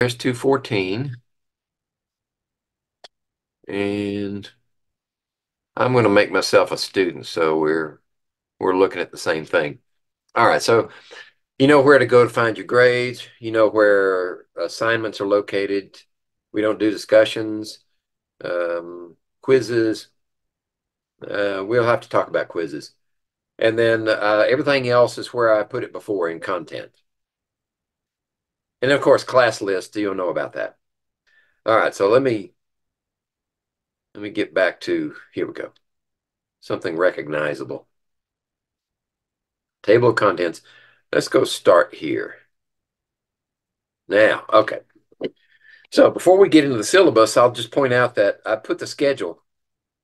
There's 214. And I'm going to make myself a student, so we're we're looking at the same thing. All right, so you know where to go to find your grades. You know where assignments are located. We don't do discussions, um, quizzes. Uh, we'll have to talk about quizzes. And then uh, everything else is where I put it before in content. And of course, class list, you'll know about that. All right, so let me let me get back to, here we go. Something recognizable. Table of contents. Let's go start here. Now, okay. So before we get into the syllabus, I'll just point out that I put the schedule.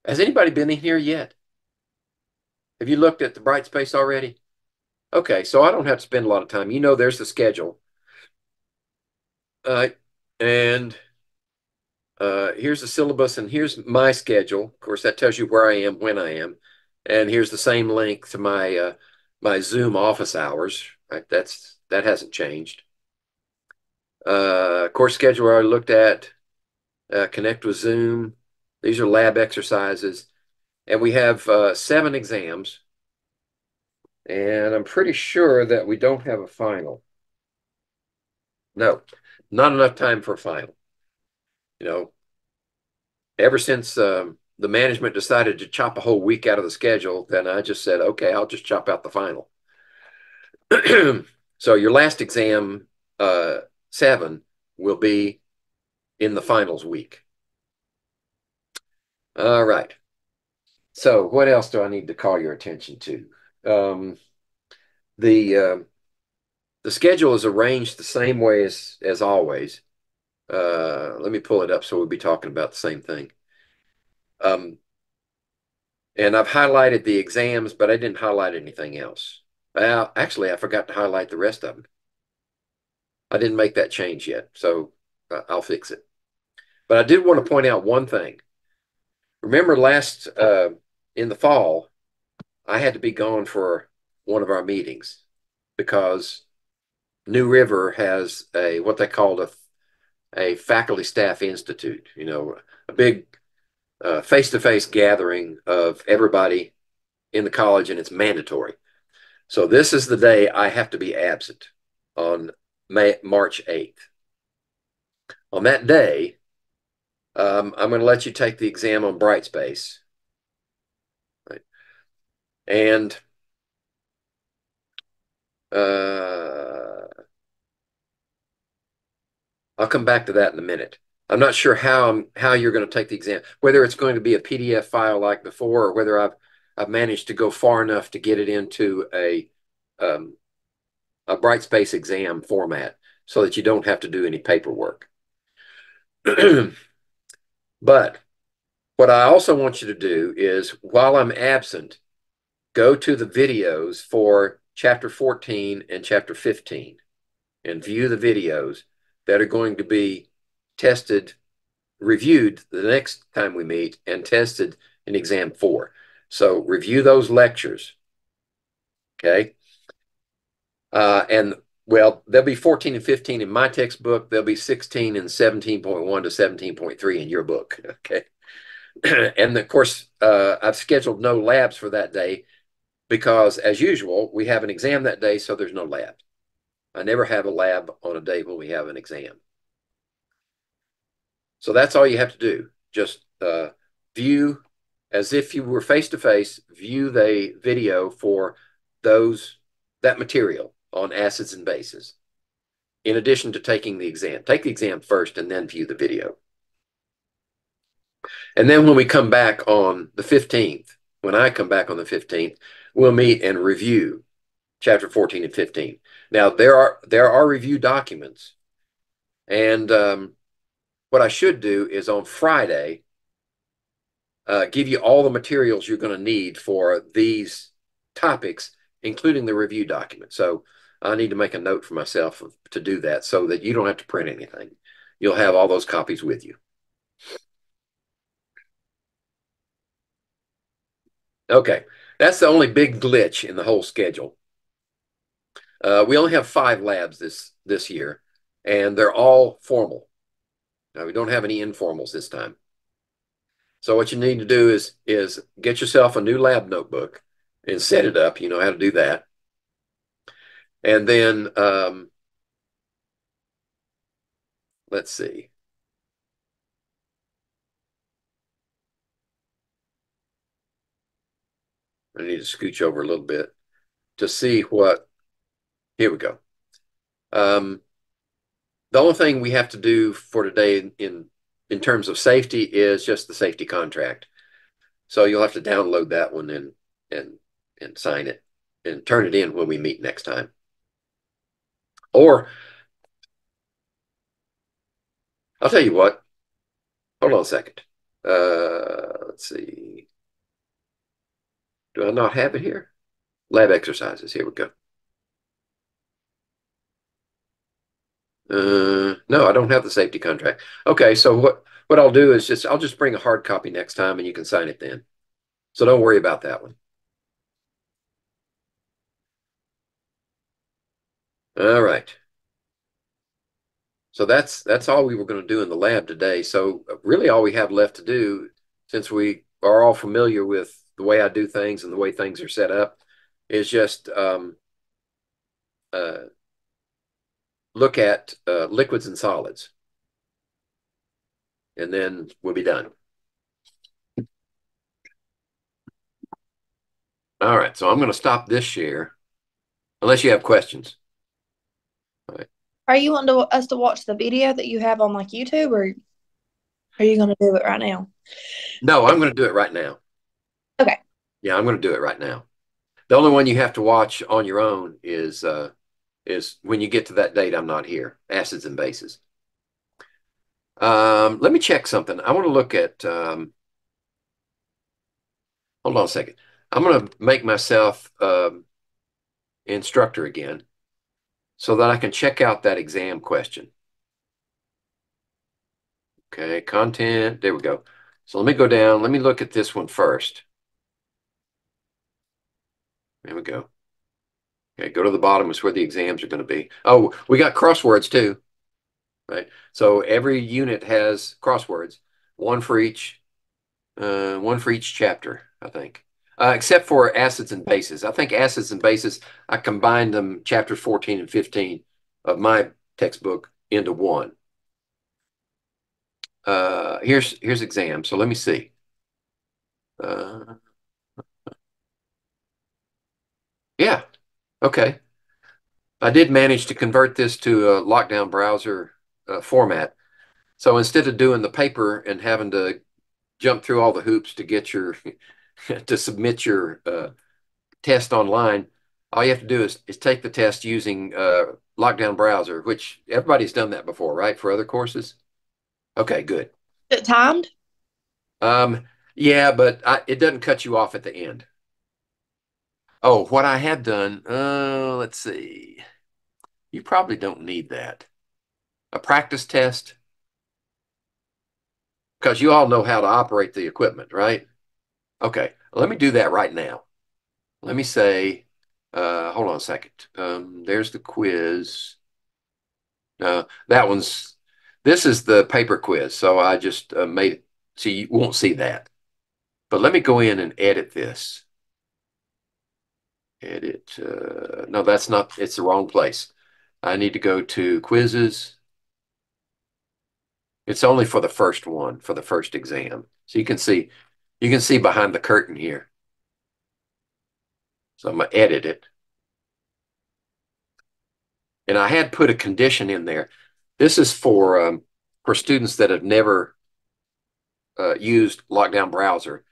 Has anybody been in here yet? Have you looked at the Brightspace already? Okay, so I don't have to spend a lot of time. You know there's the schedule. Uh, and uh, here's the syllabus and here's my schedule. Of course, that tells you where I am when I am. And here's the same link to my uh, my Zoom office hours. Right, that's that hasn't changed. Uh, course schedule I looked at. Uh, connect with Zoom. These are lab exercises, and we have uh, seven exams. And I'm pretty sure that we don't have a final. No, not enough time for a final. You know, ever since um, the management decided to chop a whole week out of the schedule, then I just said, okay, I'll just chop out the final. so your last exam, uh, seven, will be in the finals week. All right. So what else do I need to call your attention to? Um, the uh, the schedule is arranged the same way as as always. Uh, let me pull it up so we'll be talking about the same thing. Um, and I've highlighted the exams, but I didn't highlight anything else. Well, actually, I forgot to highlight the rest of them. I didn't make that change yet, so uh, I'll fix it. But I did want to point out one thing. Remember last uh, in the fall, I had to be gone for one of our meetings because New River has a what they called a a faculty staff institute. You know, a big face to face gathering of everybody in the college, and it's mandatory. So this is the day I have to be absent on May, March 8th. On that day, um, I'm going to let you take the exam on Brightspace. Right. And uh, I'll come back to that in a minute. I'm not sure how how you're going to take the exam, whether it's going to be a PDF file like before, or whether I've I've managed to go far enough to get it into a um, a Brightspace exam format so that you don't have to do any paperwork. but what I also want you to do is while I'm absent, go to the videos for chapter 14 and chapter 15 and view the videos that are going to be tested, reviewed the next time we meet, and tested in exam four. So review those lectures. Okay. Uh, and well, there'll be 14 and 15 in my textbook. There'll be 16 and 17.1 to 17.3 in your book. Okay. and of course, uh, I've scheduled no labs for that day because, as usual, we have an exam that day, so there's no lab. I never have a lab on a day when we have an exam. So that's all you have to do. Just uh, view as if you were face to face, view the video for those that material on acids and bases. In addition to taking the exam, take the exam first and then view the video. And then when we come back on the 15th, when I come back on the 15th, we'll meet and review chapter 14 and 15. Now there are there are review documents, and um, what I should do is on Friday, uh, give you all the materials you're going to need for these topics, including the review document. So I need to make a note for myself to do that so that you don't have to print anything. You'll have all those copies with you. Okay, that's the only big glitch in the whole schedule. Uh, we only have five labs this this year. and they're all formal. Now we don't have any informals this time. So what you need to do is is get yourself a new lab notebook and set it up. You know how to do that. And then um, let's see. I need to scooch over a little bit to see what, here we go. Um, the only thing we have to do for today in, in, terms of safety is just the safety contract. So you'll have to download that one and, and, and sign it and turn it in when we meet next time. Or I'll tell you what, hold on a second. Uh, let's see. Do I not have it here? Lab exercises. Here we go. Uh, no, I don't have the safety contract. Okay, so what what I'll do is just I'll just bring a hard copy next time and you can sign it then. So don't worry about that one. All right. So that's that's all we were going to do in the lab today. So really all we have left to do, since we are all familiar with the way I do things and the way things are set up, is just um, uh, look at uh, liquids and solids. And then we'll be done. All right, so I'm going to stop this share, unless you have questions. All right. Are you wanting to, us to watch the video that you have on like YouTube, or are you going to do it right now? No, I'm going to do it right now. Okay. Yeah, I'm going to do it right now. The only one you have to watch on your own is uh, is when you get to that date. I'm not here. Acids and bases. Um, let me check something. I want to look at. Um, hold on a second. I'm going to make myself um, instructor again so that I can check out that exam question. Okay, content, there we go. So let me go down, let me look at this one first. There we go. Okay, go to the bottom is where the exams are going to be. Oh, we got crosswords too, right? So every unit has crosswords, one for each, uh, one for each chapter, I think uh, except for acids and bases. I think acids and bases, I combined them chapters 14 and 15 of my textbook into one. Uh, here's here's exam. So let me see. Uh, yeah, okay. I did manage to convert this to a lockdown browser uh, format. So instead of doing the paper and having to jump through all the hoops to get your to submit your uh, test online, all you have to do is, is take the test using uh, Lockdown Browser, which everybody's done that before, right? For other courses. Okay, good. Is It timed. Um, yeah, but I, it doesn't cut you off at the end. Oh, what I have done. Uh, let's see. You probably don't need that. A practice test, because you all know how to operate the equipment, right? Okay, let me do that right now. Let me say, uh, hold on a second. Um, there's the quiz. Uh, that one's, this is the paper quiz. So I just uh, made it so you won't see that. But let me go in and edit this. Edit. Uh, no, that's not, it's the wrong place. I need to go to quizzes. It's only for the first one, for the first exam. So you can see you can see behind the curtain here. So I'm going to edit it. And I had put a condition in there. This is for um, for students that have never uh, used Lockdown Browser.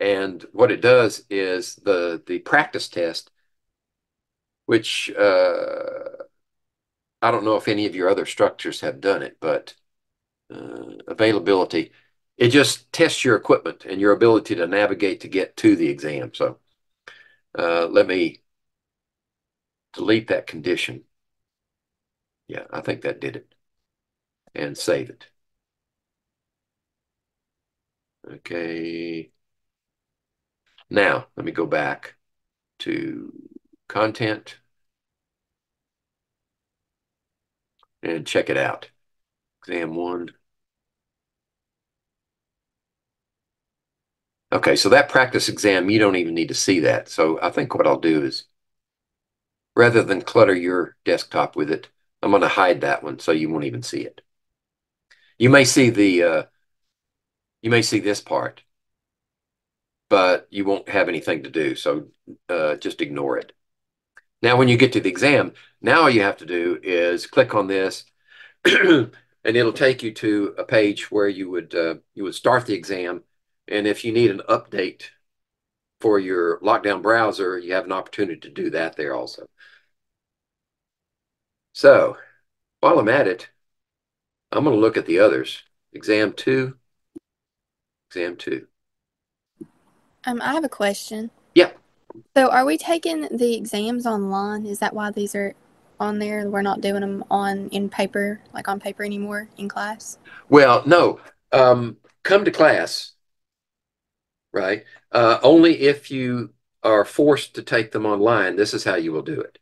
And what it does is the the practice test, which uh, I don't know if any of your other structures have done it, but uh, availability it just tests your equipment and your ability to navigate to get to the exam. So uh, let me delete that condition. Yeah, I think that did it. And save it. Okay. Now, let me go back to content. and check it out. Exam one. Okay, so that practice exam, you don't even need to see that. So I think what I'll do is, rather than clutter your desktop with it, I'm going to hide that one so you won't even see it. You may see the, uh, you may see this part, but you won't have anything to do. So uh, just ignore it. Now, when you get to the exam, now all you have to do is click on this and it'll take you to a page where you would, uh, you would start the exam. And if you need an update for your lockdown browser, you have an opportunity to do that there also. So while I'm at it, I'm going to look at the others. Exam two, exam two. Um, I have a question. So, are we taking the exams online? Is that why these are on there? We're not doing them on in paper, like on paper anymore in class. Well, no. Um, come to class, right? Uh, only if you are forced to take them online. This is how you will do it.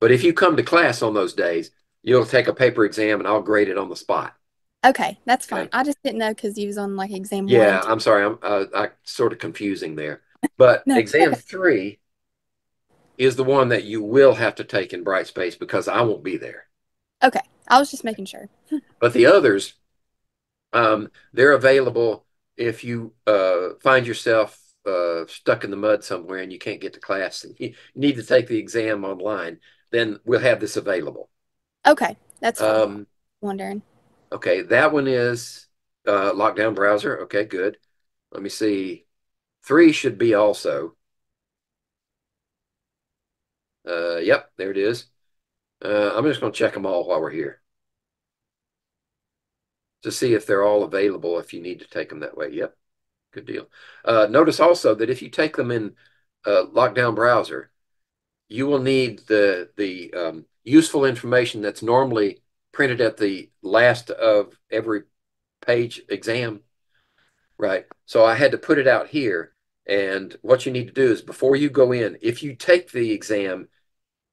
But if you come to class on those days, you'll take a paper exam, and I'll grade it on the spot. Okay, that's fine. Okay. I just didn't know because you was on like exam yeah, one. I'm sorry. I'm uh, I sort of confusing there. But no, exam three is the one that you will have to take in Brightspace because I won't be there. Okay, I was just making sure. but the others, um, they're available if you uh, find yourself uh, stuck in the mud somewhere and you can't get to class and you need to take the exam online. Then we'll have this available. Okay, that's um, wondering. Okay, that one is uh, lockdown browser. Okay, good. Let me see. Three should be also. Uh, yep, there it is. Uh, I'm just going to check them all while we're here to see if they're all available if you need to take them that way. Yep, good deal. Uh, notice also that if you take them in uh, lockdown browser, you will need the the um, useful information that's normally printed at the last of every page exam, right? So I had to put it out here. And what you need to do is before you go in, if you take the exam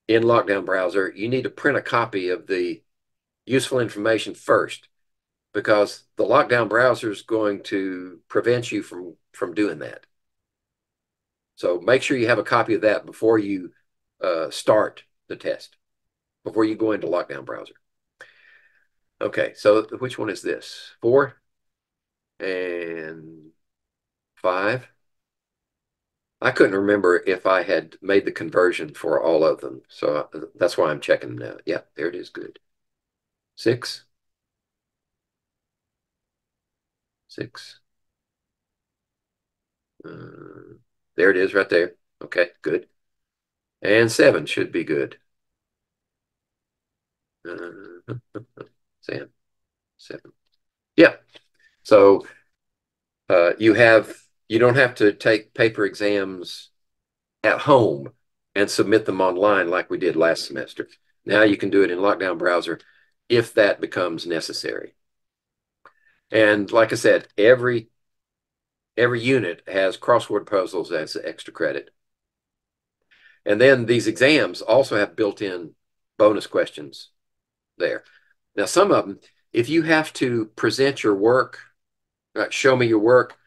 in Lockdown Browser, you need to print a copy of the useful information first because the Lockdown Browser is going to prevent you from, from doing that. So make sure you have a copy of that before you uh, start the test, before you go into Lockdown Browser. Okay, so which one is this? Four and five. I couldn't remember if I had made the conversion for all of them. So that's why I'm checking now. Yeah, there it is. Good. Six. Six. Uh, there it is right there. Okay, good. And seven should be good. Uh, Sam, seven. Yeah. So uh, you have you don't have to take paper exams at home and submit them online like we did last semester. Now you can do it in Lockdown Browser if that becomes necessary. And like I said, every every unit has crossword puzzles as extra credit. And then these exams also have built-in bonus questions there. Now, some of them, if you have to present your work, show me your work,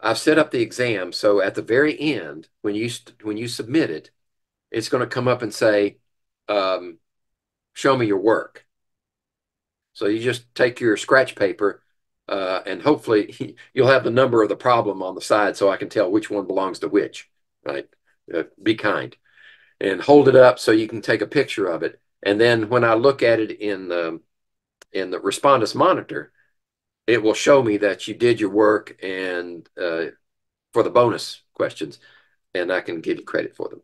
I've set up the exam. So at the very end, when you when you submit it, it's going to come up and say, um, show me your work. So you just take your scratch paper uh, and hopefully you'll have the number of the problem on the side so I can tell which one belongs to which, right? Uh, be kind and hold it up so you can take a picture of it. And then when I look at it in the in the Respondus monitor, it will show me that you did your work and uh, for the bonus questions, and I can give you credit for them.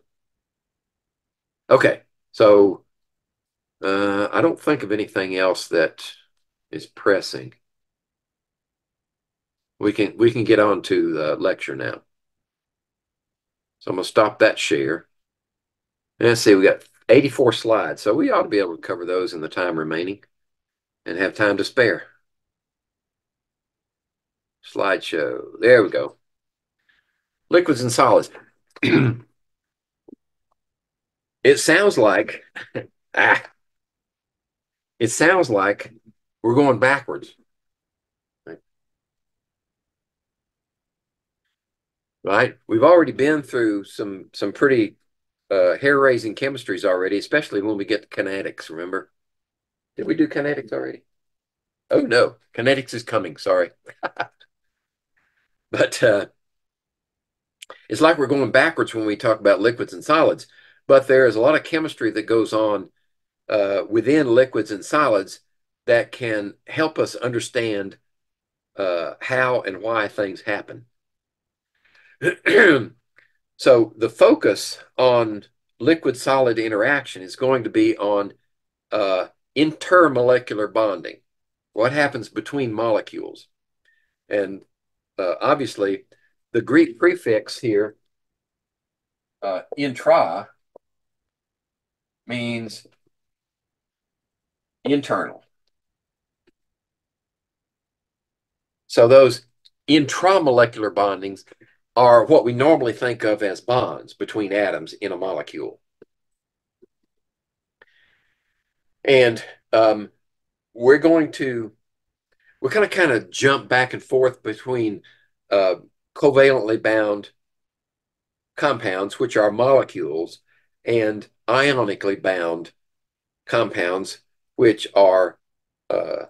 Okay, so uh, I don't think of anything else that is pressing. We can we can get on to the lecture now. So I'm gonna stop that share. And let's see, we got 84 slides, so we ought to be able to cover those in the time remaining and have time to spare. Slideshow. There we go. Liquids and solids. it sounds like ah, it sounds like we're going backwards. Right? right? We've already been through some some pretty uh, hair-raising chemistries already, especially when we get to kinetics, remember? Did we do kinetics already? Oh no, kinetics is coming, sorry. but uh, it's like we're going backwards when we talk about liquids and solids. But there is a lot of chemistry that goes on uh, within liquids and solids that can help us understand uh, how and why things happen. so the focus on liquid solid interaction is going to be on uh, intermolecular bonding. What happens between molecules? And uh, obviously, the Greek prefix here, uh, intra, means internal. So those intramolecular bondings are what we normally think of as bonds between atoms in a molecule. And um, we're going to, we're going to kind of jump back and forth between uh, covalently bound compounds, which are molecules, and ionically bound compounds, which are uh,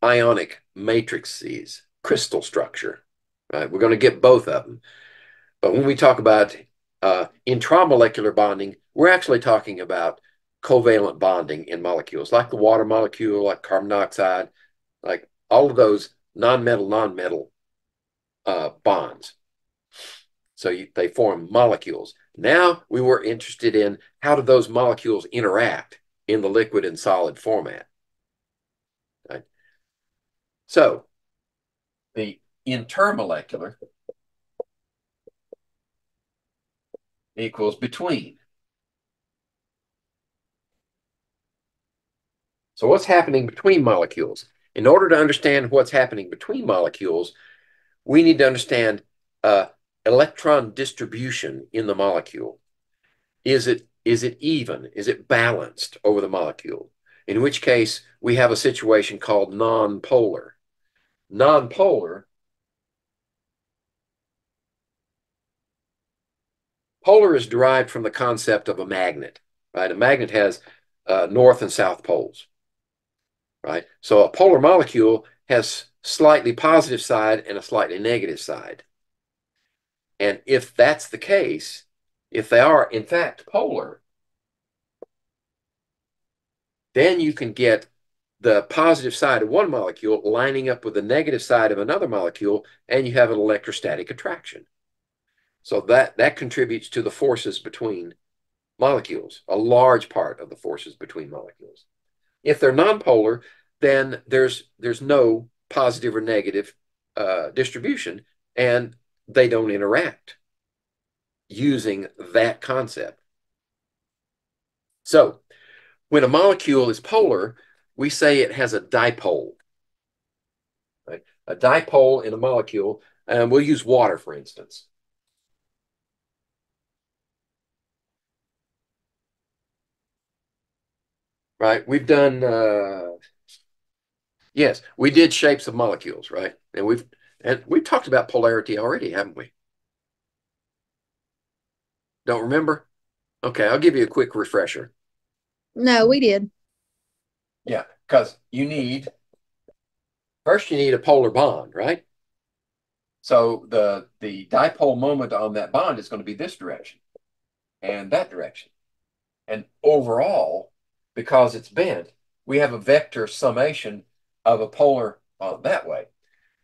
ionic matrices, crystal structure. Right? We're going to get both of them. But when we talk about uh, intramolecular bonding, we're actually talking about covalent bonding in molecules, like the water molecule, like carbon dioxide, like all of those non-metal, non-metal uh, bonds. So you, they form molecules. Now we were interested in how do those molecules interact in the liquid and solid format. Right? So the intermolecular equals between. So what's happening between molecules? In order to understand what's happening between molecules, we need to understand uh, electron distribution in the molecule. Is it is it even? Is it balanced over the molecule? In which case, we have a situation called nonpolar. Nonpolar polar is derived from the concept of a magnet, right? A magnet has uh, north and south poles, right? So a polar molecule has slightly positive side and a slightly negative side. And if that's the case, if they are in fact polar, then you can get the positive side of one molecule lining up with the negative side of another molecule, and you have an electrostatic attraction. So that, that contributes to the forces between molecules, a large part of the forces between molecules. If they're nonpolar, then there's there's no positive or negative uh, distribution, and they don't interact using that concept. So when a molecule is polar, we say it has a dipole. Right? A dipole in a molecule, and we'll use water, for instance. Right? We've done, uh, yes, we did shapes of molecules, right? And we've and we've talked about polarity already, haven't we? Don't remember? Okay, I'll give you a quick refresher. No, we did. Yeah, because you need first you need a polar bond, right? So the the dipole moment on that bond is going to be this direction and that direction. And overall, because it's bent, we have a vector summation of a polar uh, that way.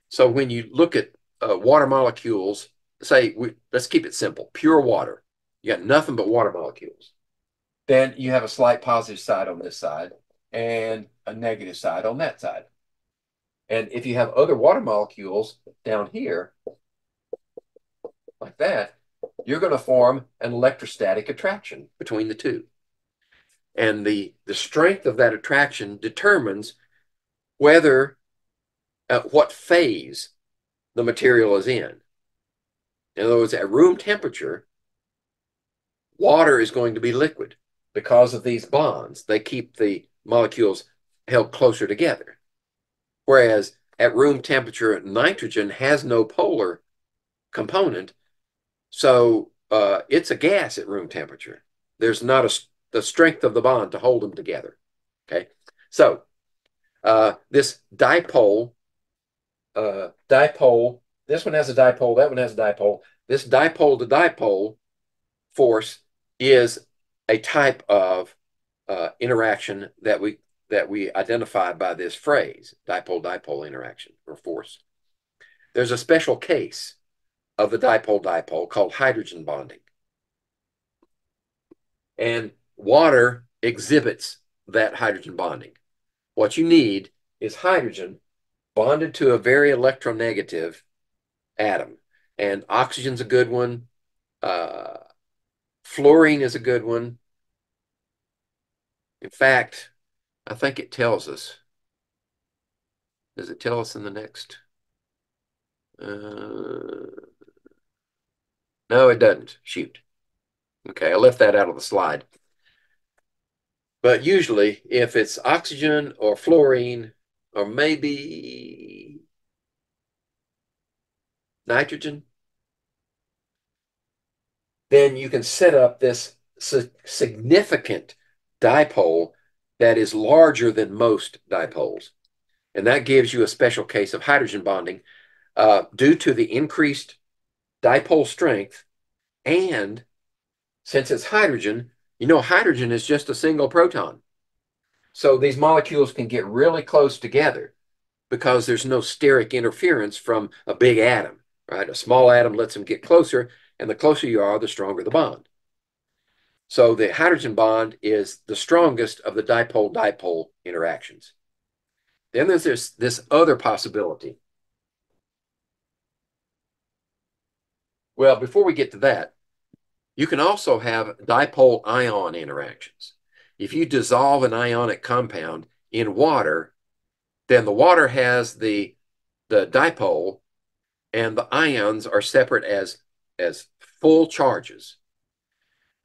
So when you look at uh, water molecules, say, we, let's keep it simple, pure water. You got nothing but water molecules. Then you have a slight positive side on this side and a negative side on that side. And if you have other water molecules down here, like that, you're going to form an electrostatic attraction between the two. And the, the strength of that attraction determines whether at what phase the material is in. In other words, at room temperature, water is going to be liquid because of these bonds. They keep the molecules held closer together. Whereas at room temperature, nitrogen has no polar component. So uh, it's a gas at room temperature. There's not a, the strength of the bond to hold them together. Okay. So uh, this dipole, uh, dipole, this one has a dipole, that one has a dipole. This dipole to dipole force is a type of uh, interaction that we that we identify by this phrase, dipole-dipole interaction or force. There's a special case of the dipole-dipole called hydrogen bonding. And water exhibits that hydrogen bonding. What you need is hydrogen bonded to a very electronegative atom. And oxygen's a good one. Uh, fluorine is a good one. In fact, I think it tells us. Does it tell us in the next? Uh, no, it doesn't. Shoot. Okay, I left that out of the slide. But usually, if it's oxygen or fluorine, or maybe nitrogen, then you can set up this significant dipole that is larger than most dipoles. And that gives you a special case of hydrogen bonding uh, due to the increased dipole strength. And since it's hydrogen, you know, hydrogen is just a single proton. So these molecules can get really close together because there's no steric interference from a big atom, right? A small atom lets them get closer, and the closer you are, the stronger the bond. So the hydrogen bond is the strongest of the dipole-dipole interactions. Then there's this, this other possibility. Well, before we get to that, you can also have dipole ion interactions. If you dissolve an ionic compound in water, then the water has the, the dipole and the ions are separate as, as full charges.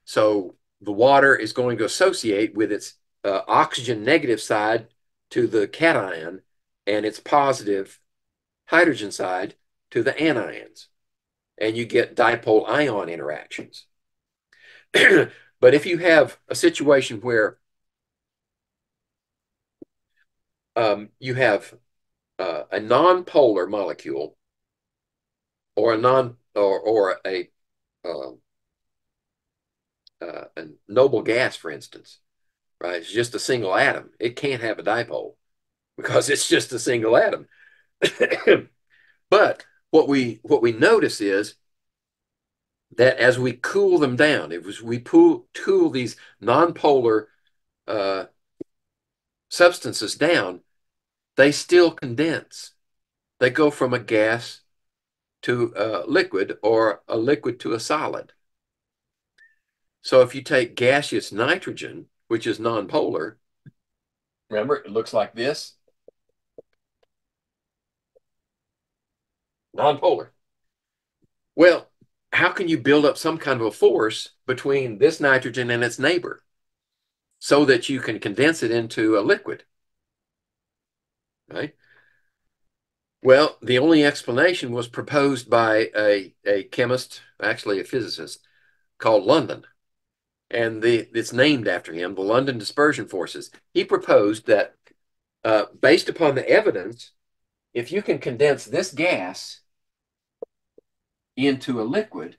So the water is going to associate with its uh, oxygen negative side to the cation and its positive hydrogen side to the anions. And you get dipole ion interactions. but if you have a situation where um, you have uh, a non-polar molecule or a non or, or a uh, uh, a noble gas, for instance, right? It's just a single atom. It can't have a dipole because it's just a single atom. but what we what we notice is that as we cool them down, if we cool, cool these nonpolar uh, substances down, they still condense. They go from a gas to a liquid or a liquid to a solid. So if you take gaseous nitrogen, which is nonpolar, remember it looks like this. Nonpolar. Well, how can you build up some kind of a force between this nitrogen and its neighbor so that you can condense it into a liquid? Right? Well, the only explanation was proposed by a, a chemist, actually a physicist, called London and the, it's named after him, the London Dispersion Forces. He proposed that uh, based upon the evidence, if you can condense this gas into a liquid,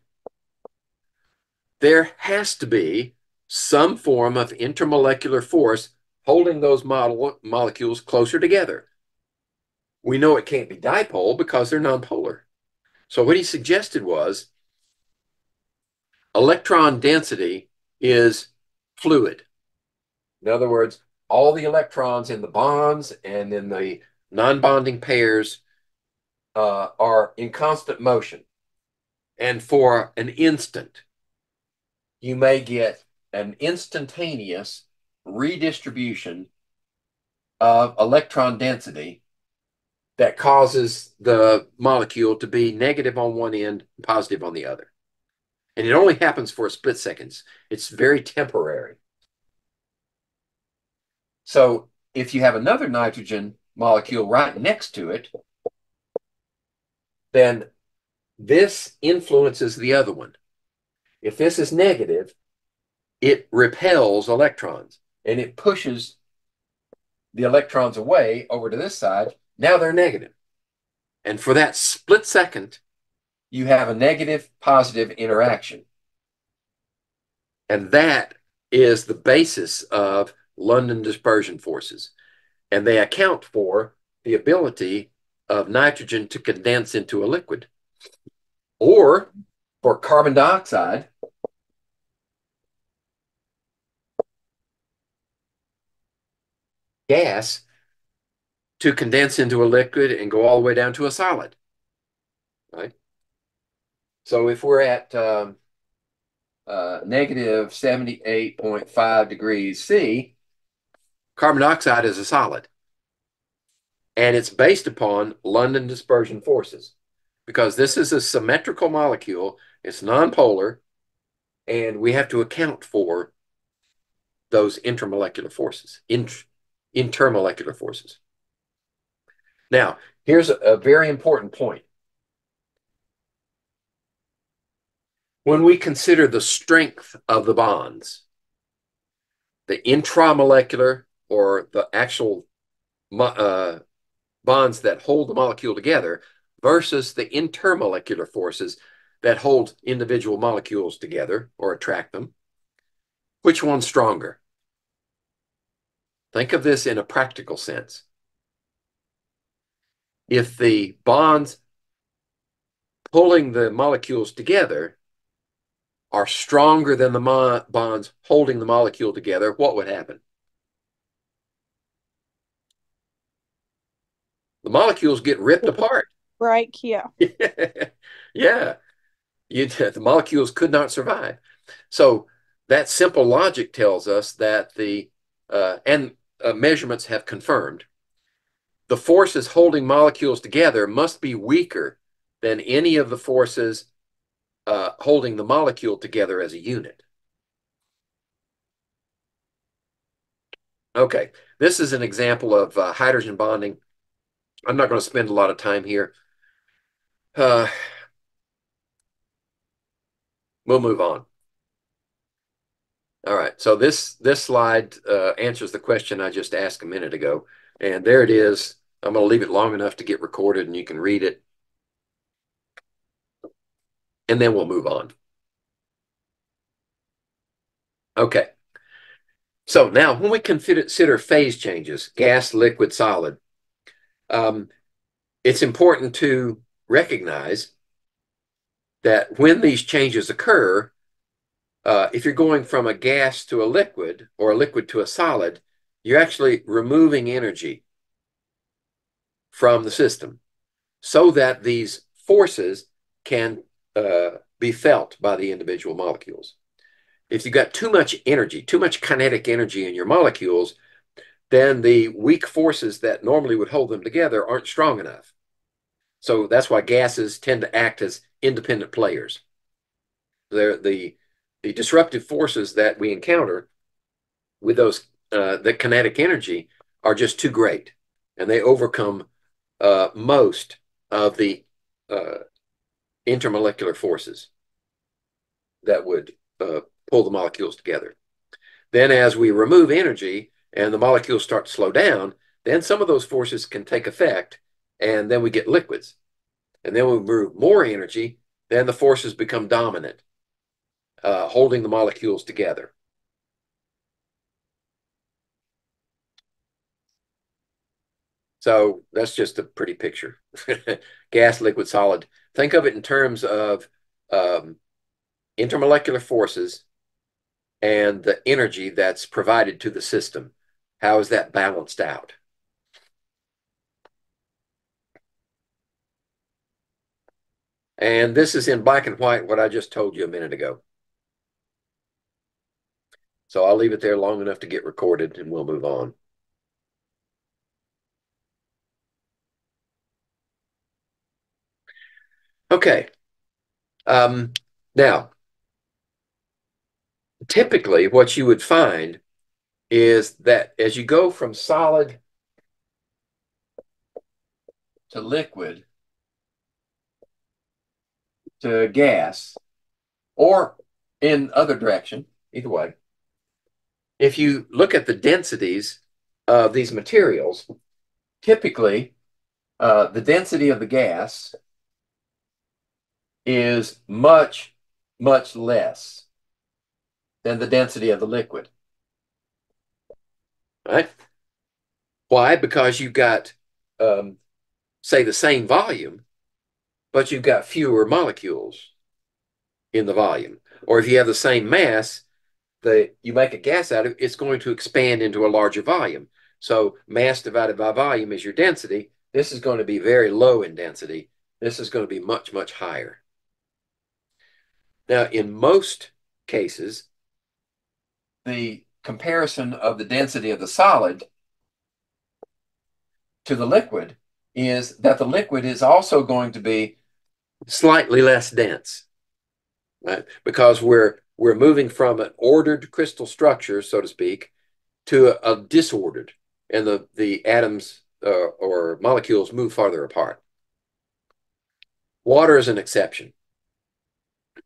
there has to be some form of intermolecular force holding those model, molecules closer together. We know it can't be dipole because they're nonpolar. So what he suggested was electron density is fluid. In other words, all the electrons in the bonds and in the non-bonding pairs uh, are in constant motion. And for an instant, you may get an instantaneous redistribution of electron density that causes the molecule to be negative on one end, positive on the other. And it only happens for split seconds. It's very temporary. So if you have another nitrogen molecule right next to it, then this influences the other one. If this is negative, it repels electrons and it pushes the electrons away over to this side. Now they're negative. And for that split second, you have a negative positive interaction. And that is the basis of London dispersion forces. And they account for the ability of nitrogen to condense into a liquid. Or for carbon dioxide, gas to condense into a liquid and go all the way down to a solid. Right? So if we're at um, uh, negative 78.5 degrees C, carbon dioxide is a solid. And it's based upon London dispersion forces because this is a symmetrical molecule, it's nonpolar, and we have to account for those intermolecular forces, int intermolecular forces. Now, here's a, a very important point. When we consider the strength of the bonds, the intramolecular or the actual uh, bonds that hold the molecule together versus the intermolecular forces that hold individual molecules together or attract them, which one's stronger? Think of this in a practical sense. If the bonds pulling the molecules together are stronger than the bonds holding the molecule together, what would happen? The molecules get ripped mm-hmm. apart. Right, yeah. yeah. You, the molecules could not survive. So that simple logic tells us that the, uh, and uh, measurements have confirmed, the forces holding molecules together must be weaker than any of the forces uh, holding the molecule together as a unit. Okay, this is an example of uh, hydrogen bonding. I'm not going to spend a lot of time here. Uh, we'll move on. All right, so this this slide uh, answers the question I just asked a minute ago, and there it is. I'm going to leave it long enough to get recorded, and you can read it, and then we'll move on. Okay. So now, when we consider phase changes, gas, liquid, solid, um, it's important to recognize that when these changes occur, uh, if you're going from a gas to a liquid or a liquid to a solid, you're actually removing energy from the system so that these forces can uh, be felt by the individual molecules. If you've got too much energy, too much kinetic energy in your molecules, then the weak forces that normally would hold them together aren't strong enough. So that's why gases tend to act as independent players. They're the the disruptive forces that we encounter with those uh, the kinetic energy are just too great, and they overcome uh, most of the uh, intermolecular forces that would uh, pull the molecules together. Then, as we remove energy and the molecules start to slow down, then some of those forces can take effect, and then we get liquids. And then we move more energy, then the forces become dominant uh, holding the molecules together. So that's just a pretty picture. Gas, liquid, solid. Think of it in terms of um, intermolecular forces and the energy that's provided to the system. How is that balanced out? And this is in black and white, what I just told you a minute ago. So I'll leave it there long enough to get recorded and we'll move on. Okay. Um, now, typically what you would find is that as you go from solid to liquid to gas, or in other direction, either way, if you look at the densities of these materials, typically uh, the density of the gas is much, much less than the density of the liquid. Right? Why? Because you've got, um, say, the same volume, but you've got fewer molecules in the volume. Or if you have the same mass, the you make a gas out of it, it's going to expand into a larger volume. So mass divided by volume is your density. This is going to be very low in density. This is going to be much, much higher. Now, in most cases, the comparison of the density of the solid to the liquid is that the liquid is also going to be slightly less dense, right? Because we're we're moving from an ordered crystal structure, so to speak, to a, a disordered, and the the atoms uh, or molecules move farther apart. Water is an exception.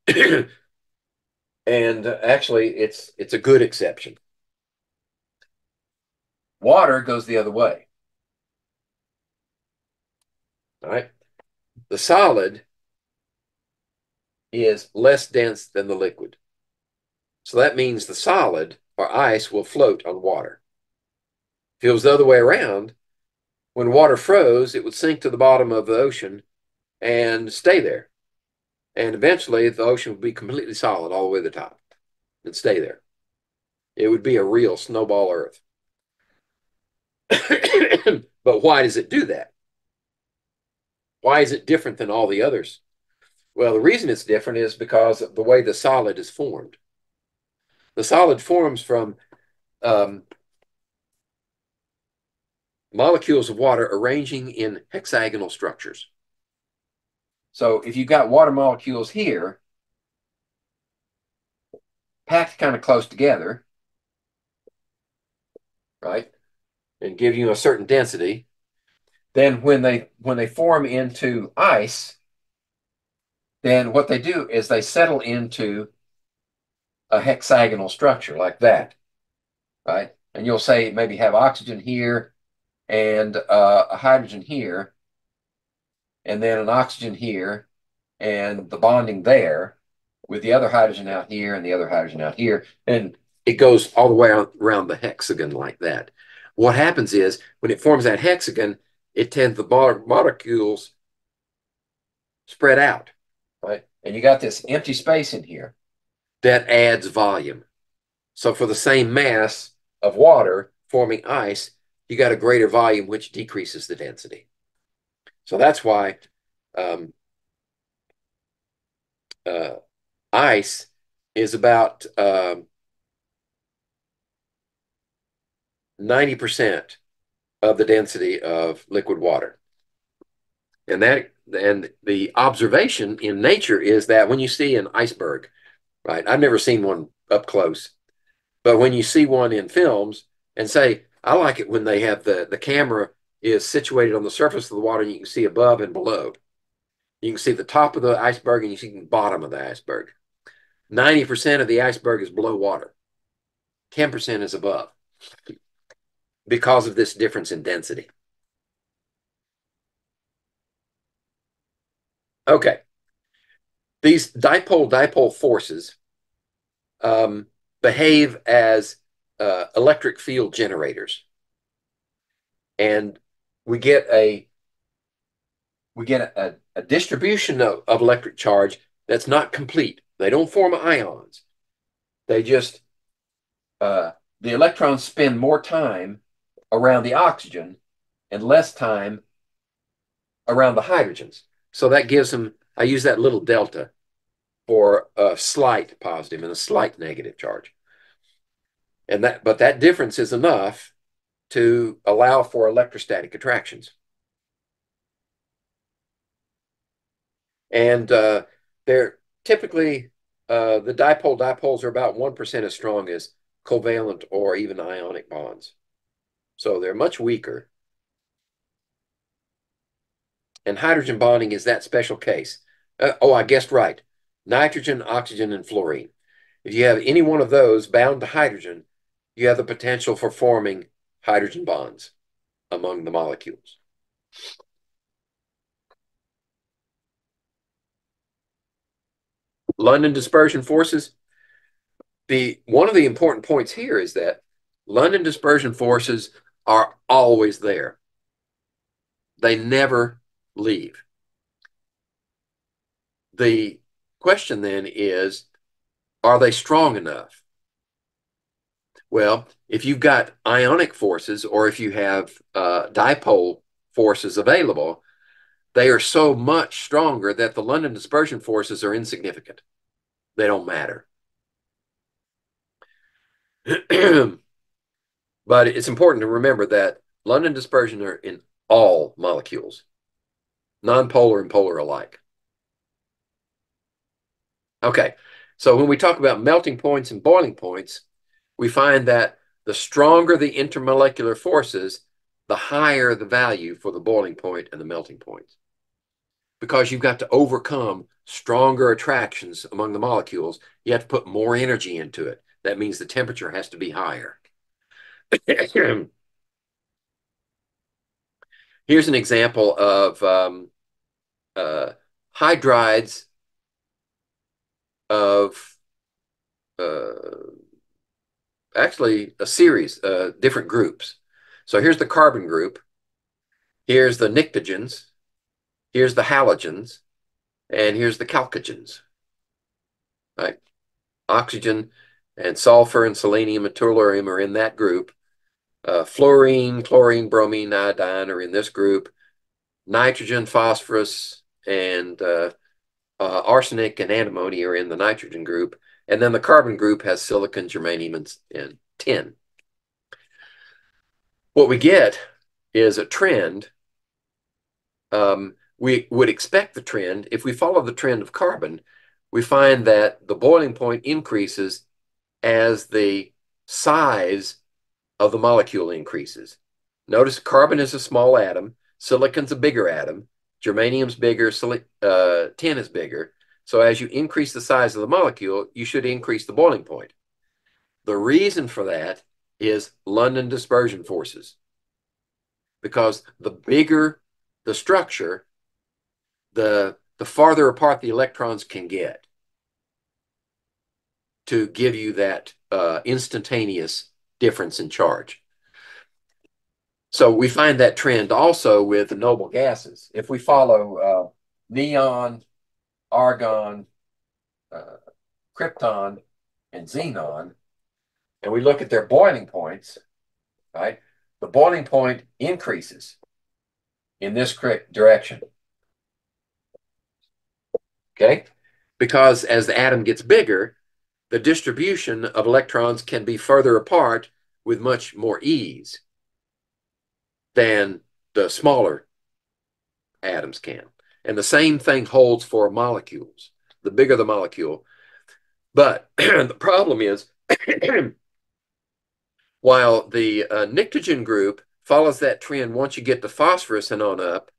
and actually it's it's a good exception. Water goes the other way. All right? The solid is less dense than the liquid. So that means the solid or ice will float on water. If it was the other way around, when water froze, it would sink to the bottom of the ocean and stay there. And eventually the ocean would be completely solid all the way to the top and stay there. It would be a real snowball Earth. but why does it do that? Why is it different than all the others? Well, the reason it's different is because of the way the solid is formed. The solid forms from um, molecules of water arranging in hexagonal structures. So if you've got water molecules here, packed kind of close together, right, and give you a certain density, then when they when they form into ice, then what they do is they settle into a hexagonal structure like that, right? And you'll say maybe have oxygen here and uh, a hydrogen here, and then an oxygen here and the bonding there with the other hydrogen out here and the other hydrogen out here. And it goes all the way around the hexagon like that. What happens is when it forms that hexagon, it tends the molecules spread out, right? And you got this empty space in here that adds volume. So for the same mass of water forming ice, you got a greater volume, which decreases the density. So that's why um, uh, ice is about um, 90% of the density of liquid water. And that and the observation in nature is that when you see an iceberg, right? I've never seen one up close, but when you see one in films and say, I like it when they have the the camera is situated on the surface of the water and you can see above and below. You can see the top of the iceberg and you see the bottom of the iceberg. 90% of the iceberg is below water. 10% is above because of this difference in density. Okay. These dipole-dipole forces um, behave as uh, electric field generators and we get a we get a, a distribution of, of electric charge that's not complete. They don't form ions. They just uh, the electrons spend more time around the oxygen and less time around the hydrogens. So that gives them, I use that little delta for a slight positive and a slight negative charge. And that, but that difference is enough to allow for electrostatic attractions. And uh, they're typically, uh, the dipole dipoles are about 1% as strong as covalent or even ionic bonds. So they're much weaker. And hydrogen bonding is that special case. Uh, oh, I guessed right. Nitrogen, oxygen, and fluorine. If you have any one of those bound to hydrogen, you have the potential for forming hydrogen bonds among the molecules. London dispersion forces. The one of the important points here is that London dispersion forces are always there. They never leave. The question then is, are they strong enough? Well, if you've got ionic forces or if you have uh, dipole forces available, they are so much stronger that the London dispersion forces are insignificant. They don't matter. but it's important to remember that London dispersion are in all molecules, nonpolar and polar alike. Okay, so when we talk about melting points and boiling points, we find that the stronger the intermolecular forces, the higher the value for the boiling point and the melting points. Because you've got to overcome stronger attractions among the molecules, you have to put more energy into it. That means the temperature has to be higher. Here's an example of um, uh, hydrides of uh, actually a series, uh, different groups. So here's the carbon group. Here's the pnictogens. Here's the halogens. And here's the chalcogens. Right? Oxygen and sulfur and selenium and tellurium are in that group. Uh, fluorine, chlorine, bromine, iodine are in this group. Nitrogen, phosphorus, and uh, uh, arsenic and antimony are in the nitrogen group. And then the carbon group has silicon, germanium, and, and tin. What we get is a trend. Um, we would expect the trend. If we follow the trend of carbon, we find that the boiling point increases as the size of the molecule increases. Notice carbon is a small atom, silicon's a bigger atom, germanium's bigger, uh, tin is bigger. So as you increase the size of the molecule, you should increase the boiling point. The reason for that is London dispersion forces. Because the bigger the structure, the, the farther apart the electrons can get to give you that uh, instantaneous difference in charge. So we find that trend also with the noble gases. If we follow uh, neon, argon, uh, krypton, and xenon, and we look at their boiling points, right? The boiling point increases in this direction. Okay? Because as the atom gets bigger, the distribution of electrons can be further apart with much more ease than the smaller atoms can. And the same thing holds for molecules. The bigger the molecule. But the problem is, while the uh, pnictogen group follows that trend once you get to phosphorus and on up,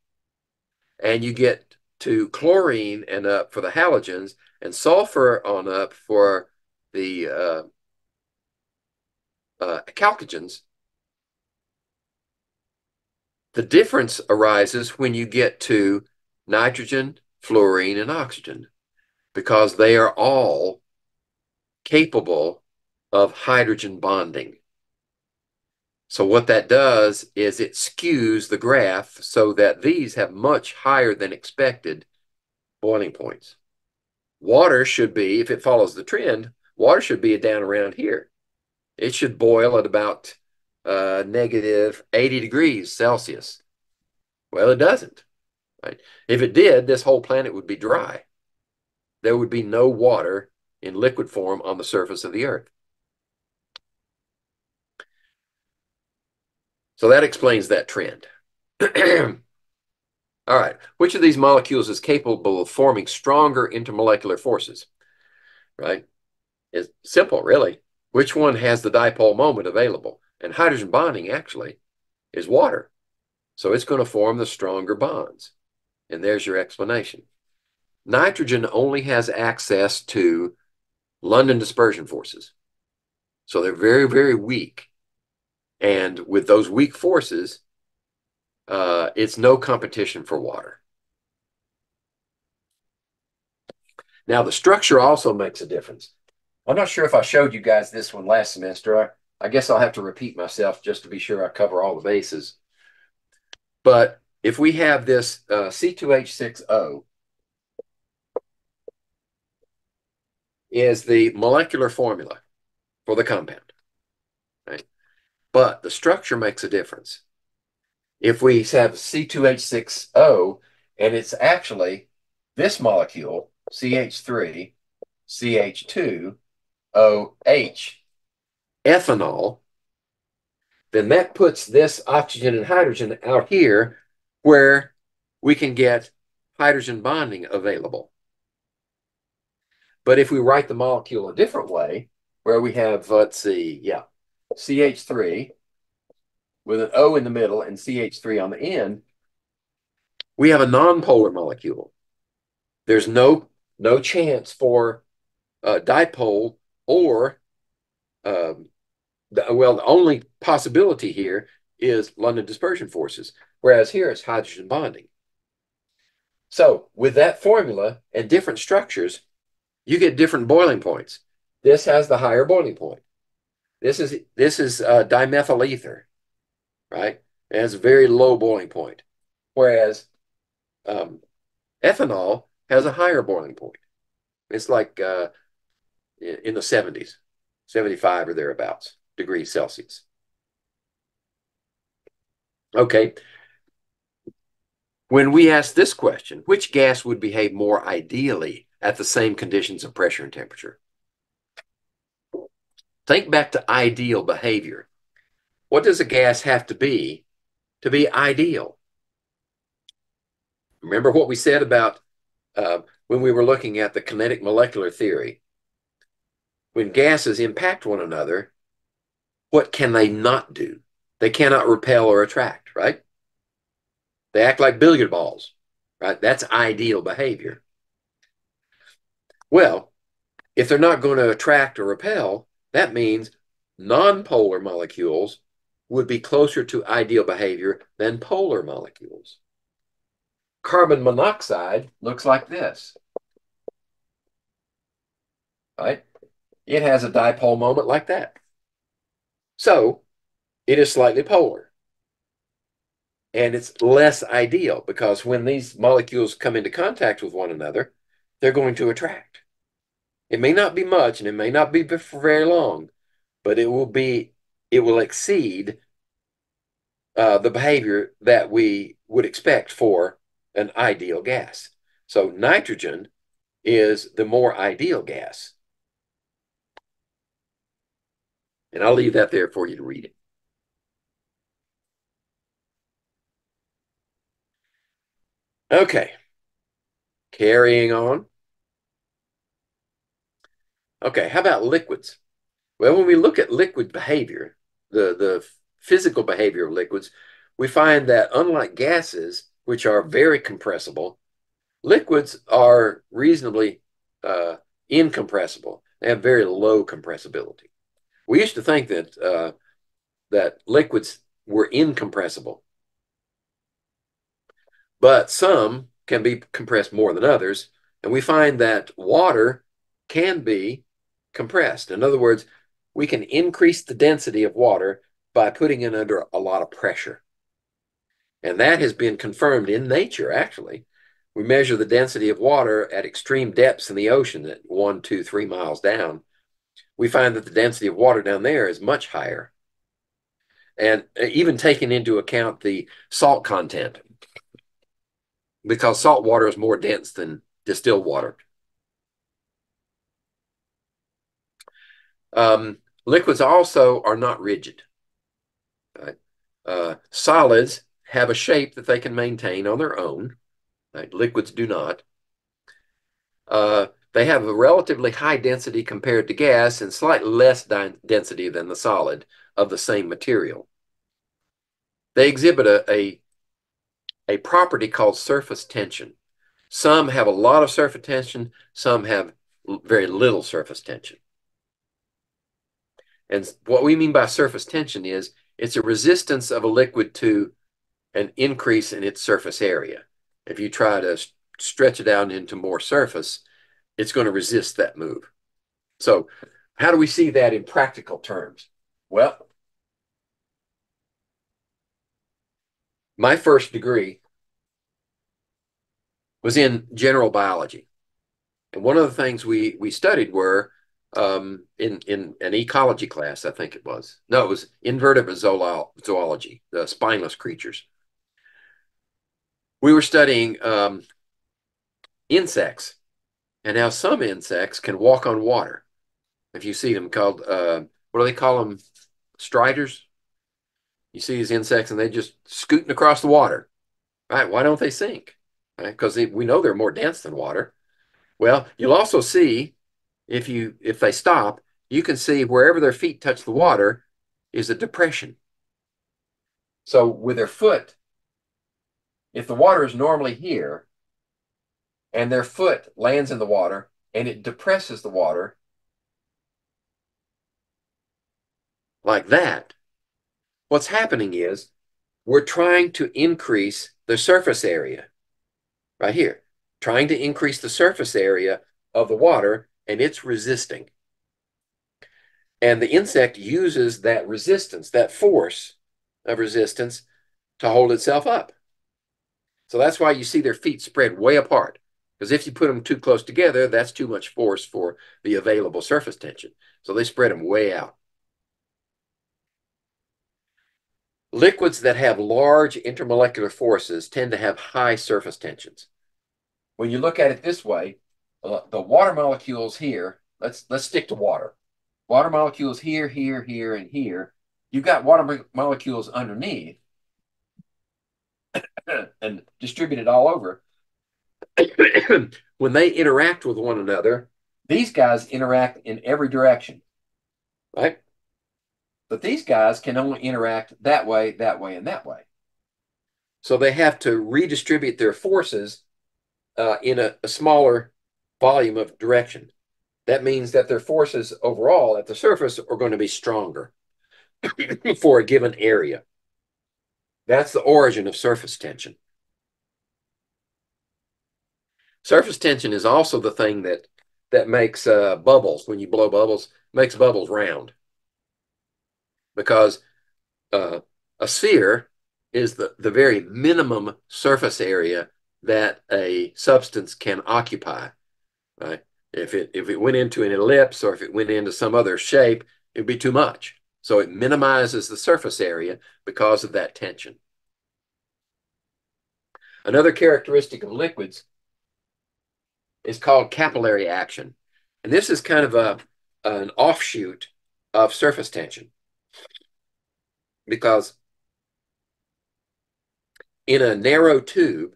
and you get to chlorine and up for the halogens, and sulfur on up for the uh, uh, chalcogens, the difference arises when you get to nitrogen, fluorine, and oxygen because they are all capable of hydrogen bonding. So what that does is it skews the graph so that these have much higher than expected boiling points. Water should be, if it follows the trend, water should be down around here. It should boil at about uh, negative 80 degrees Celsius. Well, it doesn't. Right? If it did, this whole planet would be dry. There would be no water in liquid form on the surface of the Earth. So that explains that trend. All right. Which of these molecules is capable of forming stronger intermolecular forces? Right? It's simple, really. which one has the dipole moment available? And hydrogen bonding actually is water. So it's going to form the stronger bonds. And there's your explanation. Nitrogen only has access to London dispersion forces. So they're very, very weak. And with those weak forces, uh, it's no competition for water. Now, the structure also makes a difference. I'm not sure if I showed you guys this one last semester. I, guess I'll have to repeat myself just to be sure I cover all the bases. But if we have this uh, C2H6O is the molecular formula for the compound, right? But the structure makes a difference. If we have C2H6O and it's actually this molecule, CH3, CH2, OH, ethanol, then that puts this oxygen and hydrogen out here where we can get hydrogen bonding available. But if we write the molecule a different way, where we have, let's see, yeah, CH3 with an O in the middle and CH3 on the end, we have a nonpolar molecule. There's no no chance for uh, dipole or um, the, well, the only possibility here is London dispersion forces, whereas here it's hydrogen bonding. So with that formula and different structures, you get different boiling points. This has the higher boiling point. This is this is uh, dimethyl ether, right? It has a very low boiling point, whereas um, ethanol has a higher boiling point. It's like uh, in the 70s, 75 or thereabouts degrees Celsius. Okay. When we ask this question, which gas would behave more ideally at the same conditions of pressure and temperature? Think back to ideal behavior. What does a gas have to be to be ideal? Remember what we said about uh, when we were looking at the kinetic molecular theory. When gases impact one another, what can they not do? They cannot repel or attract, right? They act like billiard balls, right? That's ideal behavior. Well, if they're not going to attract or repel, that means nonpolar molecules would be closer to ideal behavior than polar molecules. Carbon monoxide looks like this. Right? It has a dipole moment like that. So it is slightly polar. And it's less ideal because when these molecules come into contact with one another, they're going to attract. It may not be much and it may not be for very long, but it will be, it will exceed uh, the behavior that we would expect for an ideal gas. So nitrogen is the more ideal gas. And I'll leave that there for you to read it. Okay. Carrying on. Okay, how about liquids? Well, when we look at liquid behavior, the, the physical behavior of liquids, we find that unlike gases, which are very compressible, liquids are reasonably uh, incompressible. They have very low compressibility. We used to think that uh, that liquids were incompressible, but some can be compressed more than others, and we find that water can be compressed. In other words, we can increase the density of water by putting it under a lot of pressure. And that has been confirmed in nature, actually. We measure the density of water at extreme depths in the ocean at one, two, three miles down we find that the density of water down there is much higher. And uh, even taking into account the salt content, because salt water is more dense than distilled water. Um, liquids also are not rigid. Right? Uh, solids have a shape that they can maintain on their own. Right? Liquids do not. Uh, They have a relatively high density compared to gas and slightly less density than the solid of the same material. They exhibit a, a, a property called surface tension. Some have a lot of surface tension, some have very little surface tension. And what we mean by surface tension is it's a resistance of a liquid to an increase in its surface area. If you try to stretch it out into more surface, it's going to resist that move. So how do we see that in practical terms? Well, my first degree was in general biology. And one of the things we, we studied were um, in, in an ecology class, I think it was. No, it was invertebrate zoology, the spineless creatures. We were studying um, insects and how some insects can walk on water. If you see them called, uh, what do they call them? Striders? You see these insects and they just scooting across the water. Right? Why don't they sink? Because right? we know they're more dense than water. Well, you'll also see if you if they stop, you can see wherever their feet touch the water is a depression. So with their foot, if the water is normally here and their foot lands in the water and it depresses the water like that, what's happening is we're trying to increase the surface area right here, trying to increase the surface area of the water and it's resisting. And the insect uses that resistance, that force of resistance to hold itself up. So that's why you see their feet spread way apart. Because if you put them too close together, that's too much force for the available surface tension. So they spread them way out. Liquids that have large intermolecular forces tend to have high surface tensions. When you look at it this way, uh, the water molecules here, let's let's stick to water. Water molecules here, here, here, and here. You've got water mo molecules underneath and distributed all over. when they interact with one another, these guys interact in every direction, right? But these guys can only interact that way, that way, and that way. So they have to redistribute their forces uh, in a, a smaller volume of direction. That means that their forces overall at the surface are going to be stronger for a given area. That's the origin of surface tension. Surface tension is also the thing that that makes uh, bubbles when you blow bubbles makes bubbles round because uh, a sphere is the, the very minimum surface area that a substance can occupy right? If it if it went into an ellipse or if it went into some other shape, it'd be too much. So it minimizes the surface area because of that tension. Another characteristic of liquids is called capillary action. And this is kind of a an offshoot of surface tension. Because in a narrow tube,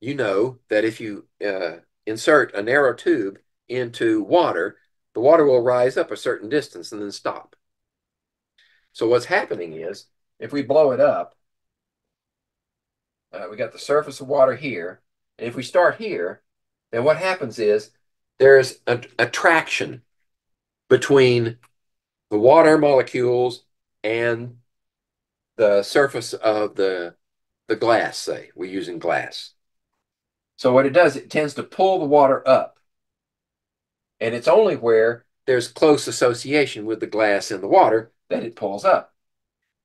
you know that if you uh, insert a narrow tube into water, the water will rise up a certain distance and then stop. So what's happening is, if we blow it up, uh, we got the surface of water here, and if we start here, then what happens is there's a attraction between the water molecules and the surface of the the glass, say, we're using glass. So what it does, it tends to pull the water up. And it's only where there's close association with the glass and the water that it pulls up.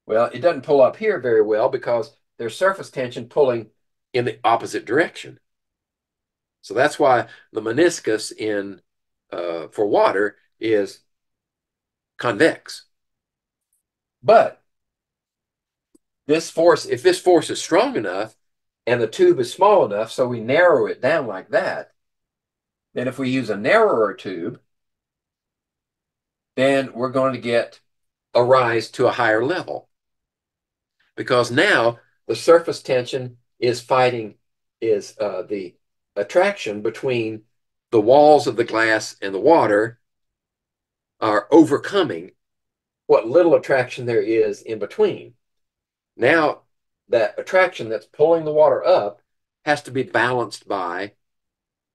Well, it doesn't pull up here very well because there's surface tension pulling in the opposite direction. So that's why the meniscus in uh, for water is convex. But this force, if this force is strong enough, and the tube is small enough so we narrow it down like that, then if we use a narrower tube, then we're going to get a rise to a higher level. Because now the surface tension is fighting, is uh, the attraction between the walls of the glass and the water are overcoming what little attraction there is in between. Now, that attraction that's pulling the water up has to be balanced by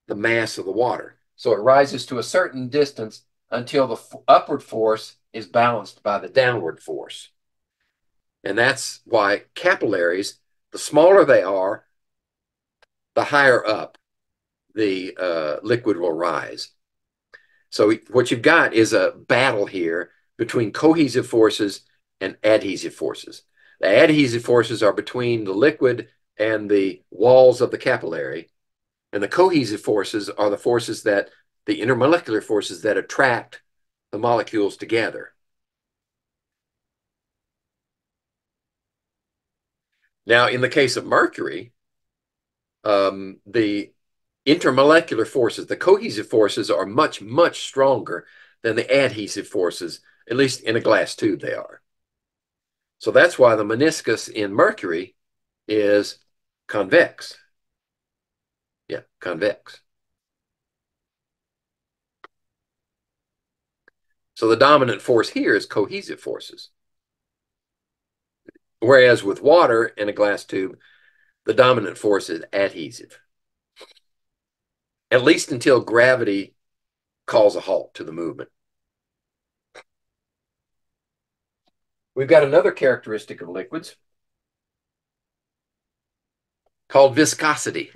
the mass of the water. So it rises to a certain distance until the upward force is balanced by the downward force. And that's why capillaries, the smaller they are, the higher up the uh, liquid will rise. So what you've got is a battle here between cohesive forces and adhesive forces. The adhesive forces are between the liquid and the walls of the capillary, and the cohesive forces are the forces that the intermolecular forces that attract the molecules together. Now, in the case of mercury, um, the intermolecular forces, the cohesive forces are much, much stronger than the adhesive forces, at least in a glass tube they are. So that's why the meniscus in mercury is convex. Yeah, convex. So the dominant force here is cohesive forces. Whereas with water in a glass tube, the dominant force is adhesive. At least until gravity calls a halt to the movement. We've got another characteristic of liquids called viscosity.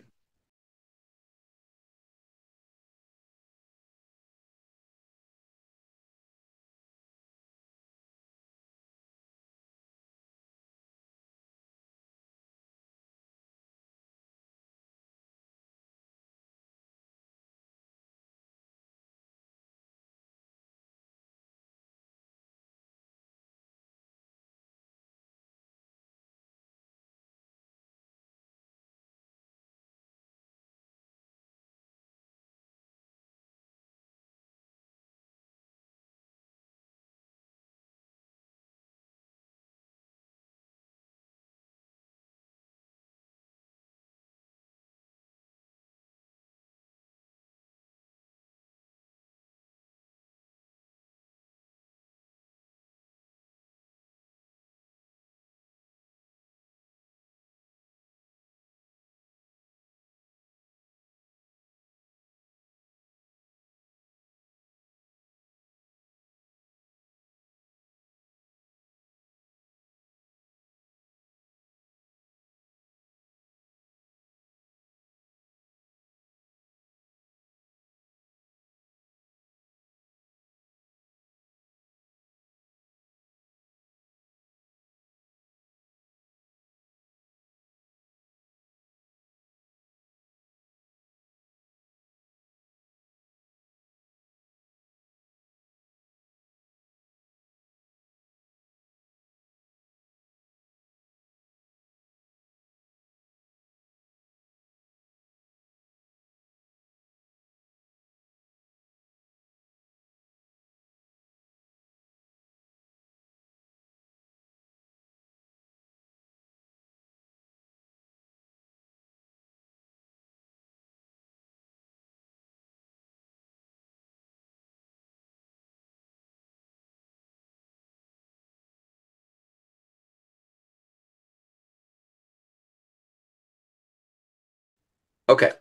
Okay.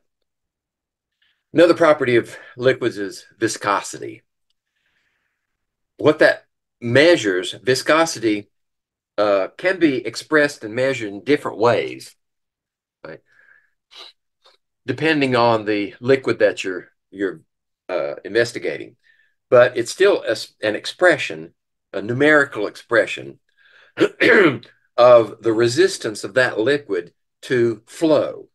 Another property of liquids is viscosity. What that measures, viscosity, uh, can be expressed and measured in different ways, right? Depending on the liquid that you're you're uh, investigating, but it's still a, an expression, a numerical expression of the resistance of that liquid to flow.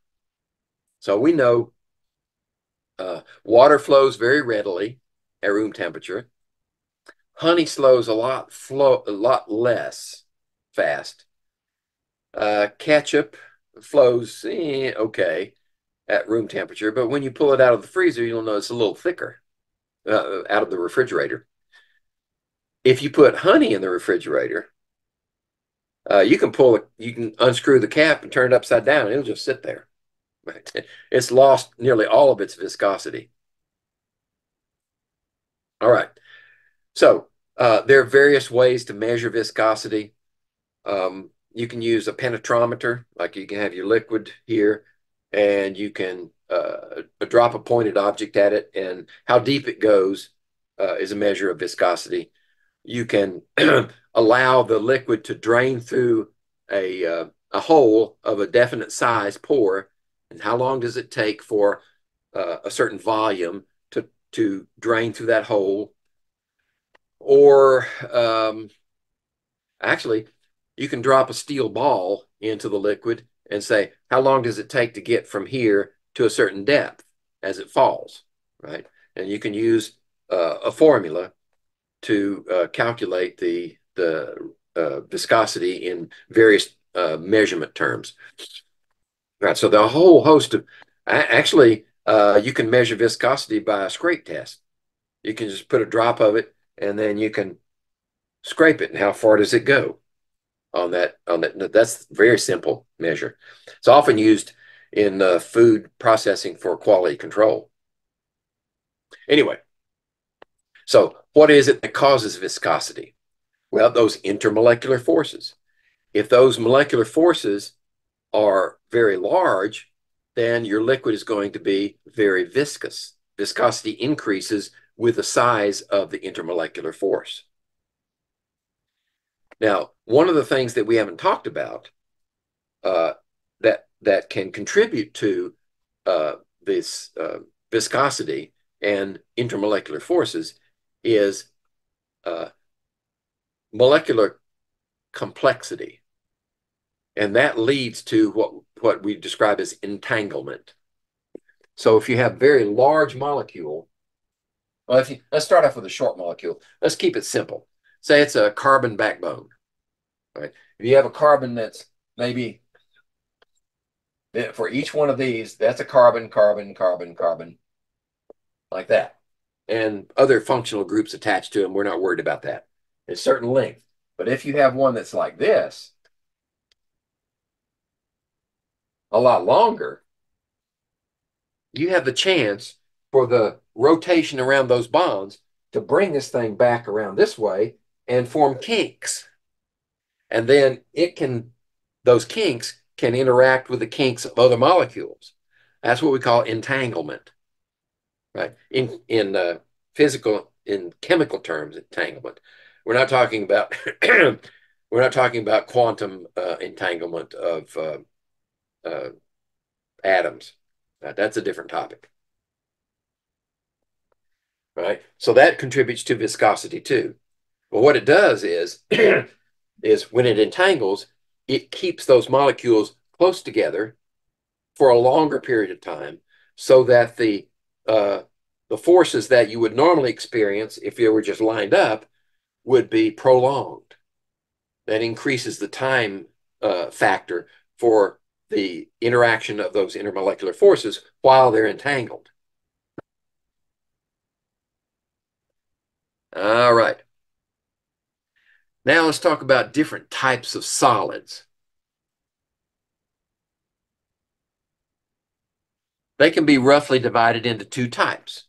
So we know uh, water flows very readily at room temperature. Honey slows a lot flow a lot less fast. Uh, ketchup flows eh, okay at room temperature, but when you pull it out of the freezer, you'll notice it's a little thicker uh, out of the refrigerator. If you put honey in the refrigerator, uh, you can pull it, you can unscrew the cap and turn it upside down, and it'll just sit there. It's lost nearly all of its viscosity. All right. So uh, there are various ways to measure viscosity. Um, you can use a penetrometer, like you can have your liquid here, and you can uh, drop a pointed object at it, and how deep it goes uh, is a measure of viscosity. You can allow the liquid to drain through a, uh, a hole of a definite size pore, how long does it take for uh, a certain volume to, to drain through that hole? Or um, actually, you can drop a steel ball into the liquid and say, how long does it take to get from here to a certain depth as it falls, right? And you can use uh, a formula to uh, calculate the the uh, viscosity in various uh, measurement terms. Right. So the whole host of actually uh, you can measure viscosity by a scrape test. You can just put a drop of it and then you can scrape it. And how far does it go on that on that? That's very simple measure. It's often used in uh, food processing for quality control. Anyway so what is it that causes viscosity? Well those intermolecular forces. If those molecular forces are very large then your liquid is going to be very viscous viscosity increases with the size of the intermolecular force. Now, one of the things that we haven't talked about uh, that that can contribute to uh, this uh, viscosity and intermolecular forces is uh, molecular complexity, and that leads to what what we describe as entanglement. So, if you have very large molecule well, if you let's start off with a short molecule. Let's keep it simple. Say it's a carbon backbone. Right. If you have a carbon that's maybe for each one of these, that's a carbon, carbon, carbon, carbon, like that. And other functional groups attached to them, we're not worried about that. It's certain length. But if you have one that's like this, a lot longer, you have the chance for the rotation around those bonds to bring this thing back around this way and form kinks. And then it can, those kinks can interact with the kinks of other molecules. That's what we call entanglement, right? In, in uh, physical, in chemical terms, entanglement. We're not talking about, we're not talking about quantum uh, entanglement of uh, uh atoms. that's a different topic right? So that contributes to viscosity too. But what it does is, is when it entangles, it keeps those molecules close together for a longer period of time, so that the uh, the forces that you would normally experience if you were just lined up would be prolonged. That increases the time uh, factor for the interaction of those intermolecular forces while they're entangled. All right. Now let's talk about different types of solids. They can be roughly divided into two types.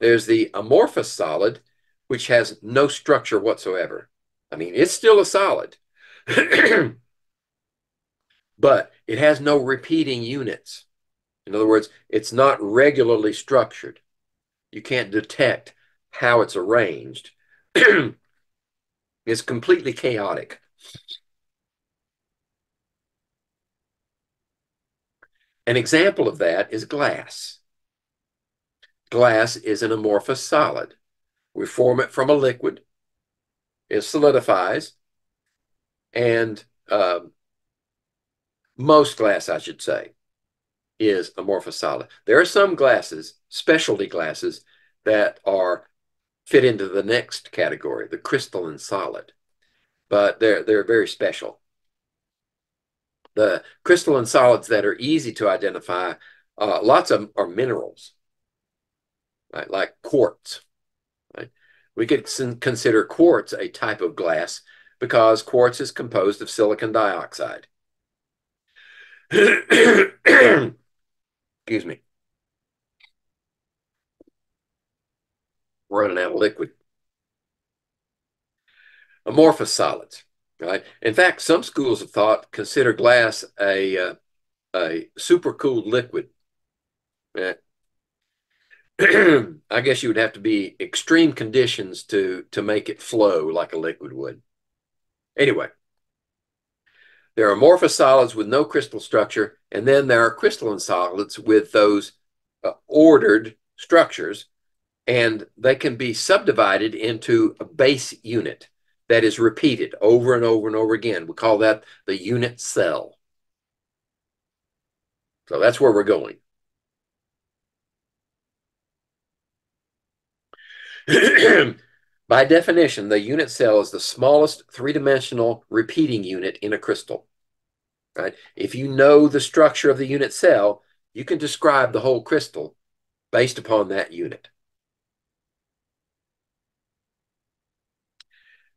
There's the amorphous solid, which has no structure whatsoever. I mean, it's still a solid, but it has no repeating units. In other words, it's not regularly structured. You can't detect how it's arranged it's completely chaotic. An example of that is glass. Glass is an amorphous solid. We form it from a liquid, it solidifies, and uh, most glass, I should say, is amorphous solid. There are some glasses, specialty glasses, that are fit into the next category, the crystalline solid, but they're they're very special. The crystalline solids that are easy to identify, uh, lots of are minerals, right? Like quartz. Right? We could consider quartz a type of glass because quartz is composed of silicon dioxide. Excuse me. running out of liquid. Amorphous solids, right? In fact, some schools of thought consider glass a uh, a supercooled liquid. Eh. I guess you would have to be extreme conditions to to make it flow like a liquid would. Anyway, there are amorphous solids with no crystal structure, and then there are crystalline solids with those uh, ordered structures, and they can be subdivided into a base unit that is repeated over and over and over again. We call that the unit cell. So that's where we're going. By definition, the unit cell is the smallest three-dimensional repeating unit in a crystal. Right? If you know the structure of the unit cell, you can describe the whole crystal based upon that unit.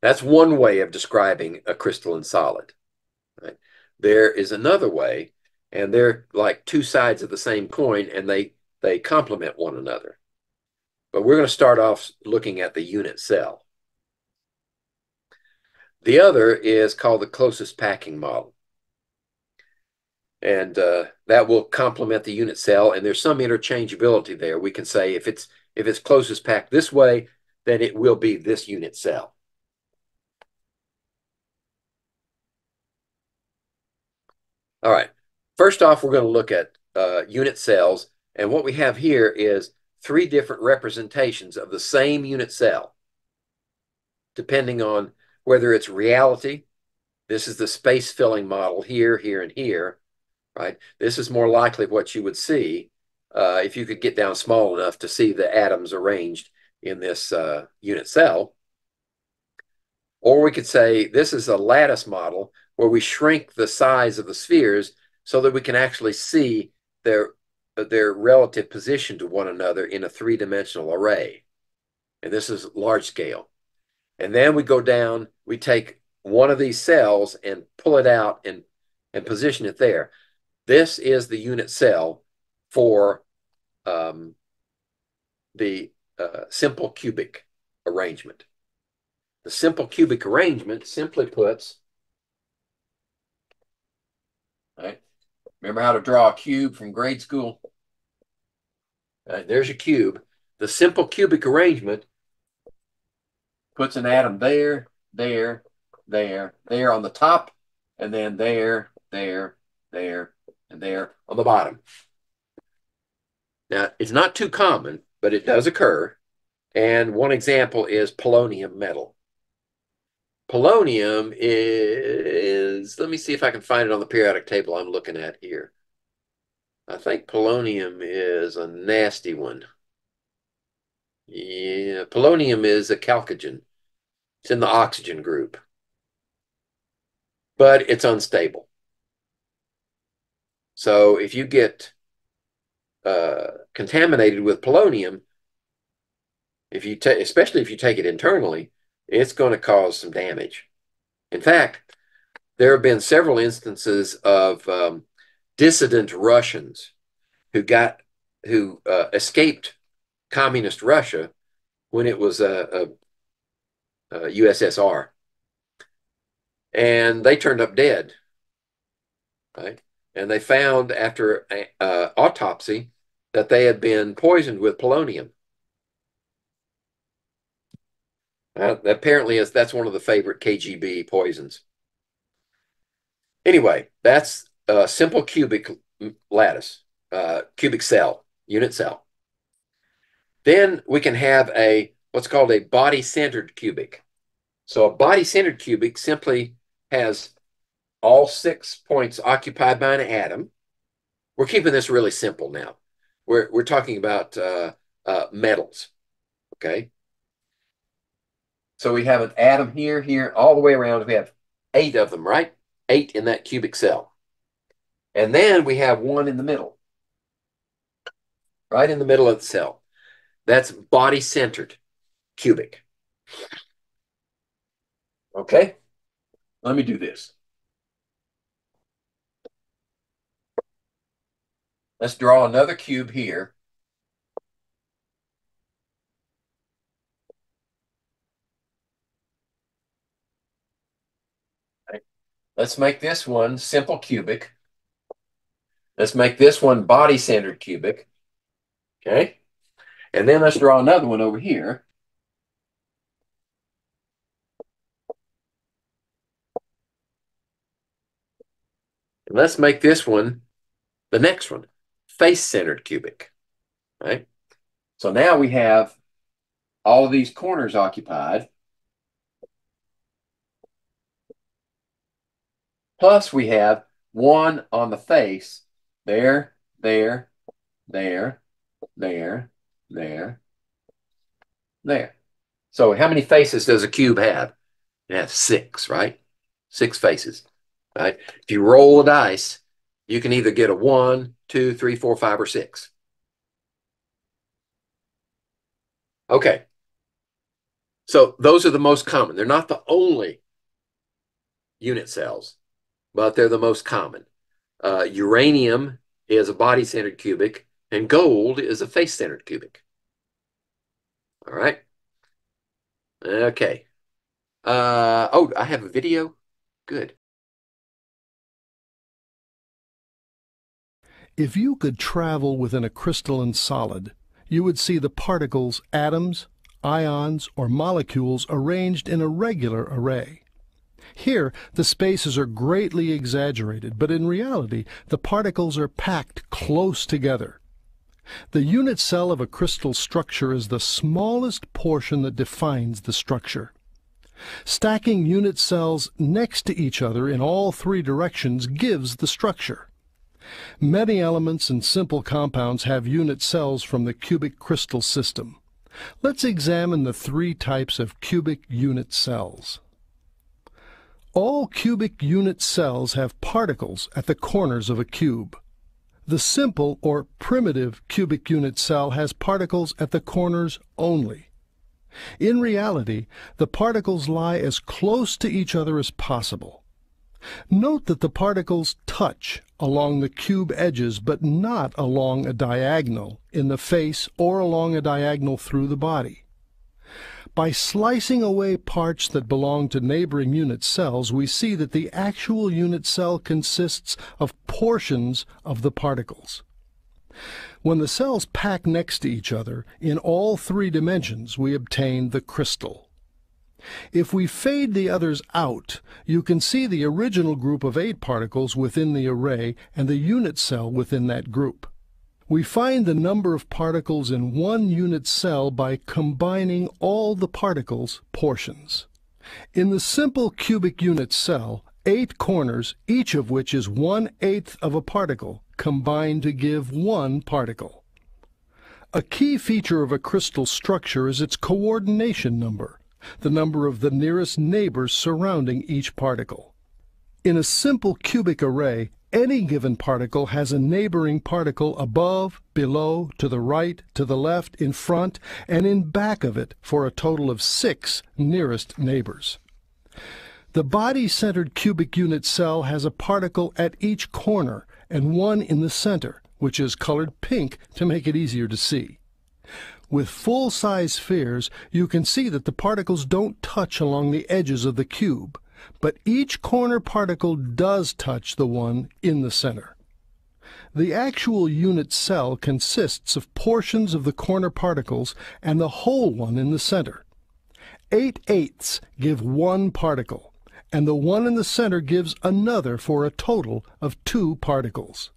That's one way of describing a crystalline solid. Right? There is another way, and they're like two sides of the same coin, and they, they complement one another. But we're going to start off looking at the unit cell. The other is called the closest packing model. And uh, that will complement the unit cell. And there's some interchangeability there. We can say if it's if it's closest packed this way, then it will be this unit cell. All right. First off, we're going to look at uh, unit cells. And what we have here is three different representations of the same unit cell, depending on whether it's reality. This is the space filling model here, here, and here, right? This is more likely what you would see uh, if you could get down small enough to see the atoms arranged in this uh, unit cell. Or we could say this is a lattice model where we shrink the size of the spheres so that we can actually see their their relative position to one another in a three-dimensional array. And this is large scale. And then we go down, we take one of these cells and pull it out and, and position it there. This is the unit cell for um, the uh, simple cubic arrangement. The simple cubic arrangement simply puts, right, Remember how to draw a cube from grade school? Right, there's a cube. The simple cubic arrangement puts an atom there, there, there, there on the top, and then there, there, there, and there on the bottom. Now, it's not too common, but it does occur. And one example is polonium metal. Polonium is, let me see if I can find it on the periodic table I'm looking at here. I think polonium is a nasty one. Yeah, polonium is a chalcogen. It's in the oxygen group. But it's unstable. So if you get uh, contaminated with polonium, if you especially if you take it internally, it's going to cause some damage. In fact, there have been several instances of um, dissident Russians who got who uh, escaped communist Russia when it was a, a, a, USSR, and they turned up dead. Right, and they found after a, uh, autopsy that they had been poisoned with polonium. Uh, apparently, is that's one of the favorite KGB poisons. Anyway, that's a simple cubic lattice, uh, cubic cell, unit cell. Then we can have a what's called a body-centered cubic. So a body-centered cubic simply has all six points occupied by an atom. We're keeping this really simple now. We're, we're talking about uh, uh, metals, okay? So we have an atom here, here, all the way around. We have eight of them, right? Eight in that cubic cell. And then we have one in the middle, right in the middle of the cell. That's body-centered cubic. Okay? Let me do this. Let's draw another cube here. Let's make this one simple cubic. Let's make this one body-centered cubic. Okay? And then let's draw another one over here. And let's make this one the next one, face-centered cubic. Right? So now we have all of these corners occupied. Plus we have one on the face, there, there, there, there, there, there. So how many faces does a cube have? It has six, right? Six faces, right? If you roll a dice, you can either get a one, two, three, four, five, or six. Okay. So those are the most common. They're not the only unit cells, but they're the most common. Uh, uranium is a body-centered cubic, and gold is a face-centered cubic. All right. Okay. Uh, oh, I have a video. Good. If you could travel within a crystalline solid, you would see the particles, atoms, ions, or molecules arranged in a regular array. Here, the spaces are greatly exaggerated, but in reality, the particles are packed close together. The unit cell of a crystal structure is the smallest portion that defines the structure. Stacking unit cells next to each other in all three directions gives the structure. Many elements and simple compounds have unit cells from the cubic crystal system. Let's examine the three types of cubic unit cells. All cubic unit cells have particles at the corners of a cube. The simple or primitive cubic unit cell has particles at the corners only. In reality, the particles lie as close to each other as possible. Note that the particles touch along the cube edges but not along a diagonal in the face or along a diagonal through the body. By slicing away parts that belong to neighboring unit cells, we see that the actual unit cell consists of portions of the particles. When the cells pack next to each other in all three dimensions, we obtain the crystal. If we fade the others out, you can see the original group of eight particles within the array and the unit cell within that group. We find the number of particles in one unit cell by combining all the particles portions. In the simple cubic unit cell, eight corners, each of which is one-eighth of a particle, combine to give one particle. A key feature of a crystal structure is its coordination number the number of the nearest neighbors surrounding each particle. In a simple cubic array, any given particle has a neighboring particle above, below, to the right, to the left, in front, and in back of it for a total of six nearest neighbors. The body-centered cubic unit cell has a particle at each corner and one in the center, which is colored pink to make it easier to see. With full-size spheres, you can see that the particles don't touch along the edges of the cube, but each corner particle does touch the one in the center. The actual unit cell consists of portions of the corner particles and the whole one in the center. Eight eighths give one particle, and the one in the center gives another for a total of two particles.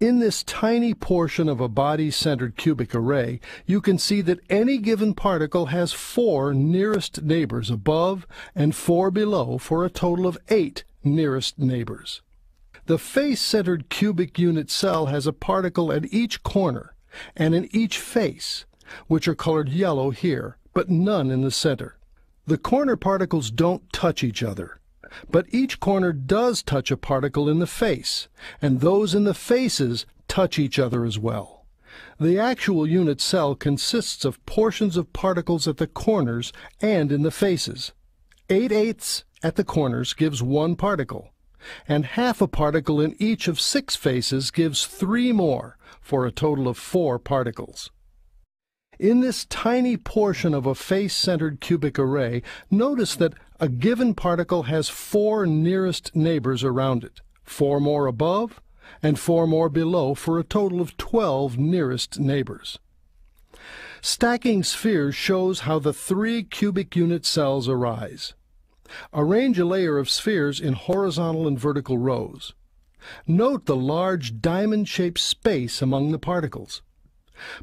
In this tiny portion of a body-centered cubic array, you can see that any given particle has four nearest neighbors above and four below for a total of eight nearest neighbors. The face-centered cubic unit cell has a particle at each corner and in each face, which are colored yellow here, but none in the center. The corner particles don't touch each other, but each corner does touch a particle in the face, and those in the faces touch each other as well. The actual unit cell consists of portions of particles at the corners and in the faces. Eight eighths at the corners gives one particle, and half a particle in each of six faces gives three more, for a total of four particles. In this tiny portion of a face-centered cubic array, notice that a given particle has four nearest neighbors around it, four more above, and four more below for a total of 12 nearest neighbors. Stacking spheres shows how the three cubic unit cells arise. Arrange a layer of spheres in horizontal and vertical rows. Note the large diamond-shaped space among the particles.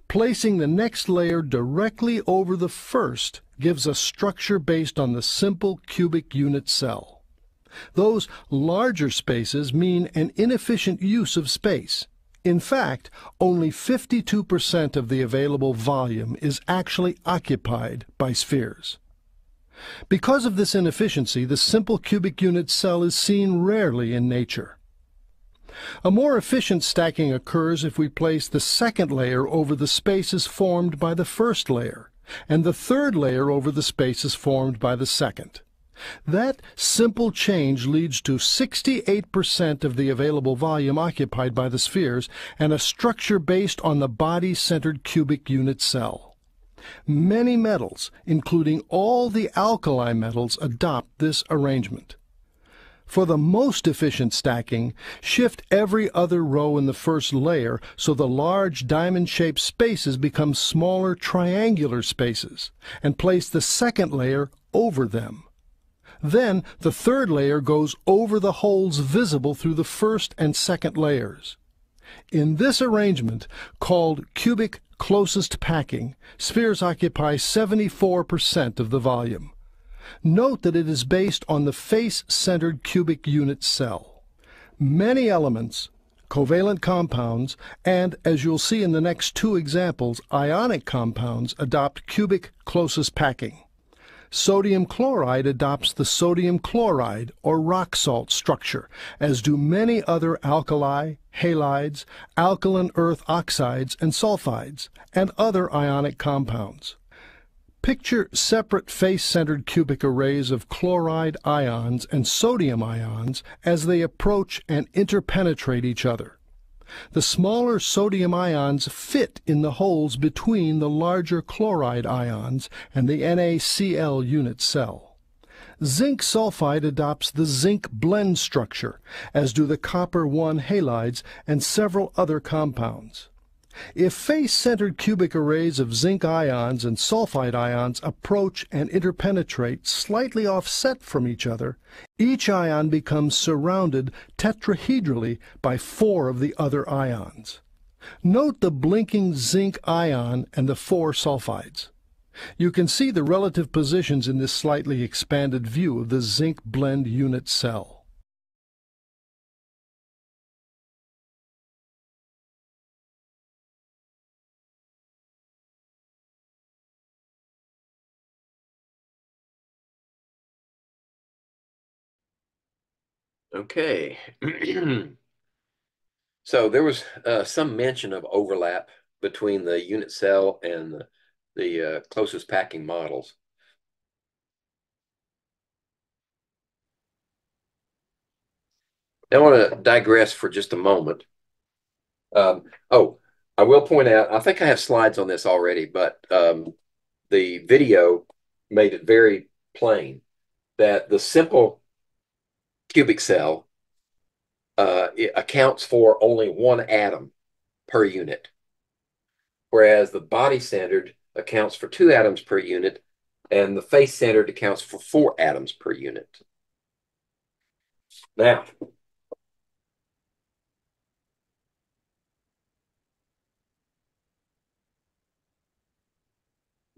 Placing the next layer directly over the first gives a structure based on the simple cubic unit cell. Those larger spaces mean an inefficient use of space. In fact, only 52% of the available volume is actually occupied by spheres. Because of this inefficiency, the simple cubic unit cell is seen rarely in nature. A more efficient stacking occurs if we place the second layer over the spaces formed by the first layer, and the third layer over the spaces formed by the second. That simple change leads to 68% of the available volume occupied by the spheres and a structure based on the body-centered cubic unit cell. Many metals, including all the alkali metals, adopt this arrangement. For the most efficient stacking, shift every other row in the first layer so the large diamond-shaped spaces become smaller triangular spaces, and place the second layer over them. Then the third layer goes over the holes visible through the first and second layers. In this arrangement, called cubic closest packing, spheres occupy 74% of the volume. Note that it is based on the face-centered cubic unit cell. Many elements, covalent compounds, and, as you'll see in the next two examples, ionic compounds adopt cubic closest packing. Sodium chloride adopts the sodium chloride or rock salt structure, as do many other alkali, halides, alkaline earth oxides and sulfides, and other ionic compounds. Picture separate face-centered cubic arrays of chloride ions and sodium ions as they approach and interpenetrate each other. The smaller sodium ions fit in the holes between the larger chloride ions and the NaCl unit cell. Zinc sulfide adopts the zinc blende structure, as do the copper-1 halides and several other compounds. If face-centered cubic arrays of zinc ions and sulfide ions approach and interpenetrate slightly offset from each other, each ion becomes surrounded tetrahedrally by four of the other ions. Note the blinking zinc ion and the four sulfides. You can see the relative positions in this slightly expanded view of the zinc blende unit cell. Okay. so there was uh, some mention of overlap between the unit cell and the, the uh, closest packing models. I want to digress for just a moment. Um, oh, I will point out, I think I have slides on this already, but um, the video made it very plain that the simple cubic cell uh, accounts for only one atom per unit, whereas the body centered accounts for two atoms per unit, and the face centered accounts for four atoms per unit. Now,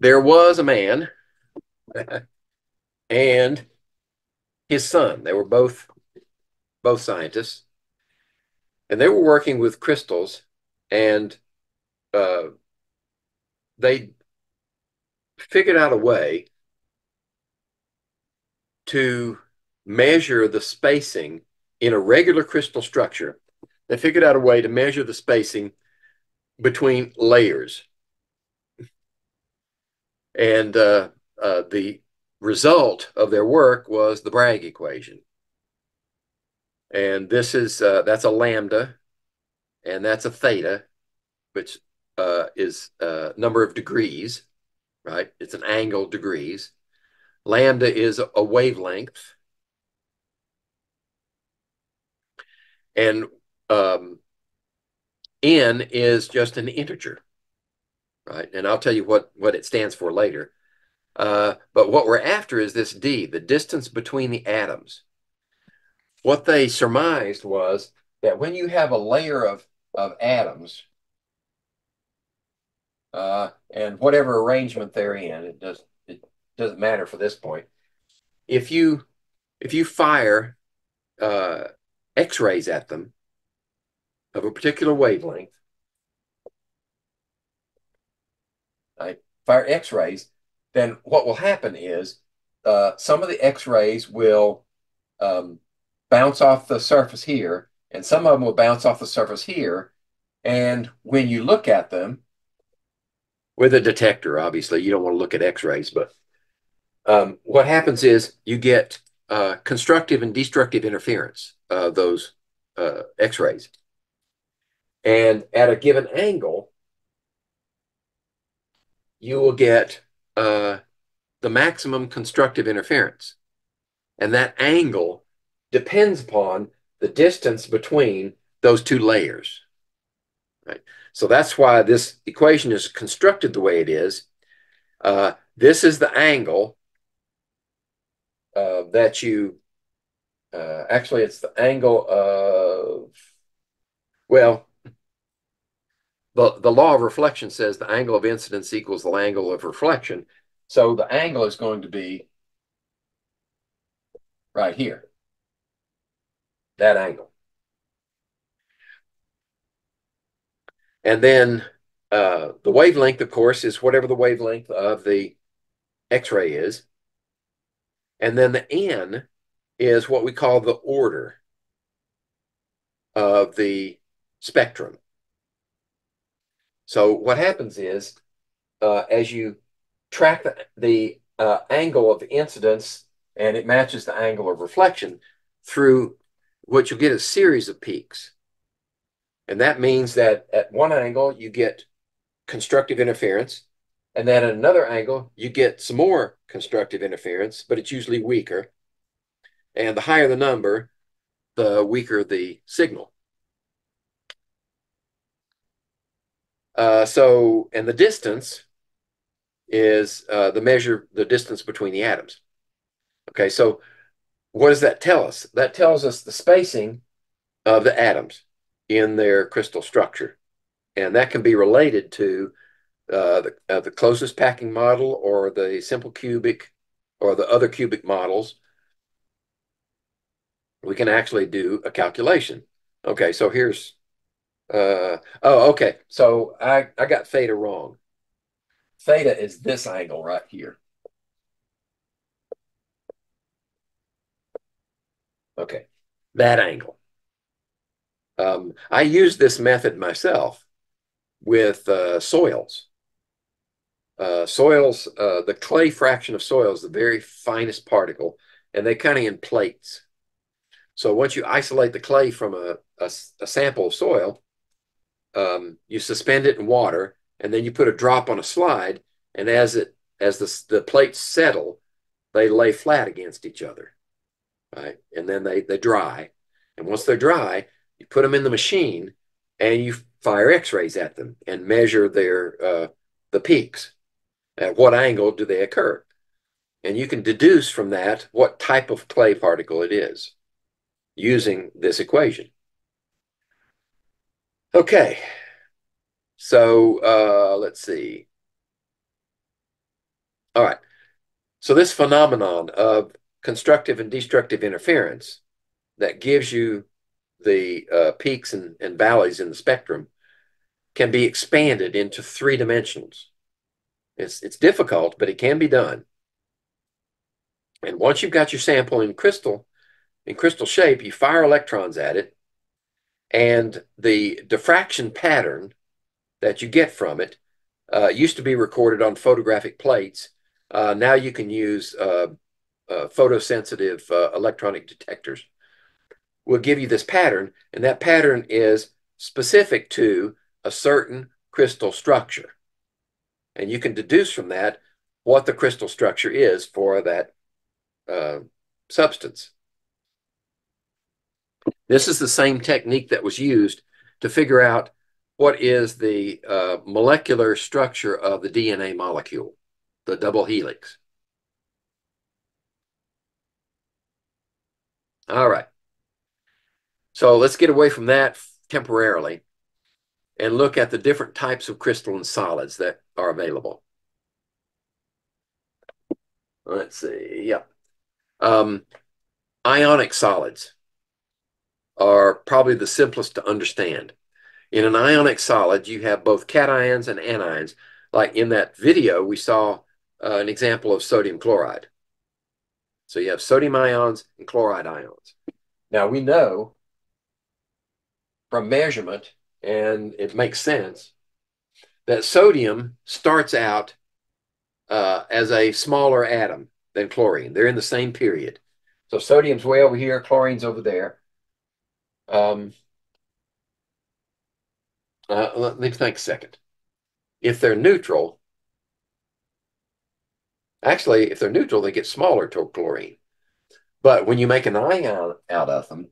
there was a man and his son. They were both both scientists, and they were working with crystals, and uh, they figured out a way to measure the spacing in a regular crystal structure. They figured out a way to measure the spacing between layers. And uh, uh, the result of their work was the Bragg equation. And this is, uh, that's a lambda, and that's a theta, which uh, is a uh, number of degrees, right? It's an angle degrees. lambda is a wavelength. And um, n is just an integer, right? And I'll tell you what, what it stands for later. Uh, but what we're after is this d, the distance between the atoms. What they surmised was that when you have a layer of, of atoms, uh, and whatever arrangement they're in, it doesn't it doesn't matter for this point. If you if you fire uh, X-rays at them of a particular wavelength, I fire X-rays, then what will happen is uh, some of the X-rays will um, bounce off the surface here, and some of them will bounce off the surface here. And when you look at them with a detector, obviously, you don't want to look at X-rays, but um, what happens is you get uh, constructive and destructive interference of those uh, X-rays. And at a given angle, you will get uh, the maximum constructive interference. And that angle depends upon the distance between those two layers. Right? So that's why this equation is constructed the way it is. Uh, this is the angle uh, that you, uh, actually it's the angle of, well, the, the law of reflection says the angle of incidence equals the angle of reflection. So the angle is going to be right here, that angle. And then uh, the wavelength, of course, is whatever the wavelength of the X-ray is. And then the N is what we call the order of the spectrum. So what happens is, uh, as you track the, the uh, angle of the incidence and it matches the angle of reflection through what you'll get a series of peaks. And that means that at one angle, you get constructive interference. And then at another angle, you get some more constructive interference, but it's usually weaker. And the higher the number, the weaker the signal. Uh, so, and the distance is uh, the measure, the distance between the atoms. Okay, so what does that tell us? That tells us the spacing of the atoms in their crystal structure. And that can be related to uh, the, uh, the closest packing model or the simple cubic or the other cubic models. We can actually do a calculation. Okay, so here's uh, oh, okay. So I, I got theta wrong. Theta is this angle right here. Okay, that angle. Um, I use this method myself with uh, soils. Uh, soils, uh, the clay fraction of soil is the very finest particle, and they kind of in plates. So once you isolate the clay from a, a, a sample of soil, um, you suspend it in water, and then you put a drop on a slide, and as it as the the plates settle, they lay flat against each other, right? And then they they dry, and once they're dry, you put them in the machine, and you fire X-rays at them and measure their uh, the peaks. At what angle do they occur? And you can deduce from that what type of clay particle it is using this equation. Okay. So uh, let's see. All right. So this phenomenon of constructive and destructive interference that gives you the uh, peaks and, and valleys in the spectrum can be expanded into three dimensions. It's, it's difficult, but it can be done. And once you've got your sample in crystal, in crystal shape, you fire electrons at it, and the diffraction pattern that you get from it uh, used to be recorded on photographic plates. Uh, now you can use uh, uh photosensitive uh, electronic detectors. Will give you this pattern, and that pattern is specific to a certain crystal structure. And you can deduce from that what the crystal structure is for that uh, substance. This is the same technique that was used to figure out what is the uh, molecular structure of the DNA molecule, the double helix. All right. So let's get away from that temporarily and look at the different types of crystalline solids that are available. Let's see. Yeah. Um, ionic solids are probably the simplest to understand. In an ionic solid, you have both cations and anions. Like in that video, we saw uh, an example of sodium chloride. So you have sodium ions and chloride ions. Now we know from measurement, and it makes sense, that sodium starts out uh, as a smaller atom than chlorine. They're in the same period. So sodium's way over here, chlorine's over there. Um, uh, let me think a second. If they're neutral, actually, if they're neutral, they get smaller to chlorine. But when you make an ion out of them,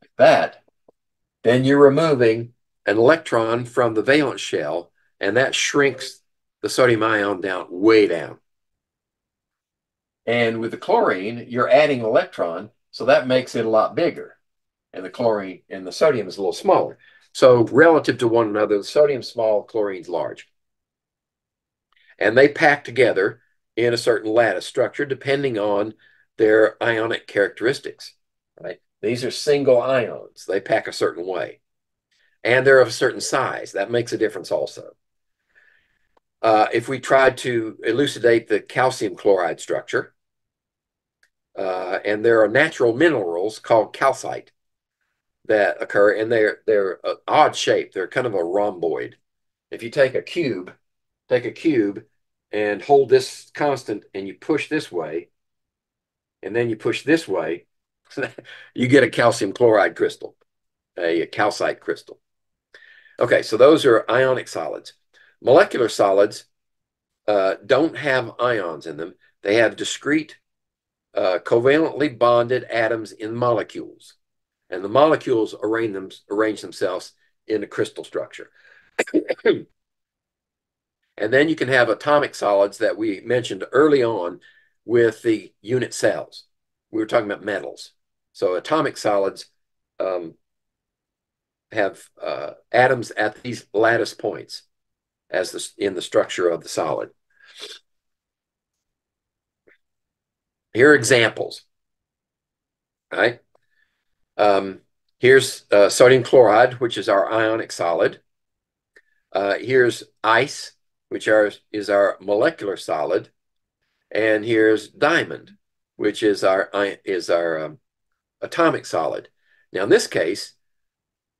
like that, then you're removing an electron from the valence shell, and that shrinks the sodium ion down way down. And with the chlorine, you're adding electron, so that makes it a lot bigger. And the chlorine and the sodium is a little smaller. So relative to one another, the sodium's small, chlorine's large. And they pack together in a certain lattice structure depending on their ionic characteristics. Right? These are single ions. They pack a certain way. And they're of a certain size. That makes a difference also. Uh, if we tried to elucidate the calcium chloride structure, uh, and there are natural minerals called calcite that occur, and they're they're uh, odd shape. They're kind of a rhomboid. If you take a cube, take a cube, and hold this constant, and you push this way, and then you push this way, you get a calcium chloride crystal, a, a calcite crystal. Okay, so those are ionic solids. Molecular solids uh, don't have ions in them. They have discrete uh, covalently bonded atoms in molecules. And the molecules arrange, them, arrange themselves in a crystal structure. and then you can have atomic solids that we mentioned early on with the unit cells. We were talking about metals. So atomic solids um, have uh, atoms at these lattice points as the, in the structure of the solid. Here are examples. Right. Um, here's uh, sodium chloride, which is our ionic solid. Uh, here's ice, which are, is our molecular solid. And here's diamond, which is our, is our um, atomic solid. Now, in this case,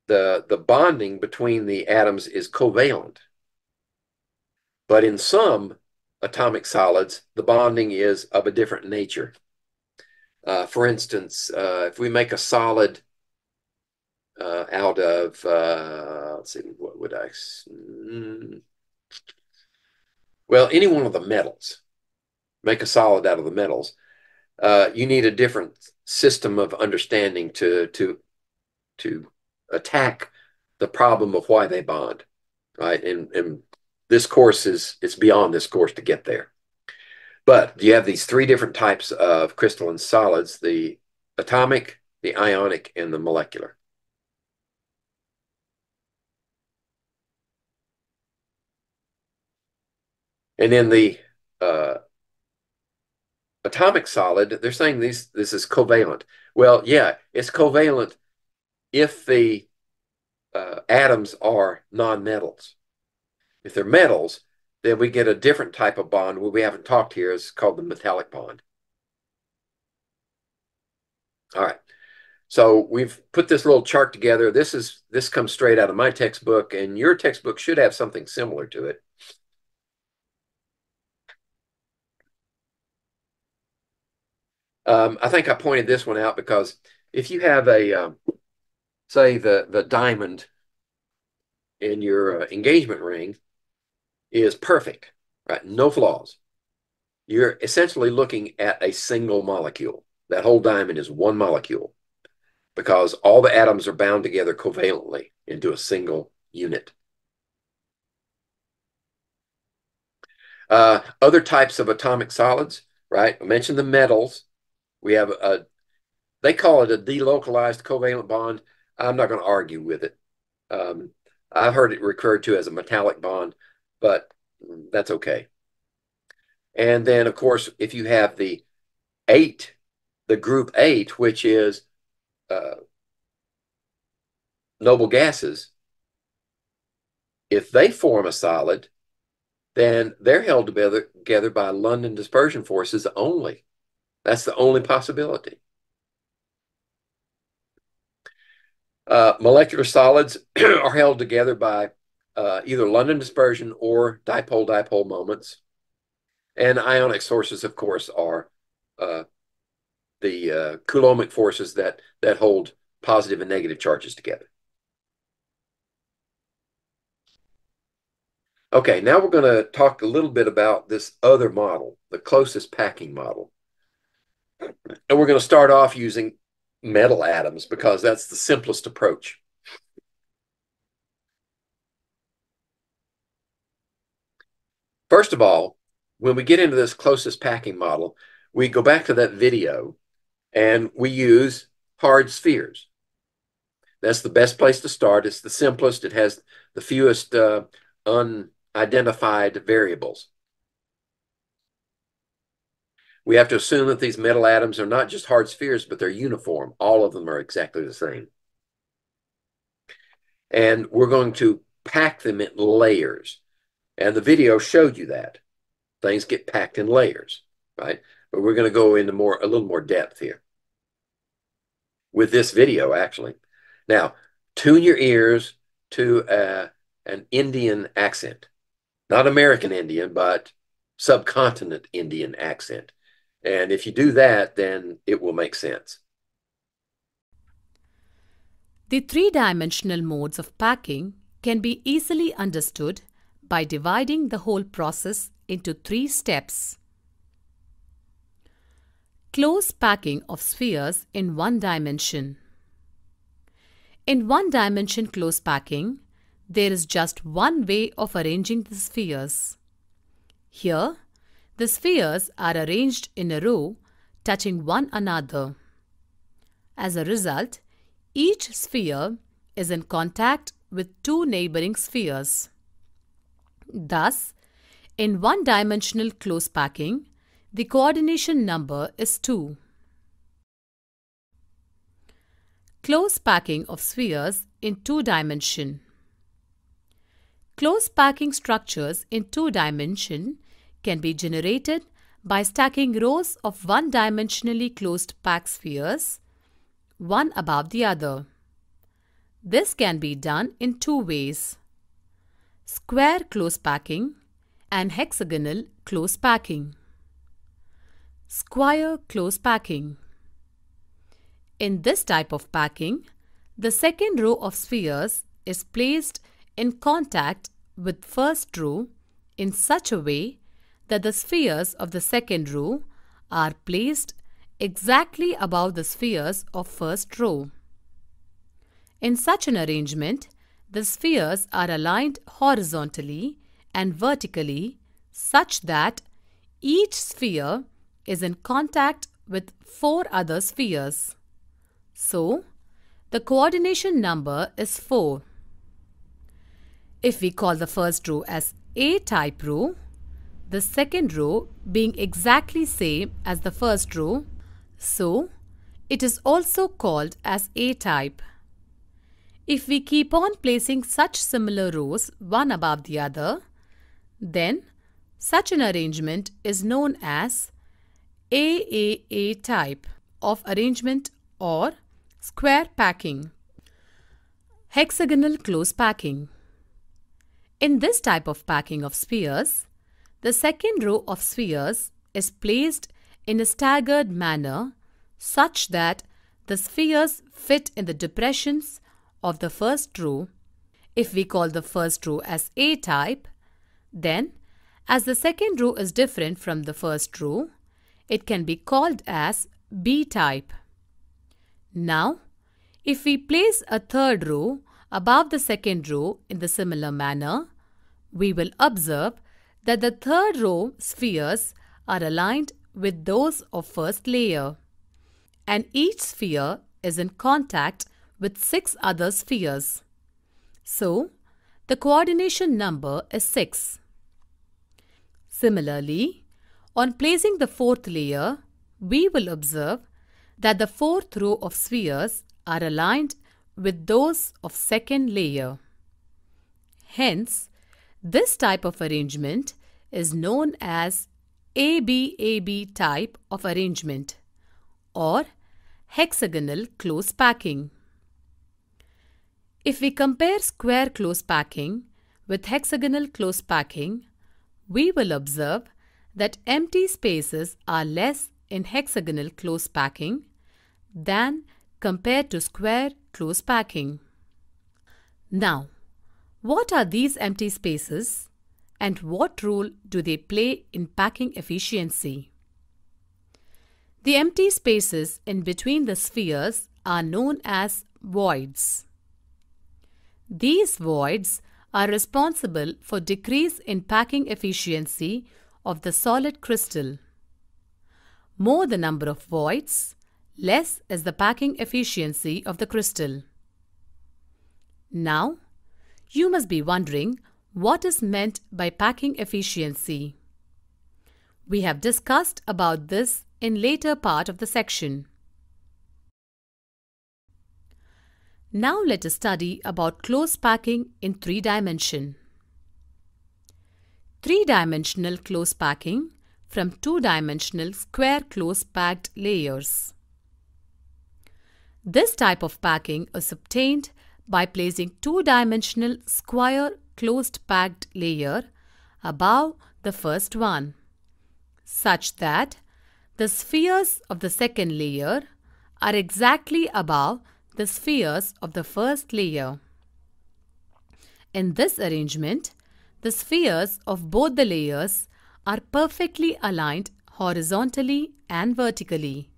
the, the bonding between the atoms is covalent. But in some atomic solids, the bonding is of a different nature. Uh, for instance, uh, if we make a solid uh, out of, uh, let's see, what would I, mm, well, any one of the metals, make a solid out of the metals, uh, you need a different system of understanding to, to, to attack the problem of why they bond, right? And, and this course is it's beyond this course to get there. But you have these three different types of crystalline solids, the atomic, the ionic, and the molecular. And in the uh, atomic solid, they're saying these this is covalent. Well, yeah, it's covalent if the uh, atoms are nonmetals. If they're metals, then we get a different type of bond. What we haven't talked here is called the metallic bond. All right. So we've put this little chart together. This is this comes straight out of my textbook, and your textbook should have something similar to it. Um, I think I pointed this one out because if you have a, um, say, the the diamond in your uh, engagement ring, is perfect, right? No flaws. you're essentially looking at a single molecule. That whole diamond is one molecule because all the atoms are bound together covalently into a single unit. Uh, other types of atomic solids, right? I mentioned the metals. We have a, they call it a delocalized covalent bond. I'm not going to argue with it. Um, I've heard it referred to as a metallic bond, but that's okay. And then, of course, if you have the eight, the group eight, which is uh, noble gases, if they form a solid, then they're held together, together by London dispersion forces only. That's the only possibility. Uh, molecular solids are held together by uh, either London dispersion or dipole-dipole moments. And ionic sources, of course, are uh, the uh, Coulombic forces that, that hold positive and negative charges together. Okay, now we're going to talk a little bit about this other model, the closest packing model. And we're going to start off using metal atoms because that's the simplest approach. First of all, when we get into this closest packing model, we go back to that video and we use hard spheres. That's the best place to start. It's the simplest. It has the fewest uh, unidentified variables. We have to assume that these metal atoms are not just hard spheres, but they're uniform. All of them are exactly the same. And we're going to pack them in layers. And the video showed you that. Things get packed in layers, right? But we're going to go into more a little more depth here with this video, actually. Now, tune your ears to uh, an Indian accent. Not American Indian, but subcontinent Indian accent. And if you do that, then it will make sense. The three-dimensional modes of packing can be easily understood by dividing the whole process into three steps. Close packing of spheres in one dimension. In one dimension close packing, there is just one way of arranging the spheres. Here, the spheres are arranged in a row touching one another. As a result, each sphere is in contact with two neighboring spheres. Thus, in one-dimensional close packing, the coordination number is 2. Close packing of spheres in two dimension. Close packing structures in two dimension can be generated by stacking rows of one-dimensionally closed pack spheres, one above the other. This can be done in two ways. Square close packing and hexagonal close packing. Square close packing. In this type of packing, the second row of spheres is placed in contact with first row in such a way that the spheres of the second row are placed exactly above the spheres of first row. In such an arrangement, the spheres are aligned horizontally and vertically such that each sphere is in contact with four other spheres. So, the coordination number is 4. If we call the first row as A-type row, the second row being exactly same as the first row, so it is also called as A-type. If we keep on placing such similar rows one above the other, then such an arrangement is known as AAA type of arrangement or square packing. Hexagonal close packing. In this type of packing of spheres, the second row of spheres is placed in a staggered manner such that the spheres fit in the depressions of the first row. If we call the first row as A type, then As the second row is different from the first row, it can be called as B-type. Now, if we place a third row above the second row in the similar manner, we will observe that the third row spheres are aligned with those of first layer and each sphere is in contact with six other spheres. So, the coordination number is 6. Similarly, on placing the fourth layer, we will observe that the fourth row of spheres are aligned with those of second layer. Hence, this type of arrangement is known as ABAB type of arrangement or hexagonal close packing. If we compare square close packing with hexagonal close packing, we will observe that empty spaces are less in hexagonal close packing than compared to square close packing. Now, what are these empty spaces and what role do they play in packing efficiency? The empty spaces in between the spheres are known as voids. These voids are responsible for decrease in packing efficiency of the solid crystal. More the number of voids, less is the packing efficiency of the crystal. Now, you must be wondering what is meant by packing efficiency. We have discussed about this in later part of the section. Now let us study about close packing in three dimension. Three-dimensional close packing from two-dimensional square close packed layers. This type of packing is obtained by placing two-dimensional square closed packed layer above the first one, such that the spheres of the second layer are exactly above the spheres of the first layer. In this arrangement, the spheres of both the layers are perfectly aligned horizontally and vertically.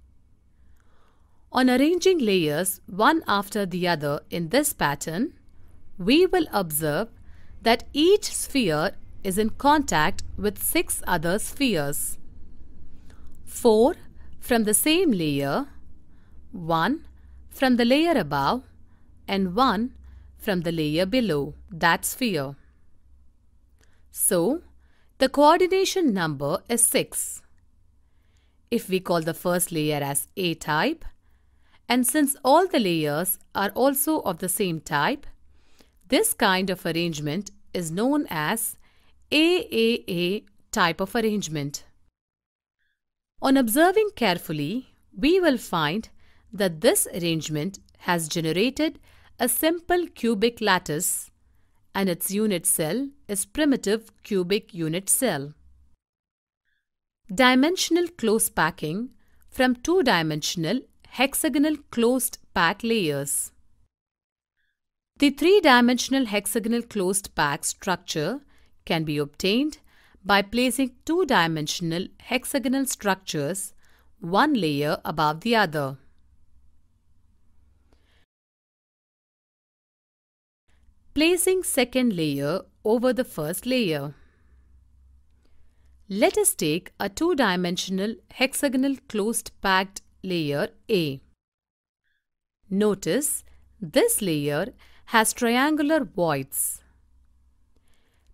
On arranging layers one after the other in this pattern, we will observe that each sphere is in contact with six other spheres. Four from the same layer, one from the layer above and one from the layer below that sphere. So, the coordination number is 6. If we call the first layer as A type, and since all the layers are also of the same type, this kind of arrangement is known as AAA type of arrangement. On observing carefully, we will find that this arrangement has generated a simple cubic lattice and its unit cell is primitive cubic unit cell. Dimensional close packing from two-dimensional hexagonal closed pack layers. The three-dimensional hexagonal closed pack structure can be obtained by placing two-dimensional hexagonal structures one layer above the other. Placing second layer over the first layer. Let us take a two-dimensional hexagonal closed packed layer A. Notice this layer has triangular voids.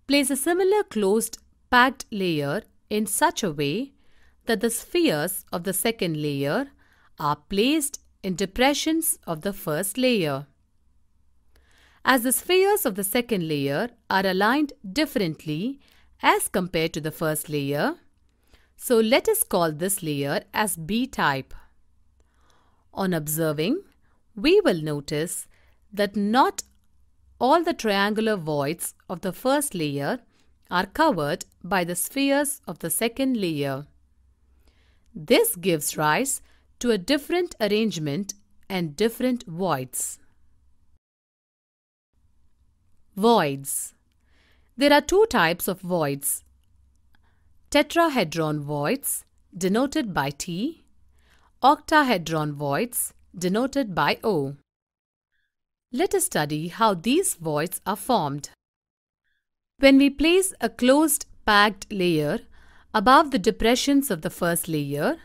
Place a similar closed packed layer in such a way that the spheres of the second layer are placed in depressions of the first layer. As the spheres of the second layer are aligned differently as compared to the first layer, so let us call this layer as B-type. On observing, we will notice that not all the triangular voids of the first layer are covered by the spheres of the second layer. This gives rise to a different arrangement and different voids. Voids. There are two types of voids. tetrahedron voids denoted by T, octahedron voids denoted by O. Let us study how these voids are formed. When we place a closed packed layer above the depressions of the first layer,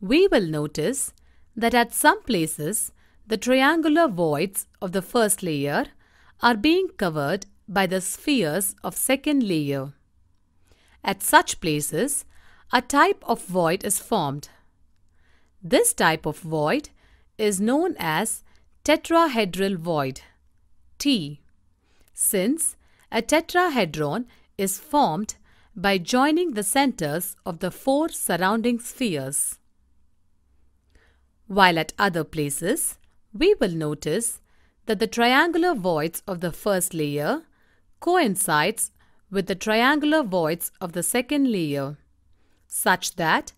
we will notice that at some places the triangular voids of the first layer are being covered by the spheres of second layer. At such places, a type of void is formed. This type of void is known as tetrahedral void T since a tetrahedron is formed by joining the centers of the four surrounding spheres. While at other places, we will notice that the triangular voids of the first layer coincides with the triangular voids of the second layer, such that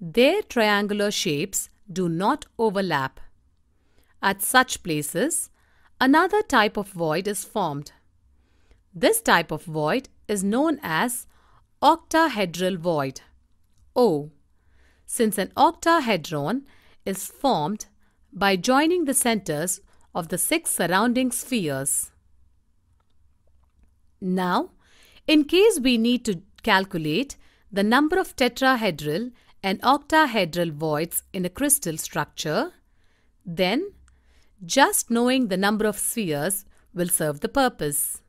their triangular shapes do not overlap. At such places, another type of void is formed. This type of void is known as octahedral void O, since an octahedron is formed by joining the centers of the six surrounding spheres. Now, in case we need to calculate the number of tetrahedral and octahedral voids in a crystal structure, then just knowing the number of spheres will serve the purpose.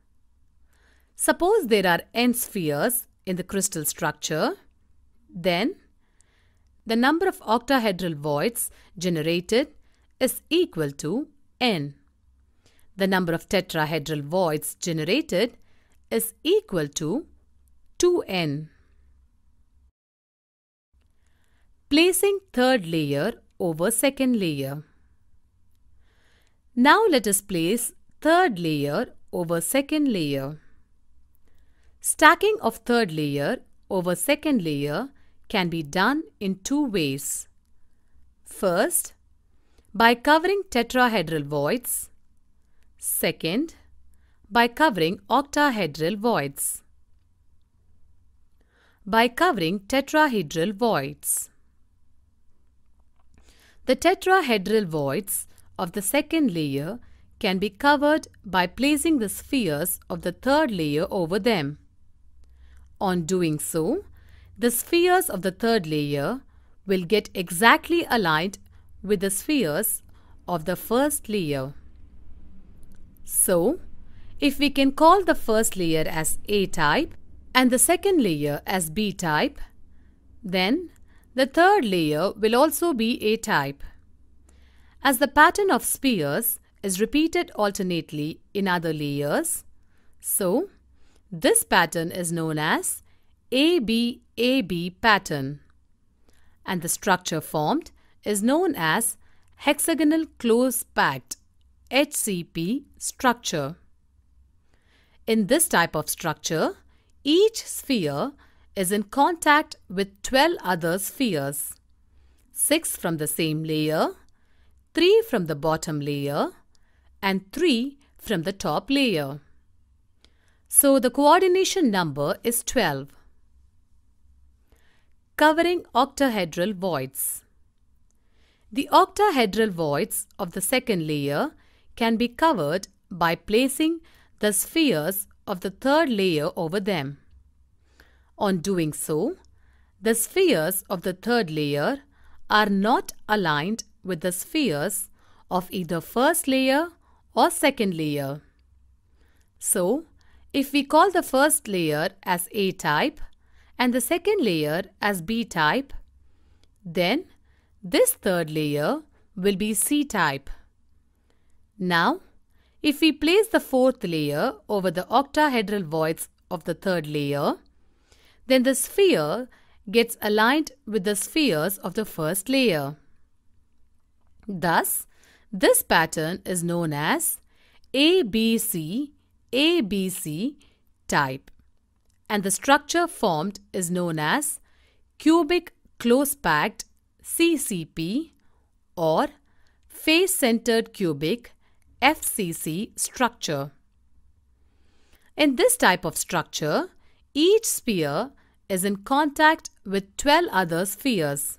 Suppose there are n spheres in the crystal structure, then the number of octahedral voids generated is equal to n. The number of tetrahedral voids generated is equal to 2n. Placing third layer over second layer. Now let us place third layer over second layer. Stacking of third layer over second layer can be done in two ways. First, by covering tetrahedral voids. Second, by covering octahedral voids. By covering tetrahedral voids. The tetrahedral voids of the second layer can be covered by placing the spheres of the third layer over them. On doing so, the spheres of the third layer will get exactly aligned with the spheres of the first layer. So, if we can call the first layer as A-type and the second layer as B-type, then the third layer will also be A-type. As the pattern of spheres is repeated alternately in other layers, so this pattern is known as ABAB pattern and the structure formed is known as hexagonal close packed HCP structure. In this type of structure, each sphere is in contact with 12 other spheres, 6 from the same layer, 3 from the bottom layer and 3 from the top layer. So the coordination number is 12. Covering octahedral voids. The octahedral voids of the second layer can be covered by placing the spheres of the third layer over them. On doing so, the spheres of the third layer are not aligned with the spheres of either first layer or second layer. So, if we call the first layer as A-type and the second layer as B-type, then this third layer will be C-type. Now, if we place the fourth layer over the octahedral voids of the third layer, then the sphere gets aligned with the spheres of the first layer. Thus, this pattern is known as ABC ABC type and the structure formed is known as cubic close-packed CCP or face-centered cubic FCC structure. In this type of structure, each sphere is in contact with 12 other spheres.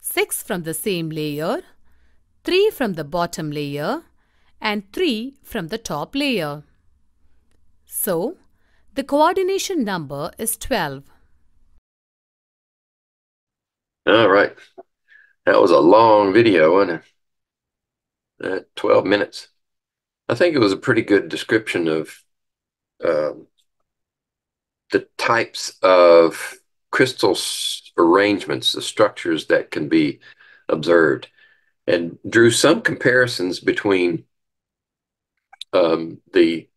6 from the same layer, 3 from the bottom layer and 3 from the top layer. So, the coordination number is 12. All right. That was a long video, wasn't it? Uh, 12 minutes. I think it was a pretty good description of um, the types of crystal arrangements, the structures that can be observed, and drew some comparisons between um, the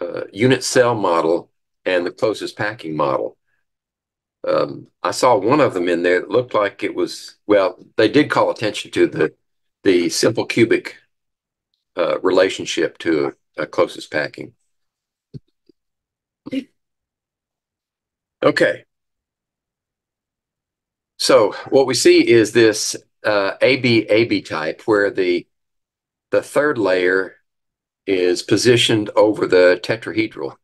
uh, unit cell model and the closest packing model. Um, I saw one of them in there that looked like it was, well, they did call attention to the, the simple cubic uh, relationship to a, a closest packing. Okay. So what we see is this uh, AB-AB type where the the third layer is positioned over the tetrahedral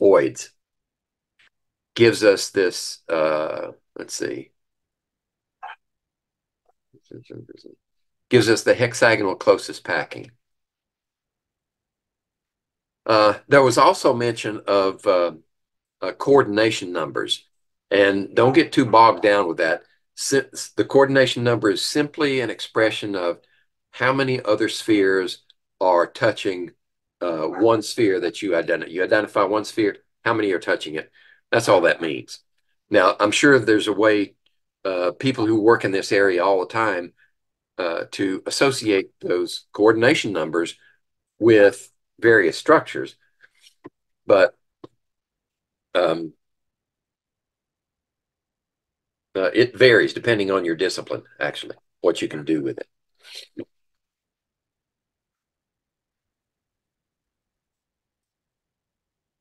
voids. Gives us this, uh, let's see, gives us the hexagonal closest packing. Uh, there was also mention of uh, uh, coordination numbers, and don't get too bogged down with that. Since the coordination number is simply an expression of how many other spheres are touching uh, one sphere that you identify. You identify one sphere, how many are touching it? That's all that means. Now, I'm sure there's a way uh, people who work in this area all the time uh, to associate those coordination numbers with various structures, but um, uh, it varies depending on your discipline, actually, what you can do with it.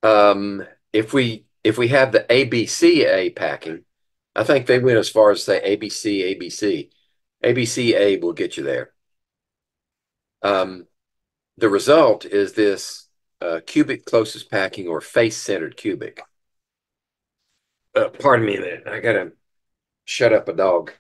Um, if we if we have the ABCA packing, I think they went as far as say ABC, ABC. ABCA will get you there. Um, the result is this uh, cubic closest packing or face-centered cubic. Uh, pardon me. I gotta shut up a dog.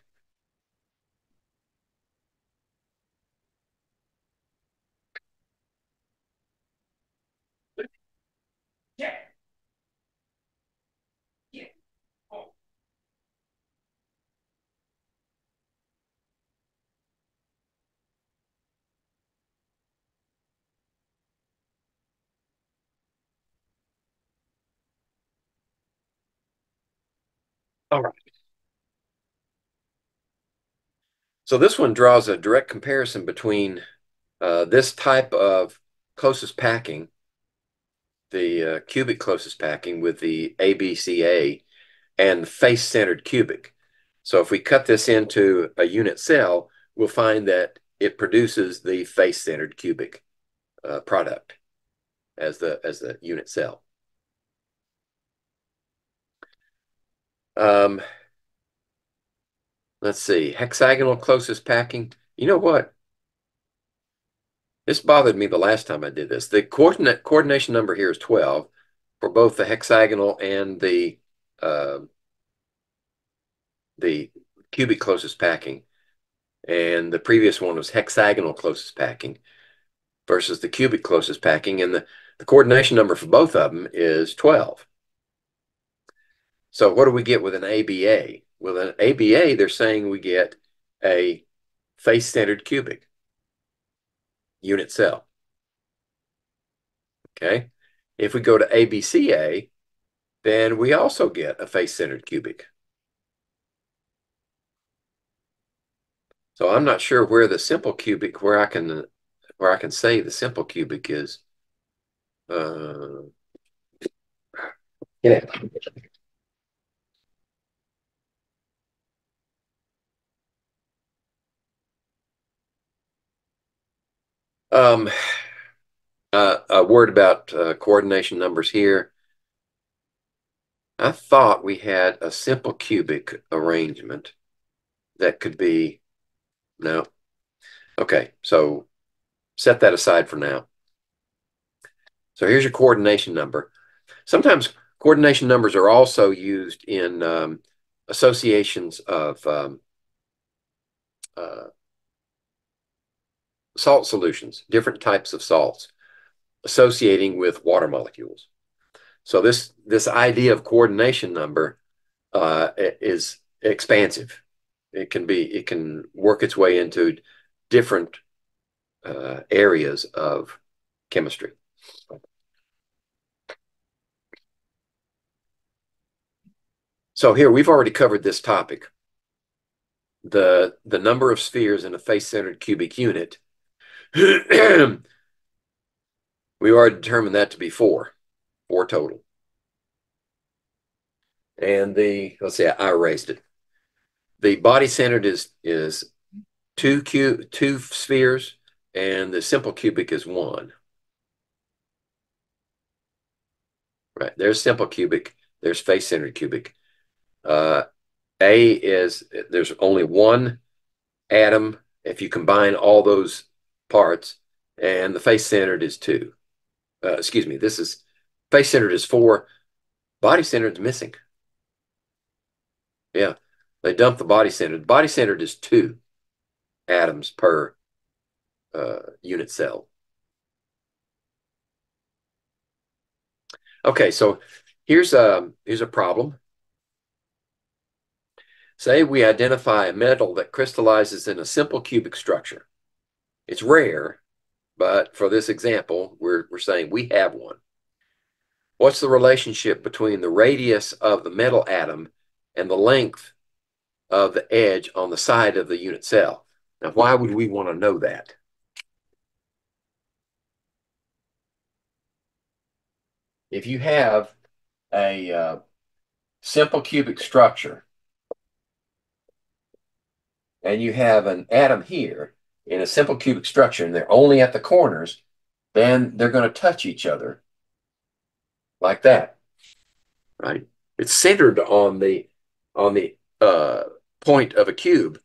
All right. So this one draws a direct comparison between uh, this type of closest packing, the uh, cubic closest packing with the ABCA and face-centered cubic. So if we cut this into a unit cell, we'll find that it produces the face-centered cubic uh, product as the as the unit cell. Um, let's see, hexagonal closest packing. You know what? This bothered me the last time I did this. The coordinate coordination number here is 12 for both the hexagonal and the uh, the cubic closest packing. And the previous one was hexagonal closest packing versus the cubic closest packing. And the, the coordination number for both of them is 12. So what do we get with an ABA? With an ABA, they're saying we get a face-centered cubic unit cell. Okay. If we go to ABCA, then we also get a face-centered cubic. So I'm not sure where the simple cubic, where I can, where I can say the simple cubic is. Uh, yeah. A word about uh, coordination numbers here. I thought we had a simple cubic arrangement that could be, no. Okay, so set that aside for now. So here's your coordination number. Sometimes Coordination numbers are also used in um, associations of um, uh, salt solutions, different types of salts associating with water molecules. So this this idea of coordination number uh, is expansive. It can be it can work its way into different uh, areas of chemistry. So here we've already covered this topic. The the number of spheres in a face-centered cubic unit. we already determined that to be four, four total. And the let's see, I erased it. The body centered is is two cu two spheres, and the simple cubic is one. Right, there's simple cubic, there's face-centered cubic. Uh, A is, there's only one atom if you combine all those parts, and the face-centered is two. Uh, excuse me, this is, face-centered is four, body-centered is missing. Yeah, they dump the body-centered. Body-centered is two atoms per uh, unit cell. Okay, so here's a here's a problem. Say we identify a metal that crystallizes in a simple cubic structure. It's rare, but for this example, we're, we're saying we have one. What's the relationship between the radius of the metal atom and the length of the edge on the side of the unit cell? Now, why would we want to know that? if you have a uh, simple cubic structure and you have an atom here in a simple cubic structure and they're only at the corners, then they're going to touch each other like that, right? It's centered on the on the uh, point of a cube,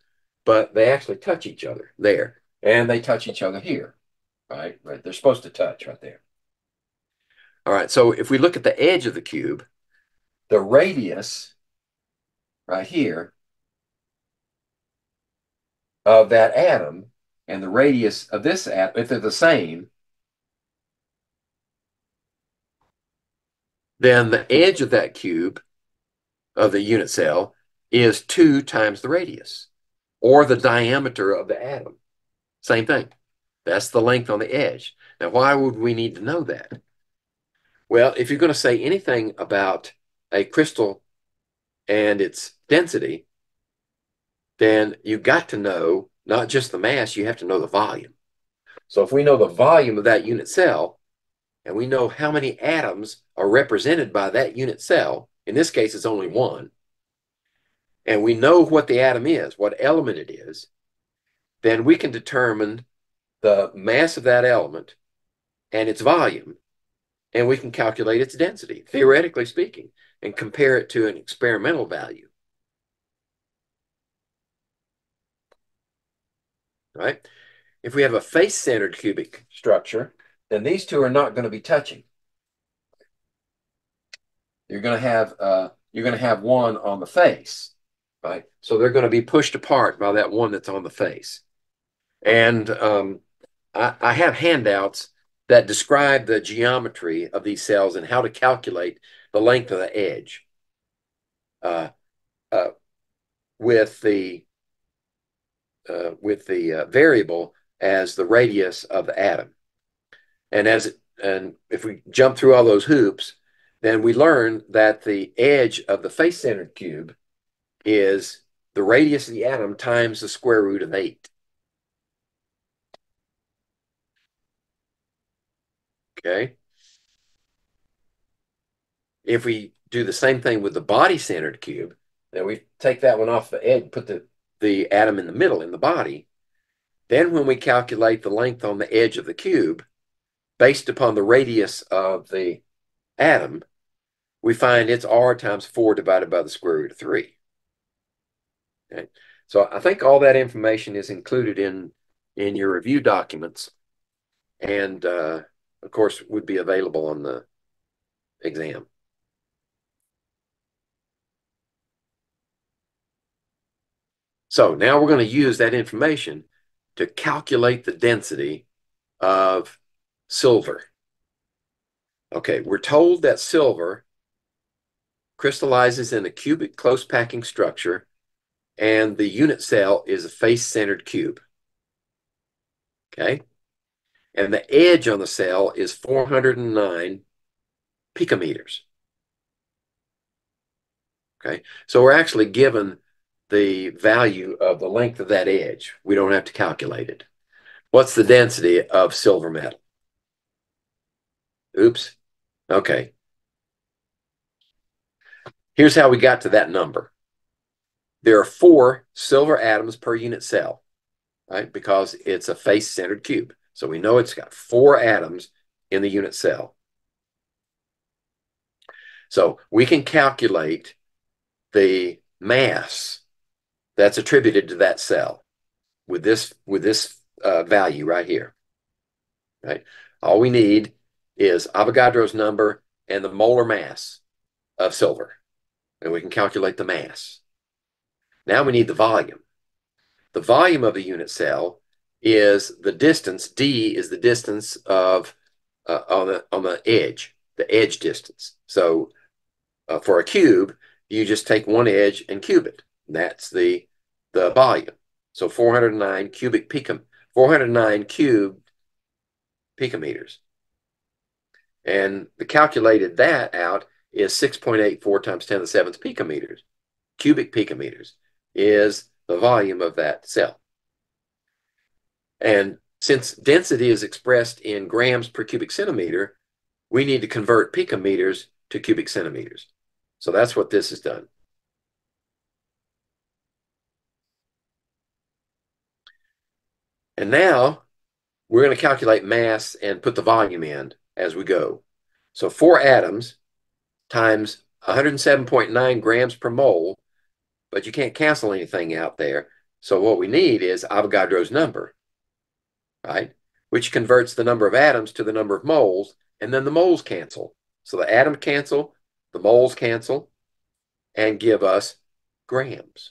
but they actually touch each other there, and they touch each other here, right? Right? They're supposed to touch right there. All right, so if we look at the edge of the cube, the radius right here of that atom and the radius of this atom, if they're the same, then the edge of that cube of the unit cell is 2 times the radius or the diameter of the atom. Same thing. That's the length on the edge. Now, why would we need to know that? Well, if you're going to say anything about a crystal and its density, then you got to know not just the mass, you have to know the volume. So if we know the volume of that unit cell, and we know how many atoms are represented by that unit cell, in this case, it's only one, and we know what the atom is, what element it is, then we can determine the mass of that element and its volume and we can calculate its density, theoretically speaking, and compare it to an experimental value. Right? If we have a face-centered cubic structure, then these two are not going to be touching. You're going to have uh, you're going to have one on the face, right? So they're going to be pushed apart by that one that's on the face. And um, I, I have handouts that describe the geometry of these cells and how to calculate the length of the edge uh, uh, with the uh, with the uh, variable as the radius of the atom. And as and if we jump through all those hoops, then we learn that the edge of the face-centered cube is the radius of the atom times the square root of 8. Okay. If we do the same thing with the body-centered cube, then we take that one off the edge, put the, the atom in the middle in the body. Then when we calculate the length on the edge of the cube, based upon the radius of the atom, we find it's r times 4 divided by the square root of 3. Okay. So I think all that information is included in, in your review documents. And uh, of course, would be available on the exam. So now we're going to use that information to calculate the density of silver. Okay, we're told that silver crystallizes in a cubic close packing structure and the unit cell is a face-centered cube. Okay, and the edge on the cell is 409 picometers. Okay, so we're actually given the value of the length of that edge. We don't have to calculate it. What's the density of silver metal? Oops. Okay. Here's how we got to that number. There are four silver atoms per unit cell, right? Because it's a face-centered cube. So we know it's got four atoms in the unit cell. So we can calculate the mass that's attributed to that cell with this with this uh, value right here. Right. All we need is Avogadro's number and the molar mass of silver, and we can calculate the mass. Now we need the volume. The volume of the unit cell is the distance. D is the distance of uh, on the on the edge, the edge distance. So uh, for a cube, you just take one edge and cube it. That's the the volume. So 409 cubic picom 409 cubed picometers. And the calculated that out is 6.84 times 10 to the seventh picometers. Cubic picometers is the volume of that cell. And since density is expressed in grams per cubic centimeter, we need to convert picometers to cubic centimeters. So that's what this has done. And now we're going to calculate mass and put the volume in as we go. So four atoms times 107.9 grams per mole, but you can't cancel anything out there. So what we need is Avogadro's number, right? Which converts the number of atoms to the number of moles, and then the moles cancel. So the atom cancel, the moles cancel, and give us grams.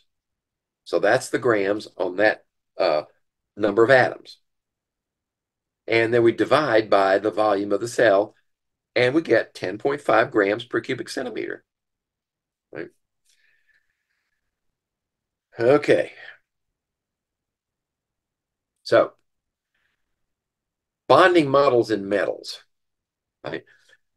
So that's the grams on that uh, number of atoms. And then we divide by the volume of the cell, and we get 10.5 grams per cubic centimeter. Right? Okay. So, bonding models in metals. Right?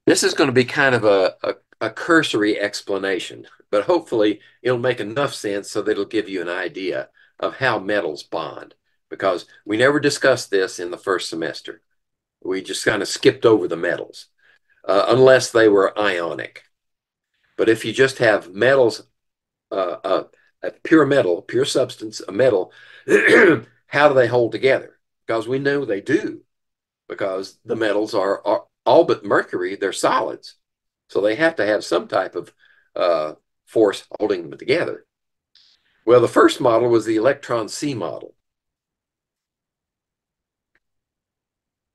This is going to be kind of a, a, a cursory explanation, but hopefully it'll make enough sense so that it'll give you an idea of how metals bond because we never discussed this in the first semester. We just kind of skipped over the metals uh, unless they were ionic. But if you just have metals, uh, uh, a pure metal, pure substance, a metal, how do they hold together? Because we know they do, because the metals are, are all but mercury, they're solids. So they have to have some type of uh, force holding them together. Well, the first model was the electron sea model.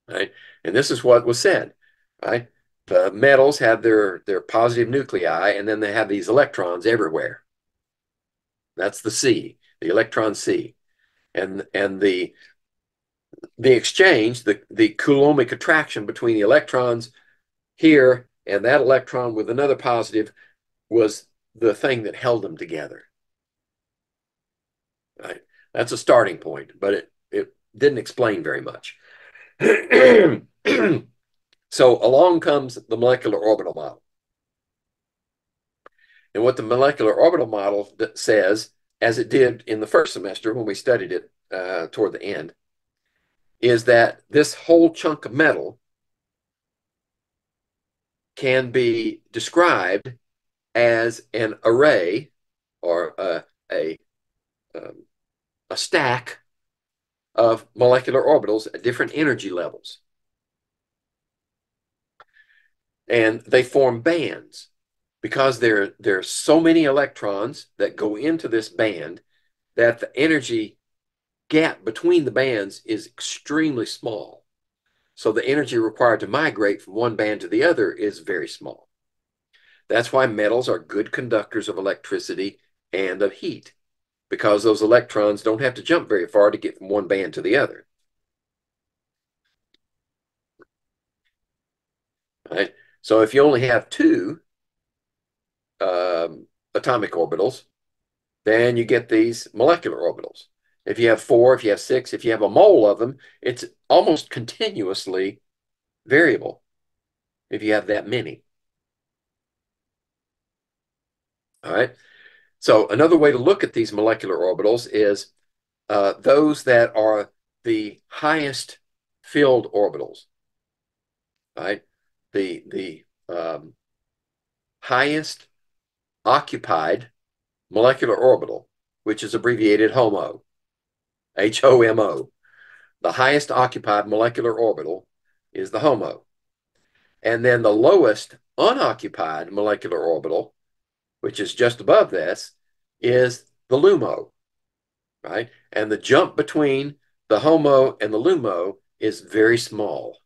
Right? And this is what was said, right? The metals have their, their positive nuclei, and then they have these electrons everywhere. That's the sea, the electron sea. And, and the, the exchange, the, the Coulombic attraction between the electrons here and that electron with another positive was the thing that held them together. Right? That's a starting point, but it, it didn't explain very much. So along comes the molecular orbital model. And what the molecular orbital model says, as it did in the first semester when we studied it uh, toward the end, is that this whole chunk of metal can be described as an array or a, a, um, a stack of molecular orbitals at different energy levels. And they form bands because there, there are so many electrons that go into this band that the energy gap between the bands is extremely small. So the energy required to migrate from one band to the other is very small. That's why metals are good conductors of electricity and of heat because those electrons don't have to jump very far to get from one band to the other. Right? So if you only have two um, atomic orbitals, then you get these molecular orbitals. If you have four, if you have six, if you have a mole of them, it's almost continuously variable if you have that many. All right. So another way to look at these molecular orbitals is uh, those that are the highest filled orbitals. Right. The the um, highest occupied molecular orbital, which is abbreviated HOMO, H-O-M-O. The highest occupied molecular orbital is the HOMO. And then the lowest unoccupied molecular orbital, which is just above this, is the LUMO, right? And the jump between the HOMO and the LUMO is very small.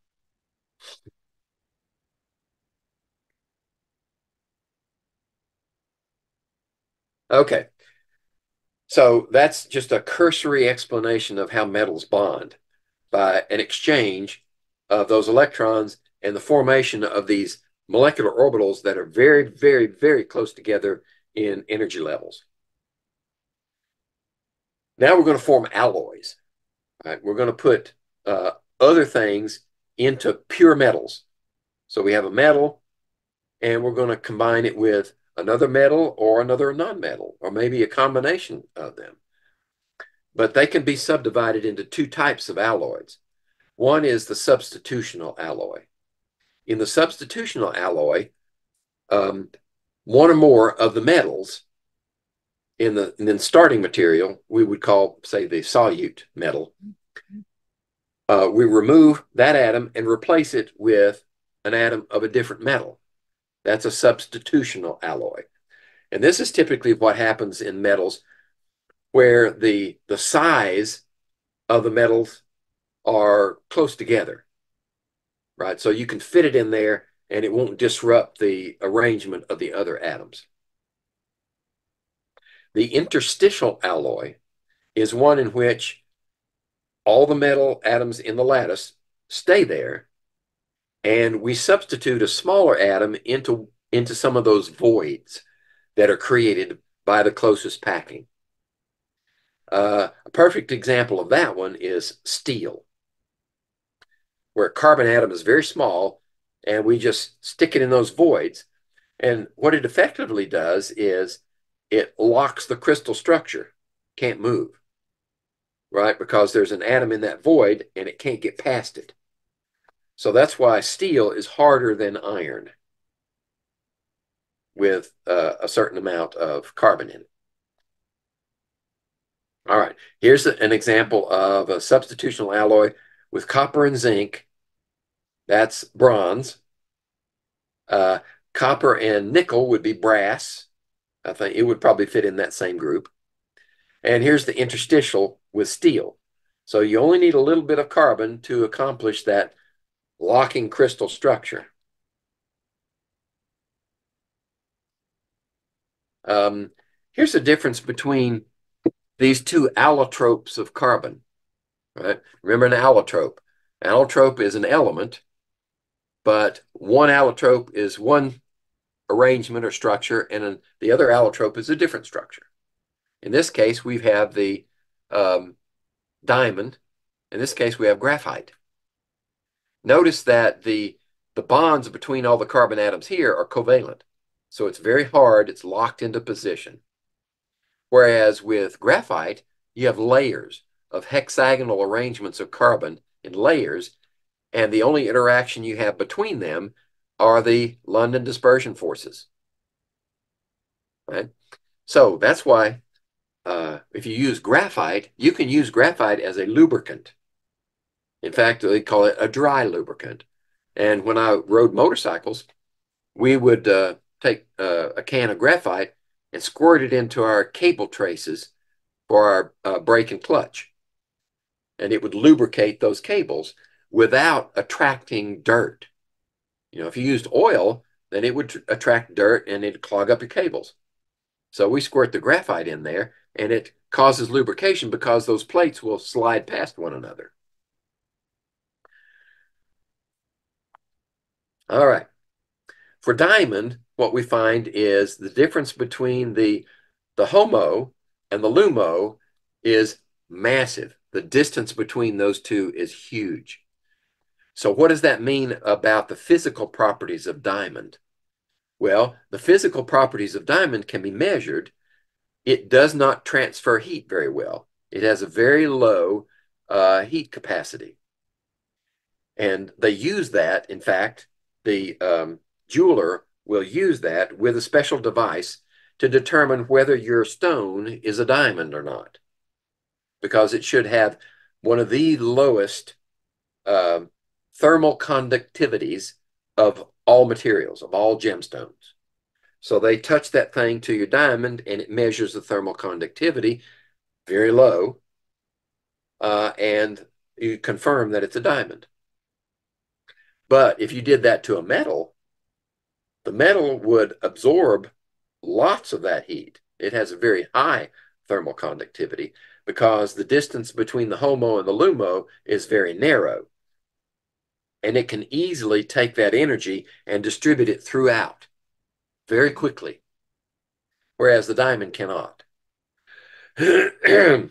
Okay. So that's just a cursory explanation of how metals bond by an exchange of those electrons and the formation of these molecular orbitals that are very, very, very close together in energy levels. Now we're going to form alloys. Right? We're going to put uh, other things into pure metals. So we have a metal, and we're going to combine it with another metal or another nonmetal, or maybe a combination of them. But they can be subdivided into two types of alloys. One is the substitutional alloy. In the substitutional alloy, um, one or more of the metals in the, in the starting material, we would call, say, the solute metal. Uh, we remove that atom and replace it with an atom of a different metal. That's a substitutional alloy. And this is typically what happens in metals where the, the size of the metals are close together, right? So you can fit it in there and it won't disrupt the arrangement of the other atoms. The interstitial alloy is one in which all the metal atoms in the lattice stay there and we substitute a smaller atom into, into some of those voids that are created by the closest packing. Uh, a perfect example of that one is steel, where a carbon atom is very small, and we just stick it in those voids. And what it effectively does is it locks the crystal structure, can't move, right? Because there's an atom in that void and it can't get past it. So that's why steel is harder than iron with uh, a certain amount of carbon in it. All right, here's an example of a substitutional alloy with copper and zinc. That's bronze. Uh, copper and nickel would be brass. I think it would probably fit in that same group. And here's the interstitial with steel. So you only need a little bit of carbon to accomplish that locking crystal structure. Um, here's the difference between these two allotropes of carbon. Right? Remember an allotrope. Allotrope is an element, but one allotrope is one arrangement or structure, and the other allotrope is a different structure. In this case, we have the um, diamond. In this case, we have graphite. Notice that the, the bonds between all the carbon atoms here are covalent. So it's very hard, it's locked into position. Whereas with graphite, you have layers of hexagonal arrangements of carbon in layers, and the only interaction you have between them are the London dispersion forces. Right? So that's why uh, if you use graphite, you can use graphite as a lubricant. In fact, they call it a dry lubricant. And when I rode motorcycles, we would uh, take uh, a can of graphite and squirt it into our cable traces for our uh, brake and clutch. And it would lubricate those cables without attracting dirt. You know, if you used oil, then it would attract dirt and it'd clog up your cables. So we squirt the graphite in there and it causes lubrication because those plates will slide past one another. All right. For diamond, what we find is the difference between the, the HOMO and the LUMO is massive. The distance between those two is huge. So what does that mean about the physical properties of diamond? Well, the physical properties of diamond can be measured. It does not transfer heat very well. It has a very low uh, heat capacity. And they use that, in fact, the um, jeweler will use that with a special device to determine whether your stone is a diamond or not. Because it should have one of the lowest uh, thermal conductivities of all materials, of all gemstones. So they touch that thing to your diamond and it measures the thermal conductivity very low. Uh, and you confirm that it's a diamond. But if you did that to a metal, the metal would absorb lots of that heat. It has a very high thermal conductivity because the distance between the HOMO and the LUMO is very narrow. And it can easily take that energy and distribute it throughout very quickly, whereas the diamond cannot.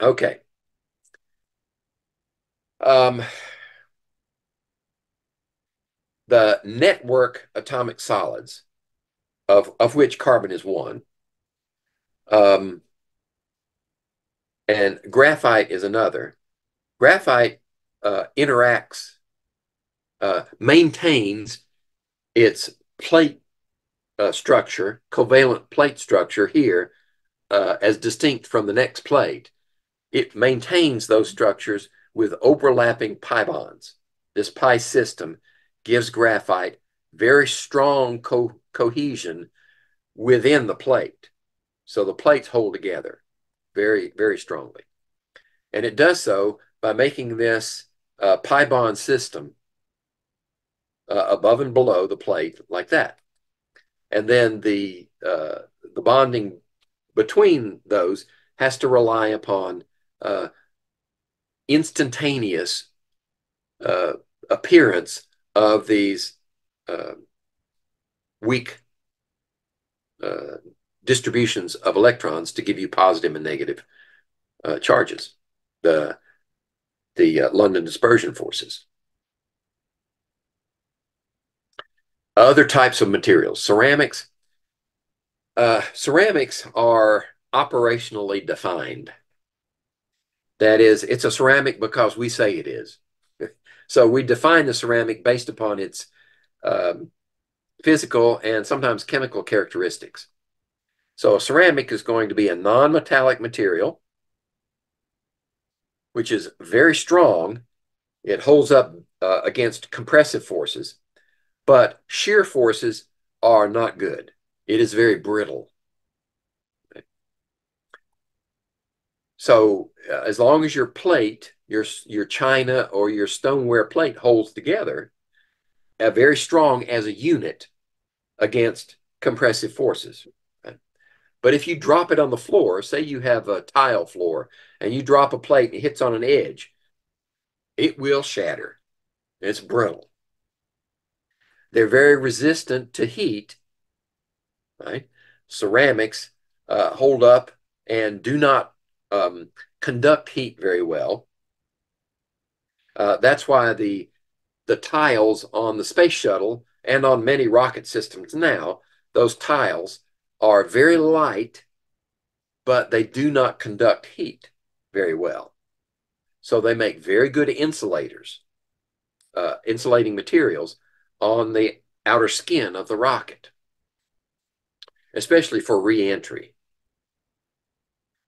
okay. Um, the network atomic solids, of, of which carbon is one, um, and graphite is another. Graphite uh, interacts, uh, maintains its plate uh, structure, covalent plate structure here, uh, as distinct from the next plate. It maintains those structures with overlapping pi bonds. This pi system gives graphite very strong co cohesion within the plate. So the plates hold together very, very strongly. And it does so by making this uh, pi bond system uh, above and below the plate like that. And then the, uh, the bonding between those has to rely upon uh, instantaneous uh, appearance of these uh, weak distributions of electrons to give you positive and negative charges, the, the uh, London dispersion forces. Other types of materials, ceramics. Uh, ceramics are operationally defined. That is, it's a ceramic because we say it is. so we define the ceramic based upon its um, physical and sometimes chemical characteristics. So a ceramic is going to be a non-metallic material, which is very strong. It holds up uh, against compressive forces, but shear forces are not good. It is very brittle. So uh, as long as your plate, your your china or your stoneware plate holds together, uh, very strong as a unit against compressive forces. But if you drop it on the floor, say you have a tile floor and you drop a plate and it hits on an edge, it will shatter. It's brittle. They're very resistant to heat. Right? Ceramics uh, hold up and do not um, conduct heat very well. Uh, that's why the the tiles on the space shuttle and on many rocket systems now, those tiles are very light, but they do not conduct heat very well. So they make very good insulators, uh, insulating materials on the outer skin of the rocket, especially for reentry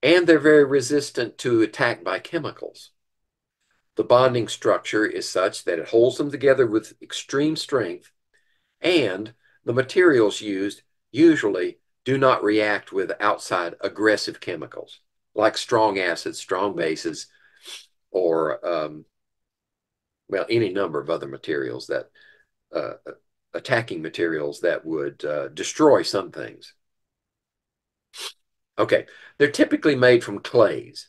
and they're very resistant to attack by chemicals. The bonding structure is such that it holds them together with extreme strength, and the materials used usually do not react with outside aggressive chemicals like strong acids, strong bases, or um, well, any number of other materials that uh, attacking materials that would uh, destroy some things. Okay, they're typically made from clays,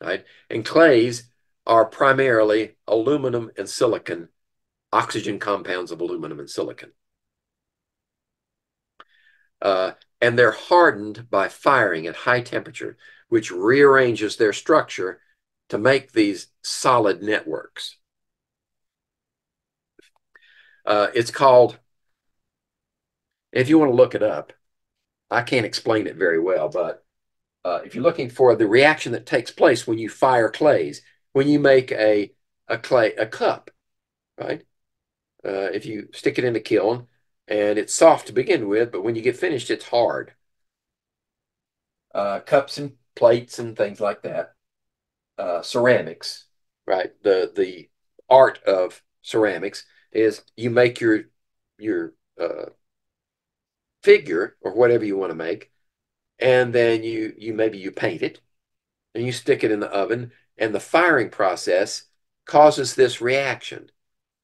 right? And clays are primarily aluminum and silicon, oxygen compounds of aluminum and silicon. Uh, and they're hardened by firing at high temperature, which rearranges their structure to make these solid networks. Uh, it's called, if you want to look it up, I can't explain it very well, but uh, if you're looking for the reaction that takes place when you fire clays, when you make a a clay a cup, right? Uh, if you stick it in a kiln and it's soft to begin with, but when you get finished, it's hard. Uh, cups and plates and things like that. Uh, ceramics, right? The the art of ceramics is you make your your uh, figure or whatever you want to make, and then you you maybe you paint it, and you stick it in the oven, and the firing process causes this reaction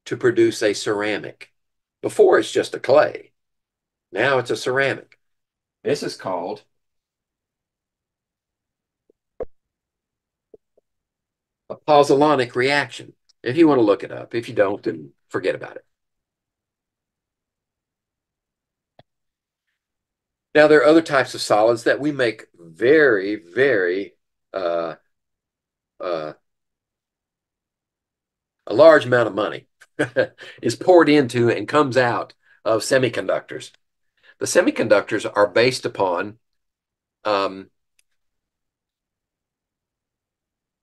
to produce a ceramic. Before it's just a clay. Now it's a ceramic. This is called a pozzolanic reaction. If you want to look it up. If you don't, then forget about it. Now, there are other types of solids that we make very, very uh, uh, a large amount of money is poured into and comes out of semiconductors. The semiconductors are based upon um,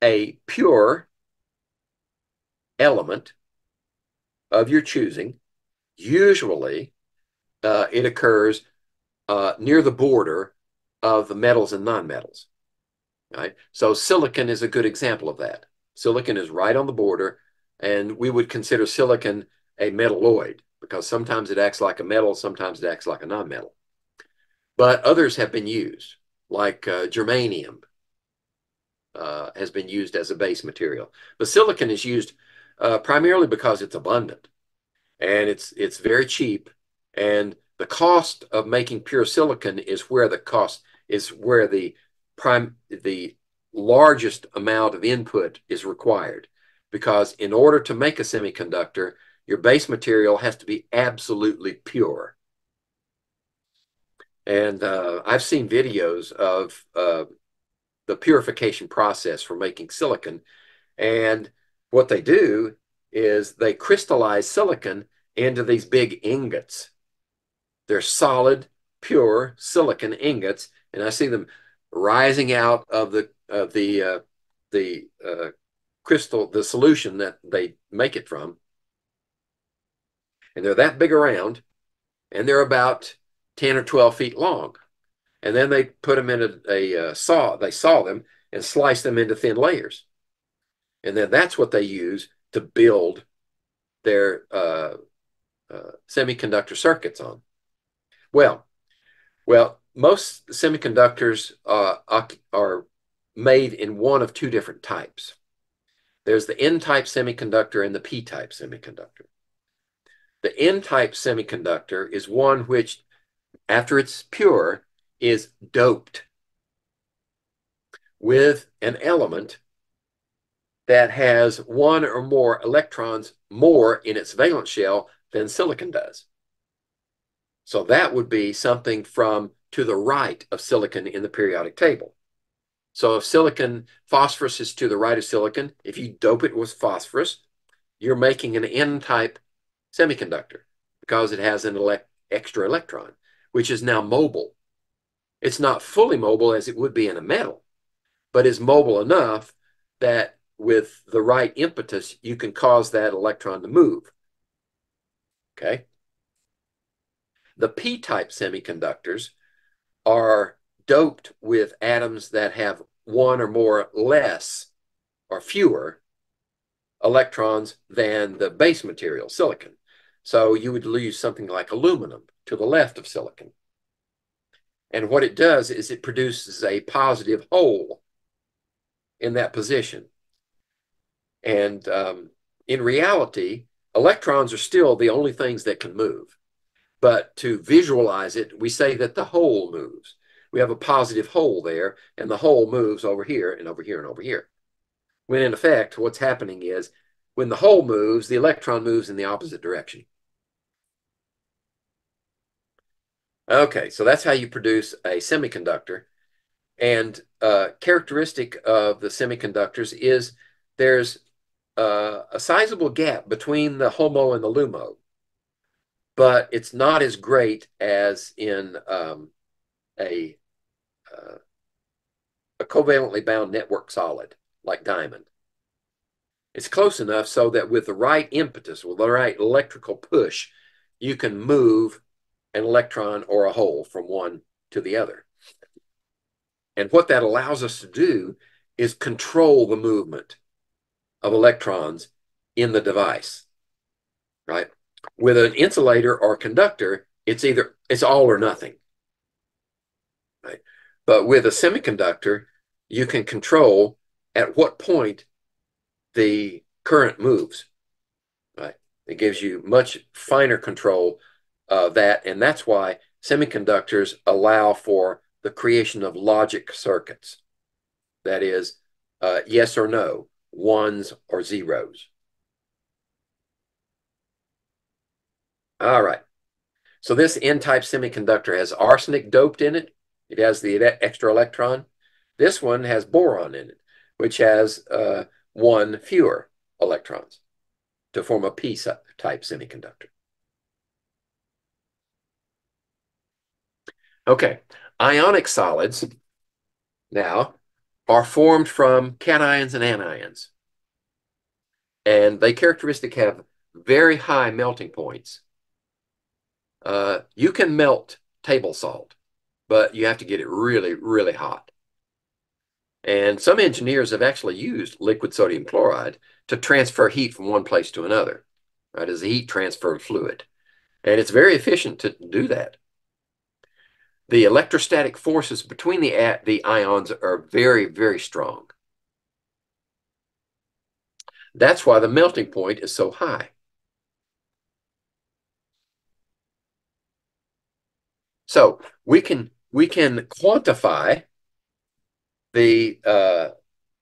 a pure element of your choosing. Usually, uh, it occurs uh, near the border of the metals and nonmetals. Right? So silicon is a good example of that. Silicon is right on the border and we would consider silicon a metalloid because sometimes it acts like a metal, sometimes it acts like a nonmetal. But others have been used, like uh, germanium uh, has been used as a base material. But silicon is used uh, primarily because it's abundant and it's it's very cheap. And the cost of making pure silicon is where the cost is where the prime the largest amount of input is required because in order to make a semiconductor, your base material has to be absolutely pure. And uh, I've seen videos of uh, the purification process for making silicon. And what they do is they crystallize silicon into these big ingots. They're solid, pure silicon ingots. And I see them rising out of the of the uh, the uh, crystal, the solution that they make it from. And they're that big around, and they're about 10 or 12 feet long. And then they put them in a, a uh, saw, they saw them and slice them into thin layers. And then that's what they use to build their uh, uh, semiconductor circuits on. Well, well, most semiconductors uh, are made in one of two different types. There's the N-type semiconductor and the P-type semiconductor. The N-type semiconductor is one which, after it's pure, is doped with an element that has one or more electrons more in its valence shell than silicon does. So that would be something from to the right of silicon in the periodic table. So if silicon, phosphorus is to the right of silicon, if you dope it with phosphorus, you're making an N-type semiconductor because it has an ele extra electron, which is now mobile. It's not fully mobile as it would be in a metal, but is mobile enough that with the right impetus, you can cause that electron to move. Okay. The P-type semiconductors are doped with atoms that have one or more less or fewer electrons than the base material, silicon. So you would lose something like aluminum to the left of silicon. And what it does is it produces a positive hole in that position. And um, in reality, electrons are still the only things that can move. But to visualize it, we say that the hole moves we have a positive hole there, and the hole moves over here and over here and over here. When in effect, what's happening is when the hole moves, the electron moves in the opposite direction. Okay, so that's how you produce a semiconductor. And uh, characteristic of the semiconductors is there's uh, a sizable gap between the HOMO and the LUMO, but it's not as great as in um, a uh, a covalently bound network solid like diamond. It's close enough so that with the right impetus, with the right electrical push, you can move an electron or a hole from one to the other. And what that allows us to do is control the movement of electrons in the device, right? With an insulator or conductor, it's either, it's all or nothing, right? But with a semiconductor, you can control at what point the current moves, right? It gives you much finer control of that. And that's why semiconductors allow for the creation of logic circuits. That is, uh, yes or no, ones or zeros. All right. So this N-type semiconductor has arsenic doped in it. It has the extra electron. This one has boron in it, which has uh, one fewer electrons to form a p-type semiconductor. Okay, ionic solids now are formed from cations and anions. And they characteristic have very high melting points. Uh, you can melt table salt, but you have to get it really, really hot. And some engineers have actually used liquid sodium chloride to transfer heat from one place to another, right, as a heat transfer fluid. And it's very efficient to do that the electrostatic forces between the, the ions are very, very strong. That's why the melting point is so high. So we can we can quantify the uh,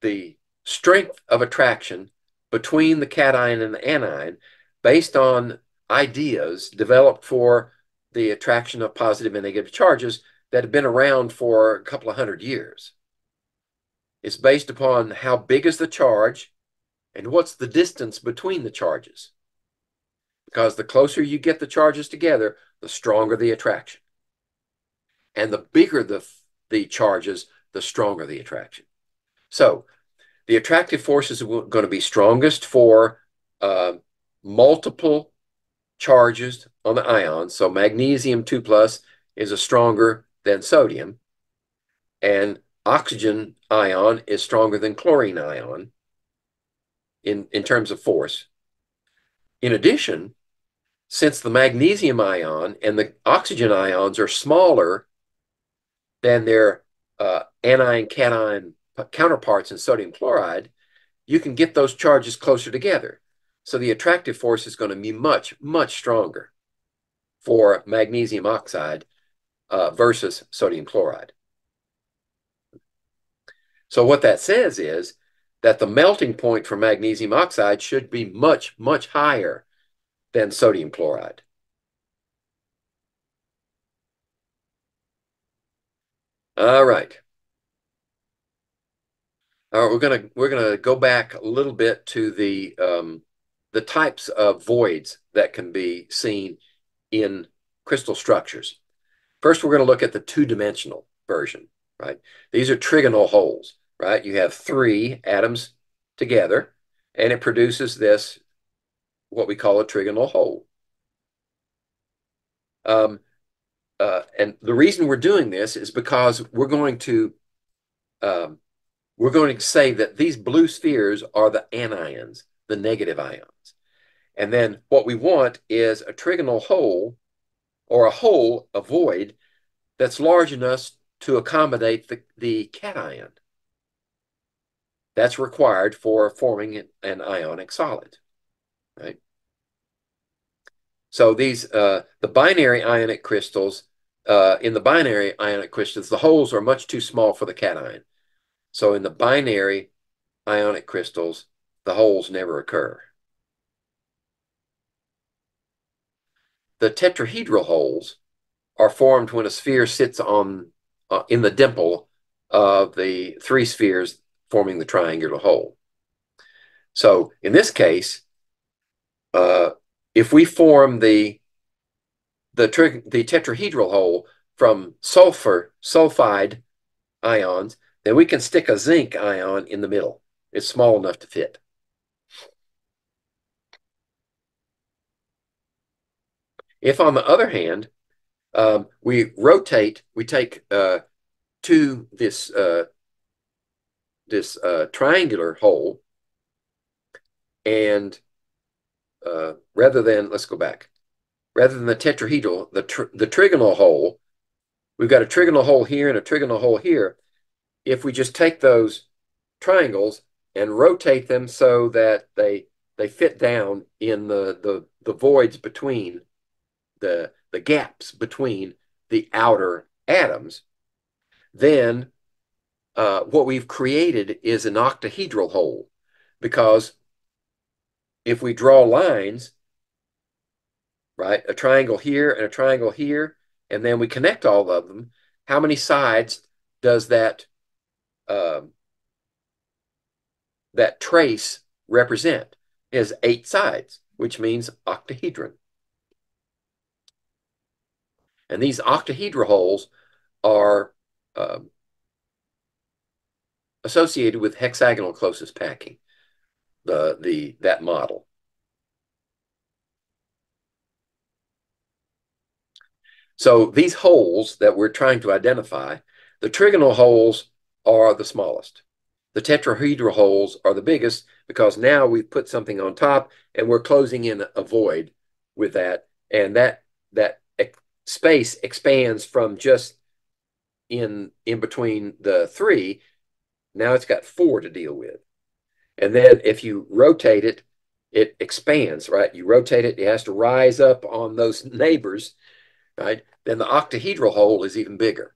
the strength of attraction between the cation and the anion based on ideas developed for the attraction of positive and negative charges that have been around for a couple of hundred years. It's based upon how big is the charge and what's the distance between the charges. Because the closer you get the charges together, the stronger the attraction. And the bigger the, the charges, the stronger the attraction. So the attractive forces are going to be strongest for uh, multiple charges on the ions. So magnesium 2 plus is a stronger than sodium. And oxygen ion is stronger than chlorine ion in, in terms of force. In addition, since the magnesium ion and the oxygen ions are smaller than their uh, anion cation counterparts in sodium chloride, you can get those charges closer together. So the attractive force is going to be much, much stronger for magnesium oxide uh, versus sodium chloride. So what that says is that the melting point for magnesium oxide should be much, much higher than sodium chloride. All right. All right, we're gonna we're gonna go back a little bit to the um, the types of voids that can be seen in crystal structures. First, we're going to look at the two-dimensional version, right? These are trigonal holes, right? You have three atoms together, and it produces this, what we call a trigonal hole. Um, uh, and the reason we're doing this is because we're going to um, we're going to say that these blue spheres are the anions, the negative ions. And then what we want is a trigonal hole or a hole, a void, that's large enough to accommodate the, the cation. That's required for forming an ionic solid, right? So these, uh, the binary ionic crystals uh, in the binary ionic crystals, the holes are much too small for the cation. So in the binary ionic crystals, the holes never occur. The tetrahedral holes are formed when a sphere sits on uh, in the dimple of the three spheres forming the triangular hole. So in this case, uh, if we form the the, the tetrahedral hole from sulfur sulfide ions, then we can stick a zinc ion in the middle. It's small enough to fit. If, on the other hand, um, we rotate, we take uh, to this uh, this uh, triangular hole, and uh, rather than let's go back, rather than the tetrahedral, the tr the trigonal hole, we've got a trigonal hole here and a trigonal hole here. If we just take those triangles and rotate them so that they they fit down in the the, the voids between the the gaps between the outer atoms, then uh, what we've created is an octahedral hole because if we draw lines, right, a triangle here and a triangle here, and then we connect all of them, how many sides does that um, that trace represent? It has eight sides, which means octahedron. And these octahedral holes are um, associated with hexagonal closest packing, the, the, that model. So these holes that we're trying to identify, the trigonal holes are the smallest. The tetrahedral holes are the biggest because now we've put something on top and we're closing in a void with that. And that, that space expands from just in in between the three now it's got four to deal with and then if you rotate it it expands right you rotate it it has to rise up on those neighbors right then the octahedral hole is even bigger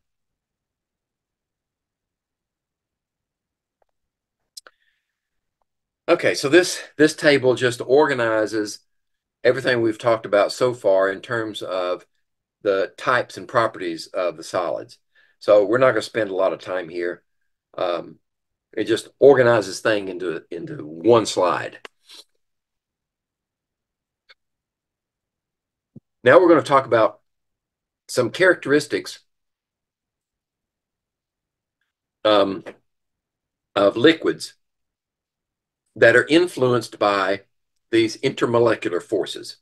okay so this this table just organizes everything we've talked about so far in terms of the types and properties of the solids. So we're not going to spend a lot of time here. Um, it just organizes thing into into one slide. Now we're going to talk about some characteristics um, of liquids that are influenced by these intermolecular forces.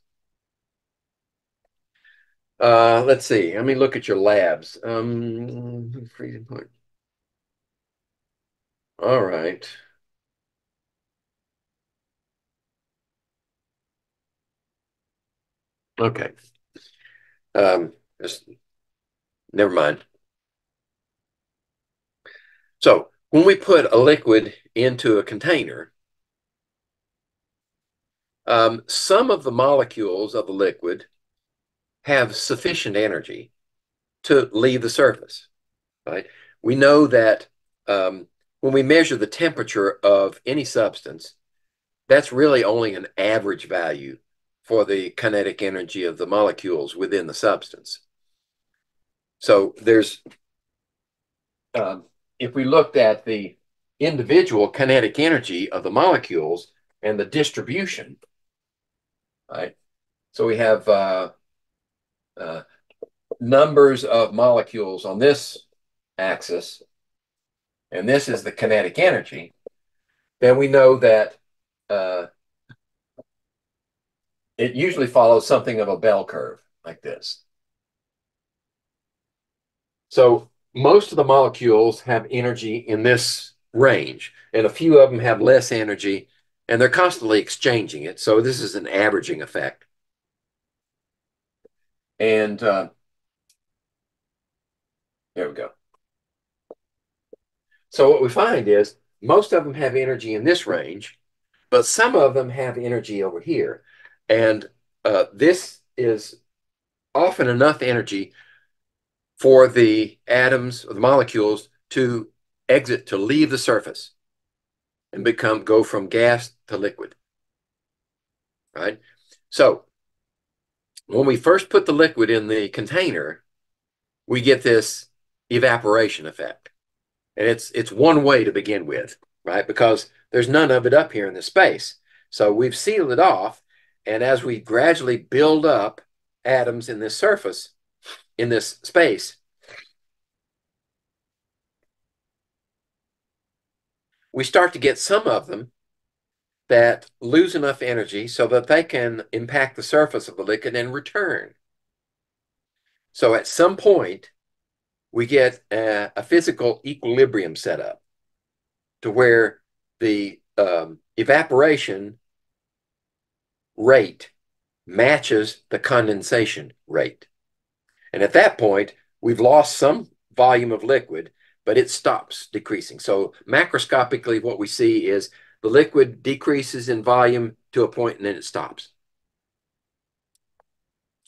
Uh, let's see. Let me look at your labs. Um, freezing point. All right. Okay. Um, never mind. So when we put a liquid into a container, um, some of the molecules of the liquid have sufficient energy to leave the surface, right? We know that um, when we measure the temperature of any substance, that's really only an average value for the kinetic energy of the molecules within the substance. So there's, um, if we looked at the individual kinetic energy of the molecules and the distribution, right? So we have uh, uh, numbers of molecules on this axis, and this is the kinetic energy, then we know that uh, it usually follows something of a bell curve like this. So most of the molecules have energy in this range, and a few of them have less energy, and they're constantly exchanging it. So this is an averaging effect. And uh, there we go. So what we find is most of them have energy in this range, but some of them have energy over here. And uh, this is often enough energy for the atoms or the molecules to exit, to leave the surface and become go from gas to liquid. Right? So when we first put the liquid in the container, we get this evaporation effect. And it's it's one way to begin with, right? Because there's none of it up here in the space. So we've sealed it off. And as we gradually build up atoms in this surface, in this space, we start to get some of them that lose enough energy so that they can impact the surface of the liquid and return. So at some point, we get a, a physical equilibrium set up to where the um, evaporation rate matches the condensation rate. And at that point, we've lost some volume of liquid, but it stops decreasing. So macroscopically, what we see is the liquid decreases in volume to a point and then it stops.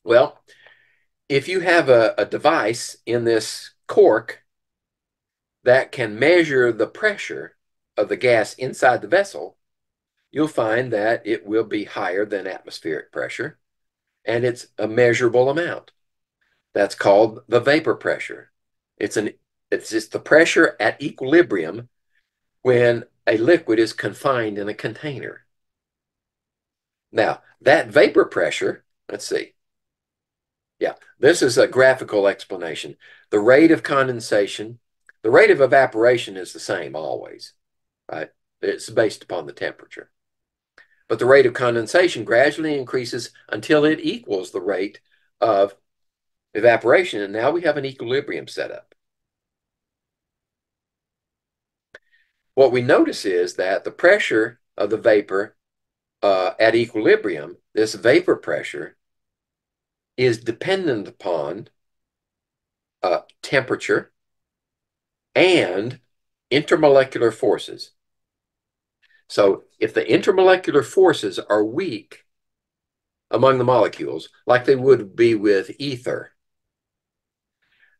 Well, if you have a, a device in this cork that can measure the pressure of the gas inside the vessel, you'll find that it will be higher than atmospheric pressure, and it's a measurable amount. That's called the vapor pressure. It's an it's just the pressure at equilibrium when a liquid is confined in a container. Now, that vapor pressure, let's see. Yeah, this is a graphical explanation. The rate of condensation, the rate of evaporation is the same always, right? It's based upon the temperature. But the rate of condensation gradually increases until it equals the rate of evaporation. And now we have an equilibrium set up. What we notice is that the pressure of the vapor uh, at equilibrium, this vapor pressure, is dependent upon uh, temperature and intermolecular forces. So if the intermolecular forces are weak among the molecules, like they would be with ether,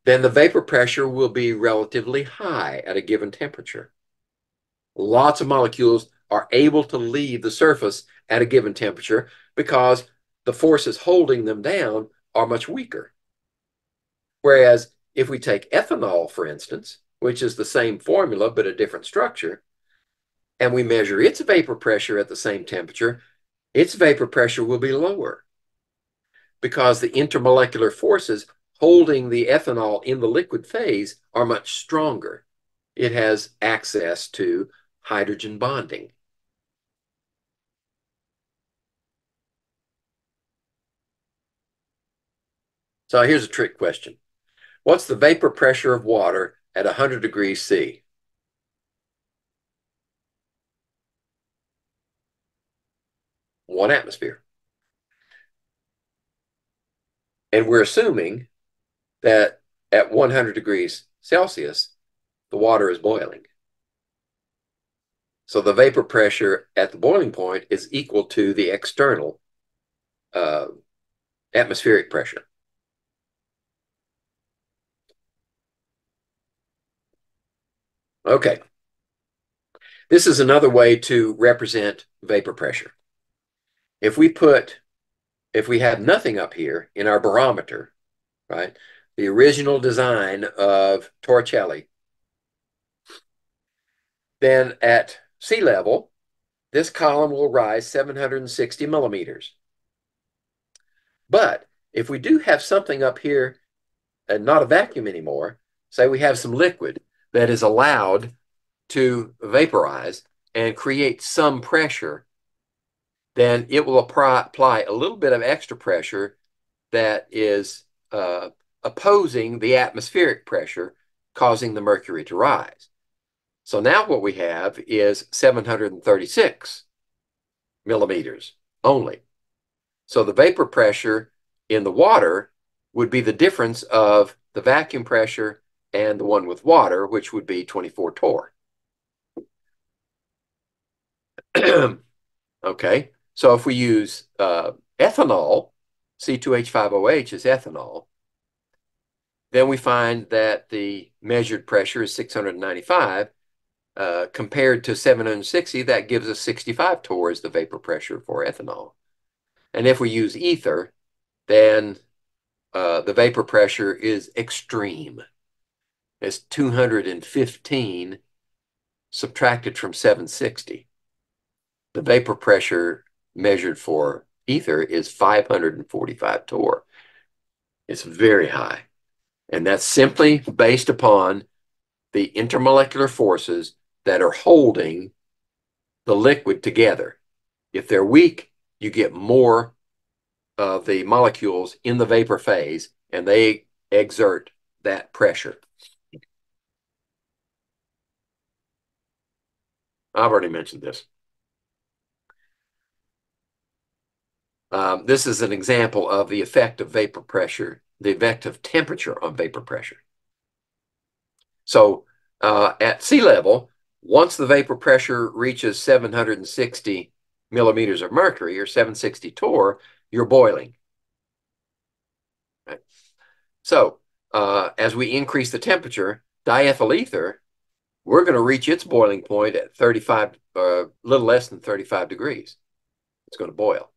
then the vapor pressure will be relatively high at a given temperature. Lots of molecules are able to leave the surface at a given temperature because the forces holding them down are much weaker. Whereas if we take ethanol, for instance, which is the same formula but a different structure, and we measure its vapor pressure at the same temperature, its vapor pressure will be lower because the intermolecular forces holding the ethanol in the liquid phase are much stronger. It has access to hydrogen bonding. So here's a trick question. What's the vapor pressure of water at 100 degrees C? One atmosphere. And we're assuming that at 100 degrees Celsius, the water is boiling. So the vapor pressure at the boiling point is equal to the external uh, atmospheric pressure. Okay. This is another way to represent vapor pressure. If we put, if we have nothing up here in our barometer, right, the original design of Torricelli, then at sea level, this column will rise 760 millimeters. But if we do have something up here and not a vacuum anymore, say we have some liquid that is allowed to vaporize and create some pressure, then it will apply a little bit of extra pressure that is uh, opposing the atmospheric pressure, causing the mercury to rise. So now what we have is 736 millimeters only. So the vapor pressure in the water would be the difference of the vacuum pressure and the one with water, which would be 24 torr. okay, so if we use uh, ethanol, C2H5OH is ethanol, then we find that the measured pressure is 695. Uh, compared to 760, that gives us 65 torr as the vapor pressure for ethanol. And if we use ether, then uh, the vapor pressure is extreme. It's 215 subtracted from 760. The vapor pressure measured for ether is 545 torr. It's very high. And that's simply based upon the intermolecular forces that are holding the liquid together. If they're weak, you get more of the molecules in the vapor phase and they exert that pressure. I've already mentioned this. Um, this is an example of the effect of vapor pressure, the effect of temperature on vapor pressure. So uh, at sea level, once the vapor pressure reaches 760 millimeters of mercury or 760 torr, you're boiling. Right? So uh, as we increase the temperature, diethyl ether, we're going to reach its boiling point at 35, a uh, little less than 35 degrees. It's going to boil.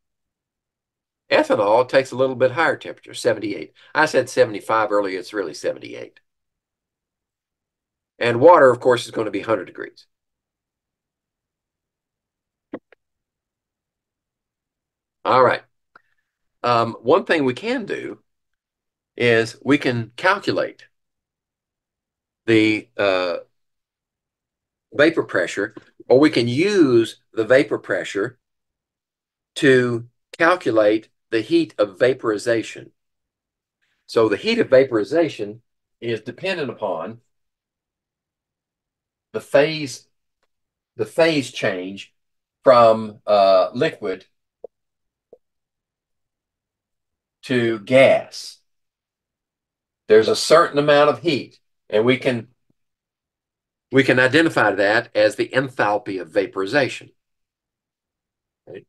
Ethanol takes a little bit higher temperature, 78. I said 75 earlier, it's really 78. And water, of course, is going to be 100 degrees. All right. Um, one thing we can do is we can calculate the uh, vapor pressure, or we can use the vapor pressure to calculate the heat of vaporization. So the heat of vaporization is dependent upon the phase the phase change from uh, liquid to gas. There's a certain amount of heat, and we can we can identify that as the enthalpy of vaporization. Right?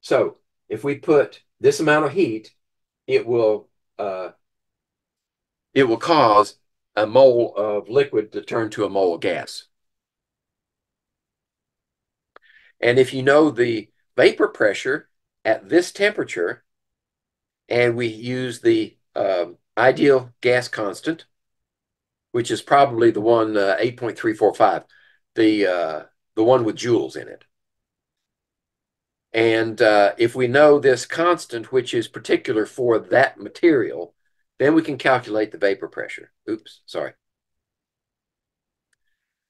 So if we put this amount of heat, it will uh, it will cause a mole of liquid to turn to a mole of gas. And if you know the vapor pressure at this temperature, and we use the um, ideal gas constant, which is probably the one uh, 8.345, the uh, the one with joules in it. And uh, if we know this constant, which is particular for that material, then we can calculate the vapor pressure. Oops, sorry.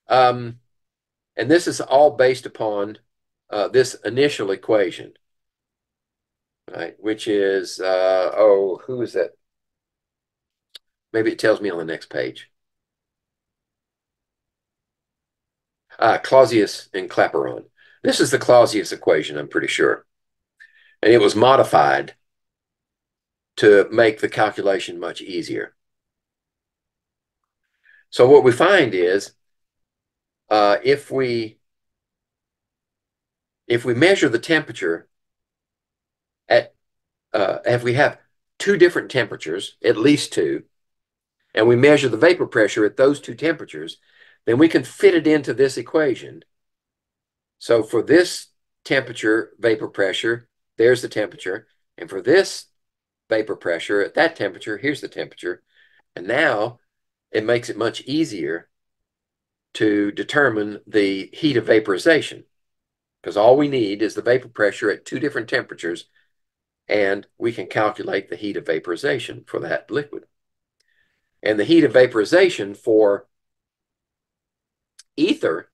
Um, and this is all based upon uh, this initial equation, right? Which is, uh, oh, who is that? Maybe it tells me on the next page. Uh, Clausius and Clapeyron. This is the Clausius equation, I'm pretty sure. And it was modified to make the calculation much easier. So what we find is uh, if we if we measure the temperature at uh, if we have two different temperatures, at least two, and we measure the vapor pressure at those two temperatures, then we can fit it into this equation so for this temperature, vapor pressure, there's the temperature. And for this vapor pressure at that temperature, here's the temperature. And now it makes it much easier to determine the heat of vaporization because all we need is the vapor pressure at two different temperatures and we can calculate the heat of vaporization for that liquid. And the heat of vaporization for ether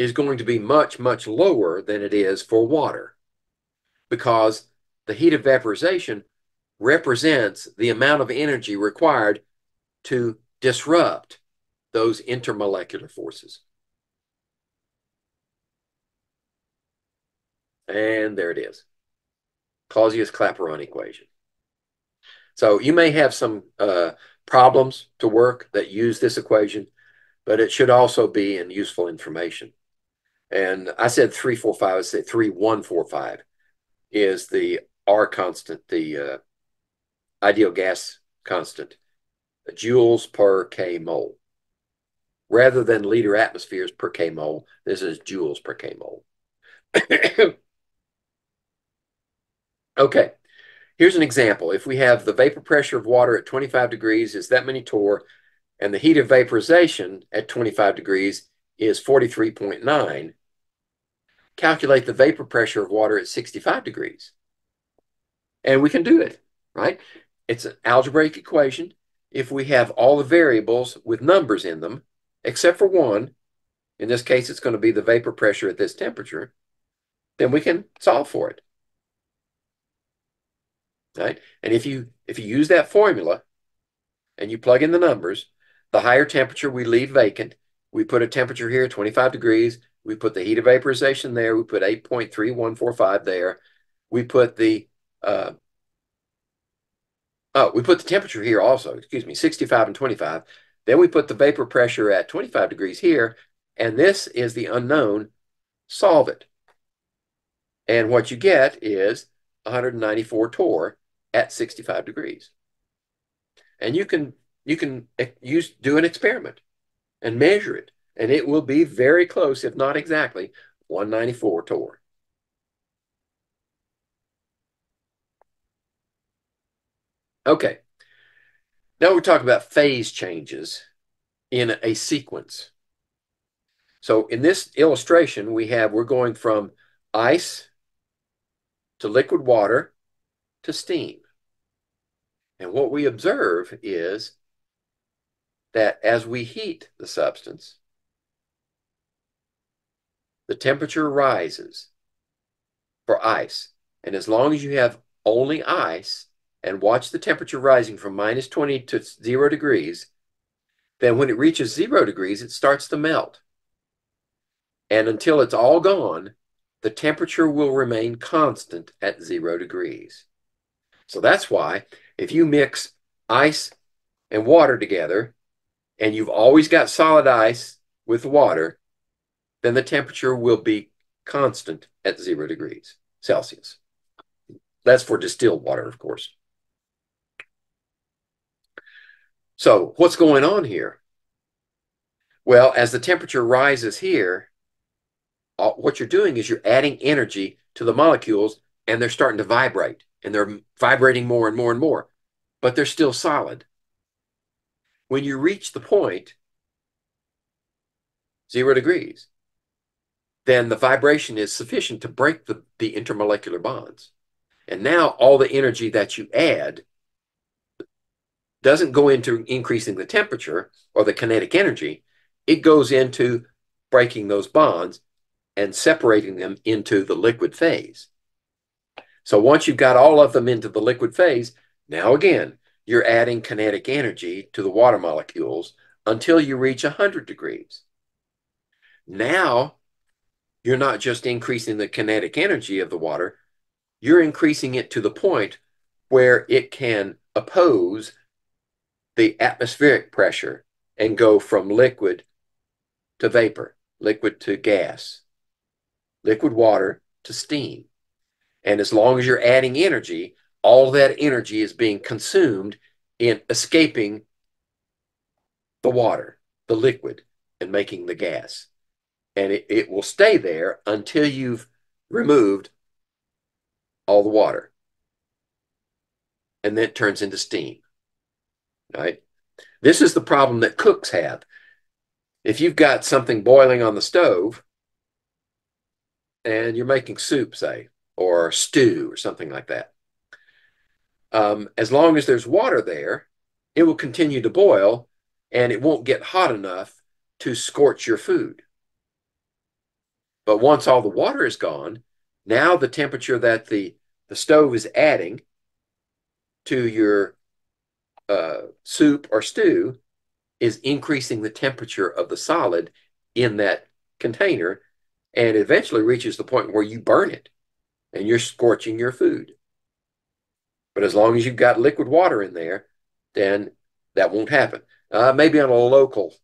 is going to be much, much lower than it is for water because the heat of vaporization represents the amount of energy required to disrupt those intermolecular forces. And there it is. Clausius-Clapeyron equation. So you may have some uh, problems to work that use this equation, but it should also be in useful information. And I said three, four, five. I said three, one, four, five is the R constant, the uh, ideal gas constant joules per K mole. Rather than liter atmospheres per K mole, this is joules per K mole. okay, here's an example. If we have the vapor pressure of water at 25 degrees is that many torr, and the heat of vaporization at 25 degrees is 43.9, calculate the vapor pressure of water at 65 degrees. And we can do it, right? It's an algebraic equation. If we have all the variables with numbers in them, except for one, in this case, it's going to be the vapor pressure at this temperature, then we can solve for it. Right? And if you if you use that formula and you plug in the numbers, the higher temperature we leave vacant. We put a temperature here, 25 degrees. We put the heat of vaporization there. We put 8.3145 there. We put the uh, oh, we put the temperature here also, excuse me, 65 and 25. Then we put the vapor pressure at 25 degrees here, and this is the unknown. Solve it. And what you get is 194 torr at 65 degrees. And you can you can use do an experiment and measure it, and it will be very close, if not exactly, 194 torr. Okay. Now we're talking about phase changes in a sequence. So in this illustration, we have, we're going from ice to liquid water to steam. And what we observe is that as we heat the substance, the temperature rises for ice. And as long as you have only ice and watch the temperature rising from minus 20 to zero degrees, then when it reaches zero degrees, it starts to melt. And until it's all gone, the temperature will remain constant at zero degrees. So that's why if you mix ice and water together, and you've always got solid ice with water, then the temperature will be constant at zero degrees Celsius. That's for distilled water, of course. So what's going on here? Well, as the temperature rises here, uh, what you're doing is you're adding energy to the molecules and they're starting to vibrate and they're vibrating more and more and more, but they're still solid. When you reach the point, zero degrees, then the vibration is sufficient to break the, the intermolecular bonds. And now all the energy that you add doesn't go into increasing the temperature or the kinetic energy. It goes into breaking those bonds and separating them into the liquid phase. So once you've got all of them into the liquid phase, now again, you're adding kinetic energy to the water molecules until you reach 100 degrees. Now, you're not just increasing the kinetic energy of the water, you're increasing it to the point where it can oppose the atmospheric pressure and go from liquid to vapor, liquid to gas, liquid water to steam. And as long as you're adding energy, all that energy is being consumed in escaping the water, the liquid, and making the gas. And it, it will stay there until you've removed all the water. And then it turns into steam. Right? This is the problem that cooks have. If you've got something boiling on the stove and you're making soup, say, or stew or something like that, um, as long as there's water there, it will continue to boil and it won't get hot enough to scorch your food. But once all the water is gone, now the temperature that the, the stove is adding to your uh, soup or stew is increasing the temperature of the solid in that container and eventually reaches the point where you burn it and you're scorching your food. But as long as you've got liquid water in there, then that won't happen. Uh, maybe on a local,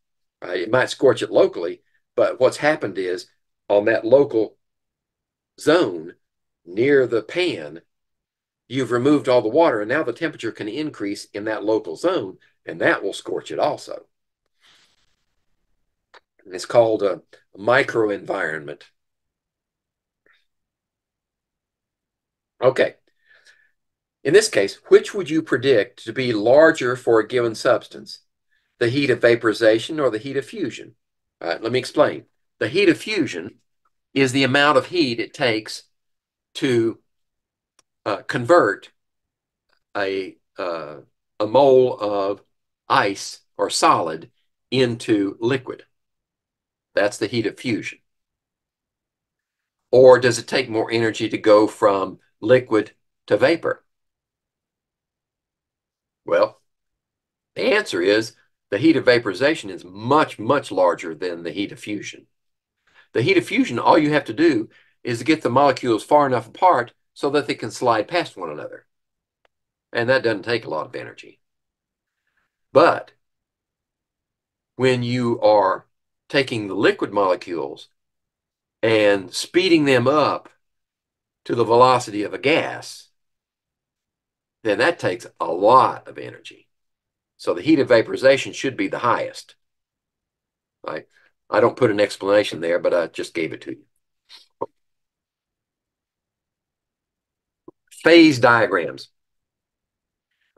right? It might scorch it locally, but what's happened is on that local zone near the pan, you've removed all the water, and now the temperature can increase in that local zone and that will scorch it also. It's called a microenvironment. Okay. In this case, which would you predict to be larger for a given substance? The heat of vaporization or the heat of fusion? All right, let me explain. The heat of fusion is the amount of heat it takes to uh, convert a, uh, a mole of ice or solid into liquid. That's the heat of fusion. Or does it take more energy to go from liquid to vapor? Well, the answer is the heat of vaporization is much, much larger than the heat of fusion. The heat of fusion, all you have to do is to get the molecules far enough apart so that they can slide past one another. And that doesn't take a lot of energy. But when you are taking the liquid molecules and speeding them up to the velocity of a gas, then that takes a lot of energy. So the heat of vaporization should be the highest. Right? I don't put an explanation there, but I just gave it to you. Phase diagrams.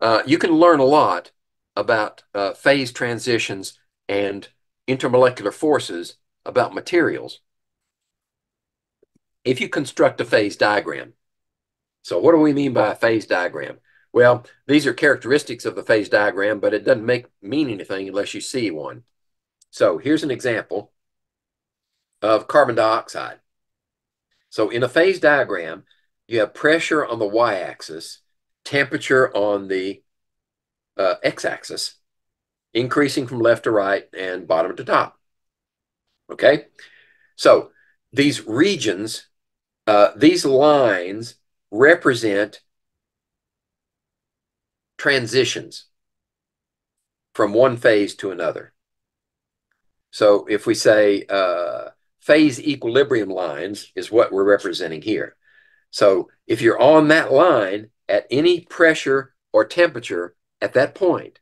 Uh, you can learn a lot about uh, phase transitions and intermolecular forces about materials if you construct a phase diagram. So what do we mean by a phase diagram? Well, these are characteristics of the phase diagram, but it doesn't make mean anything unless you see one. So here's an example of carbon dioxide. So in a phase diagram, you have pressure on the y-axis, temperature on the uh, x-axis, increasing from left to right and bottom to top. Okay? So these regions, uh, these lines represent transitions from one phase to another. So if we say uh, phase equilibrium lines is what we're representing here. So if you're on that line at any pressure or temperature at that point,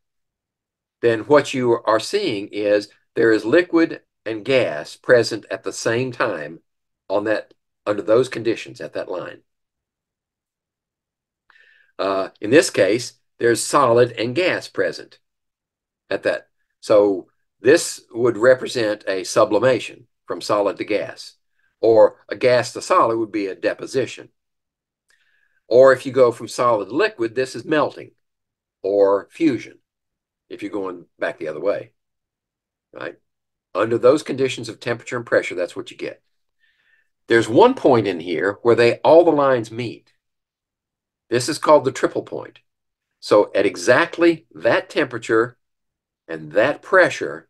then what you are seeing is there is liquid and gas present at the same time on that under those conditions at that line. Uh, in this case, there's solid and gas present at that. So this would represent a sublimation from solid to gas, or a gas to solid would be a deposition. Or if you go from solid to liquid, this is melting or fusion if you're going back the other way, right? Under those conditions of temperature and pressure, that's what you get. There's one point in here where they all the lines meet. This is called the triple point. So at exactly that temperature and that pressure,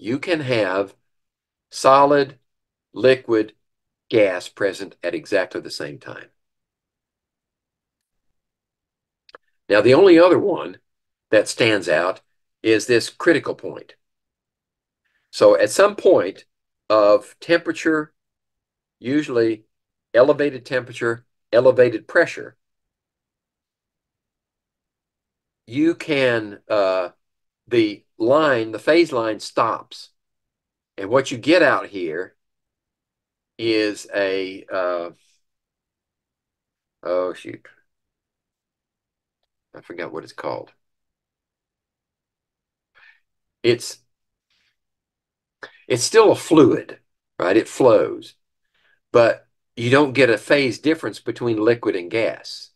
you can have solid, liquid, gas present at exactly the same time. Now, the only other one that stands out is this critical point. So at some point of temperature, usually elevated temperature, elevated pressure, you can, uh, the line, the phase line stops. And what you get out here is a, uh, oh, shoot. I forgot what it's called. It's it's still a fluid, right? It flows, but you don't get a phase difference between liquid and gas.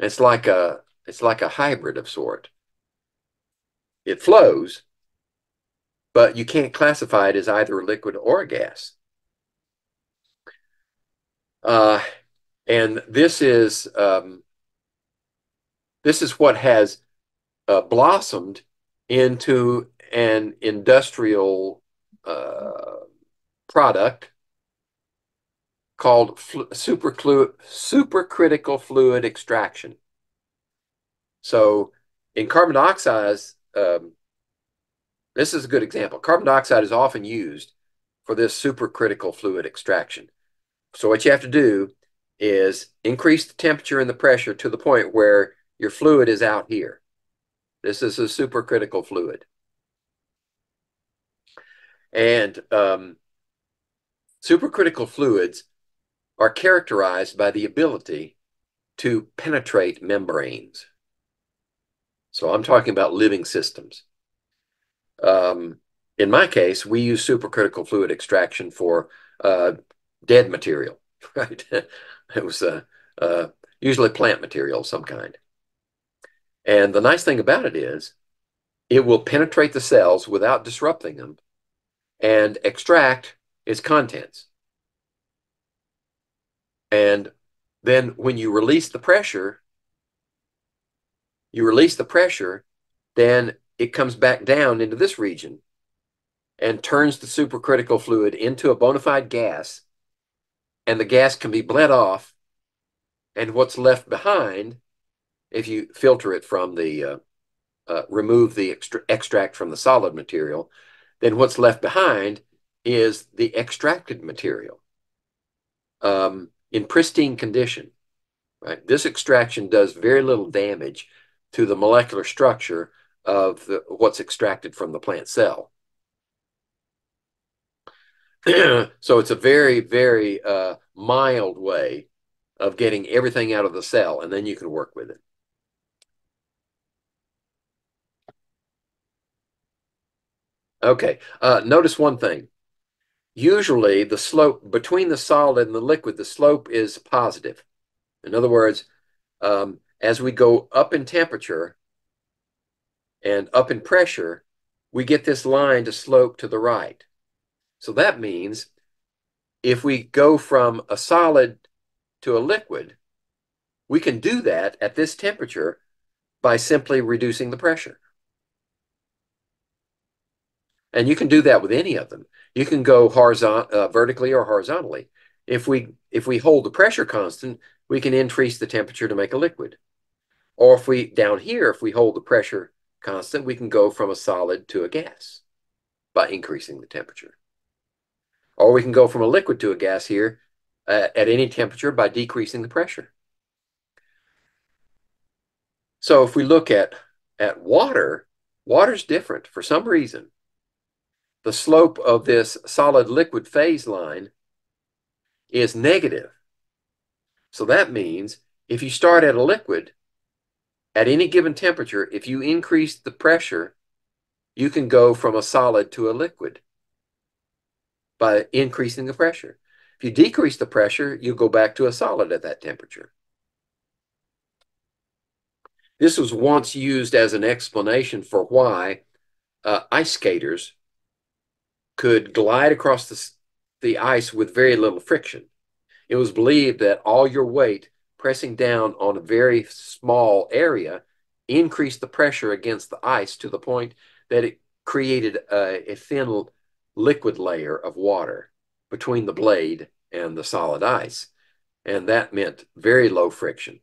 It's like a it's like a hybrid of sort. It flows, but you can't classify it as either a liquid or a gas. Uh, and this is um, this is what has uh, blossomed into an industrial uh, product called super supercritical fluid extraction. So in carbon dioxide, um, this is a good example. Carbon dioxide is often used for this supercritical fluid extraction. So what you have to do is increase the temperature and the pressure to the point where your fluid is out here. This is a supercritical fluid. And um, supercritical fluids are characterized by the ability to penetrate membranes. So I'm talking about living systems. Um, in my case, we use supercritical fluid extraction for uh, dead material, right? it was uh, uh, usually plant material of some kind. And the nice thing about it is it will penetrate the cells without disrupting them and extract its contents. And then when you release the pressure, you release the pressure, then it comes back down into this region and turns the supercritical fluid into a bona fide gas. And the gas can be bled off. And what's left behind, if you filter it from the, uh, uh, remove the extra extract from the solid material, then what's left behind is the extracted material um, in pristine condition. Right, this extraction does very little damage to the molecular structure of the, what's extracted from the plant cell. so it's a very, very uh, mild way of getting everything out of the cell, and then you can work with it. Okay, uh, notice one thing. Usually the slope between the solid and the liquid, the slope is positive. In other words, um, as we go up in temperature and up in pressure, we get this line to slope to the right. So that means if we go from a solid to a liquid, we can do that at this temperature by simply reducing the pressure. And you can do that with any of them. You can go uh, vertically or horizontally. If we if we hold the pressure constant, we can increase the temperature to make a liquid. Or if we down here, if we hold the pressure constant, we can go from a solid to a gas by increasing the temperature. Or we can go from a liquid to a gas here uh, at any temperature by decreasing the pressure. So if we look at at water, water's different for some reason the slope of this solid liquid phase line is negative. So that means if you start at a liquid, at any given temperature, if you increase the pressure, you can go from a solid to a liquid by increasing the pressure. If you decrease the pressure, you go back to a solid at that temperature. This was once used as an explanation for why uh, ice skaters could glide across the, the ice with very little friction. It was believed that all your weight pressing down on a very small area increased the pressure against the ice to the point that it created a, a thin liquid layer of water between the blade and the solid ice. And that meant very low friction.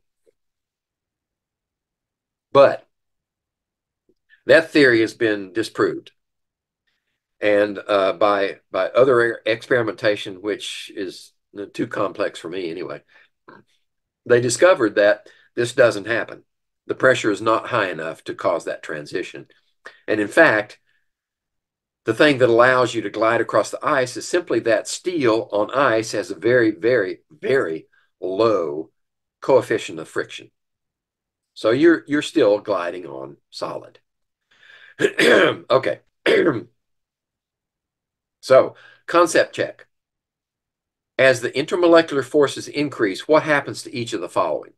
But that theory has been disproved and uh, by by other experimentation, which is too complex for me anyway, they discovered that this doesn't happen. The pressure is not high enough to cause that transition, and in fact, the thing that allows you to glide across the ice is simply that steel on ice has a very, very, very low coefficient of friction. So you're you're still gliding on solid. okay. So, concept check. As the intermolecular forces increase, what happens to each of the following?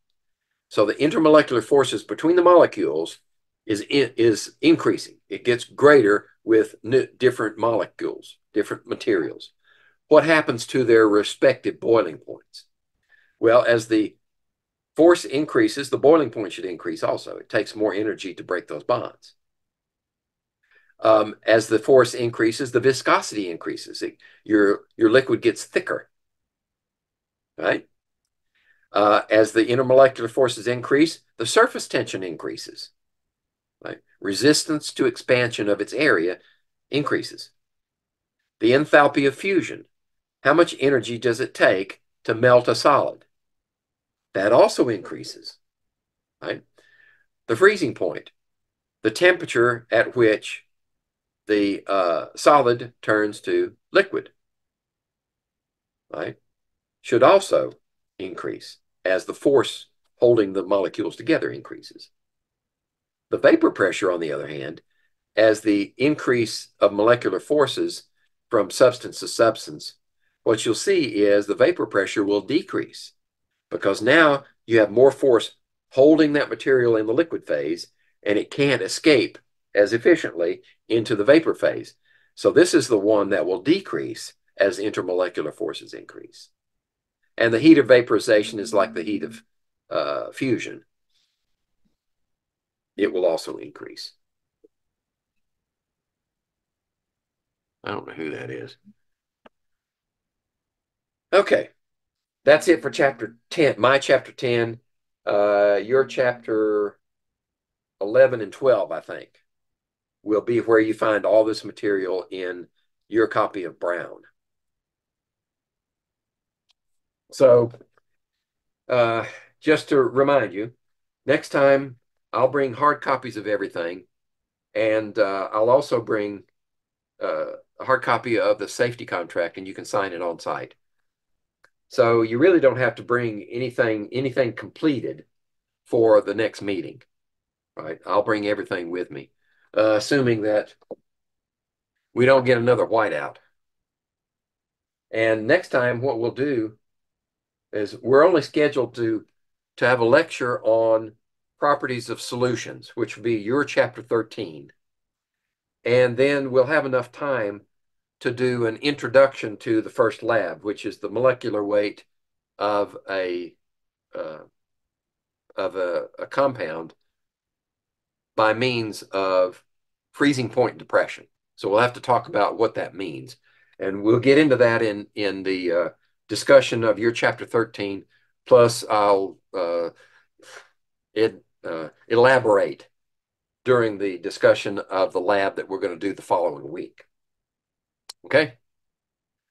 So the intermolecular forces between the molecules is, is increasing. It gets greater with different molecules, different materials. What happens to their respective boiling points? Well, as the force increases, the boiling point should increase also. It takes more energy to break those bonds um, as the force increases, the viscosity increases. It, your your liquid gets thicker, right? Uh, as the intermolecular forces increase, the surface tension increases. Right? Resistance to expansion of its area increases. The enthalpy of fusion. How much energy does it take to melt a solid? That also increases. Right? The freezing point the temperature at which the uh, solid turns to liquid, right, should also increase as the force holding the molecules together increases. The vapor pressure, on the other hand, as the increase of molecular forces from substance to substance, what you'll see is the vapor pressure will decrease because now you have more force holding that material in the liquid phase and it can't escape as efficiently into the vapor phase. So this is the one that will decrease as intermolecular forces increase. And the heat of vaporization is like the heat of uh, fusion. It will also increase. I don't know who that is. Okay. That's it for chapter 10. My chapter 10. Uh, your chapter 11 and 12, I think, will be where you find all this material in your copy of Brown. So, uh, just to remind you, next time I'll bring hard copies of everything, and uh, I'll also bring uh, a hard copy of the safety contract, and you can sign it on site. So you really don't have to bring anything anything completed for the next meeting, right? I'll bring everything with me, uh, assuming that we don't get another whiteout. And next time, what we'll do is we're only scheduled to to have a lecture on properties of solutions, which will be your chapter 13. And then we'll have enough time to do an introduction to the first lab, which is the molecular weight of a uh, of a, a, compound by means of freezing point depression. So we'll have to talk about what that means, and we'll get into that in in the uh, discussion of your chapter thirteen. Plus, I'll uh, it, uh, elaborate during the discussion of the lab that we're going to do the following week. Okay.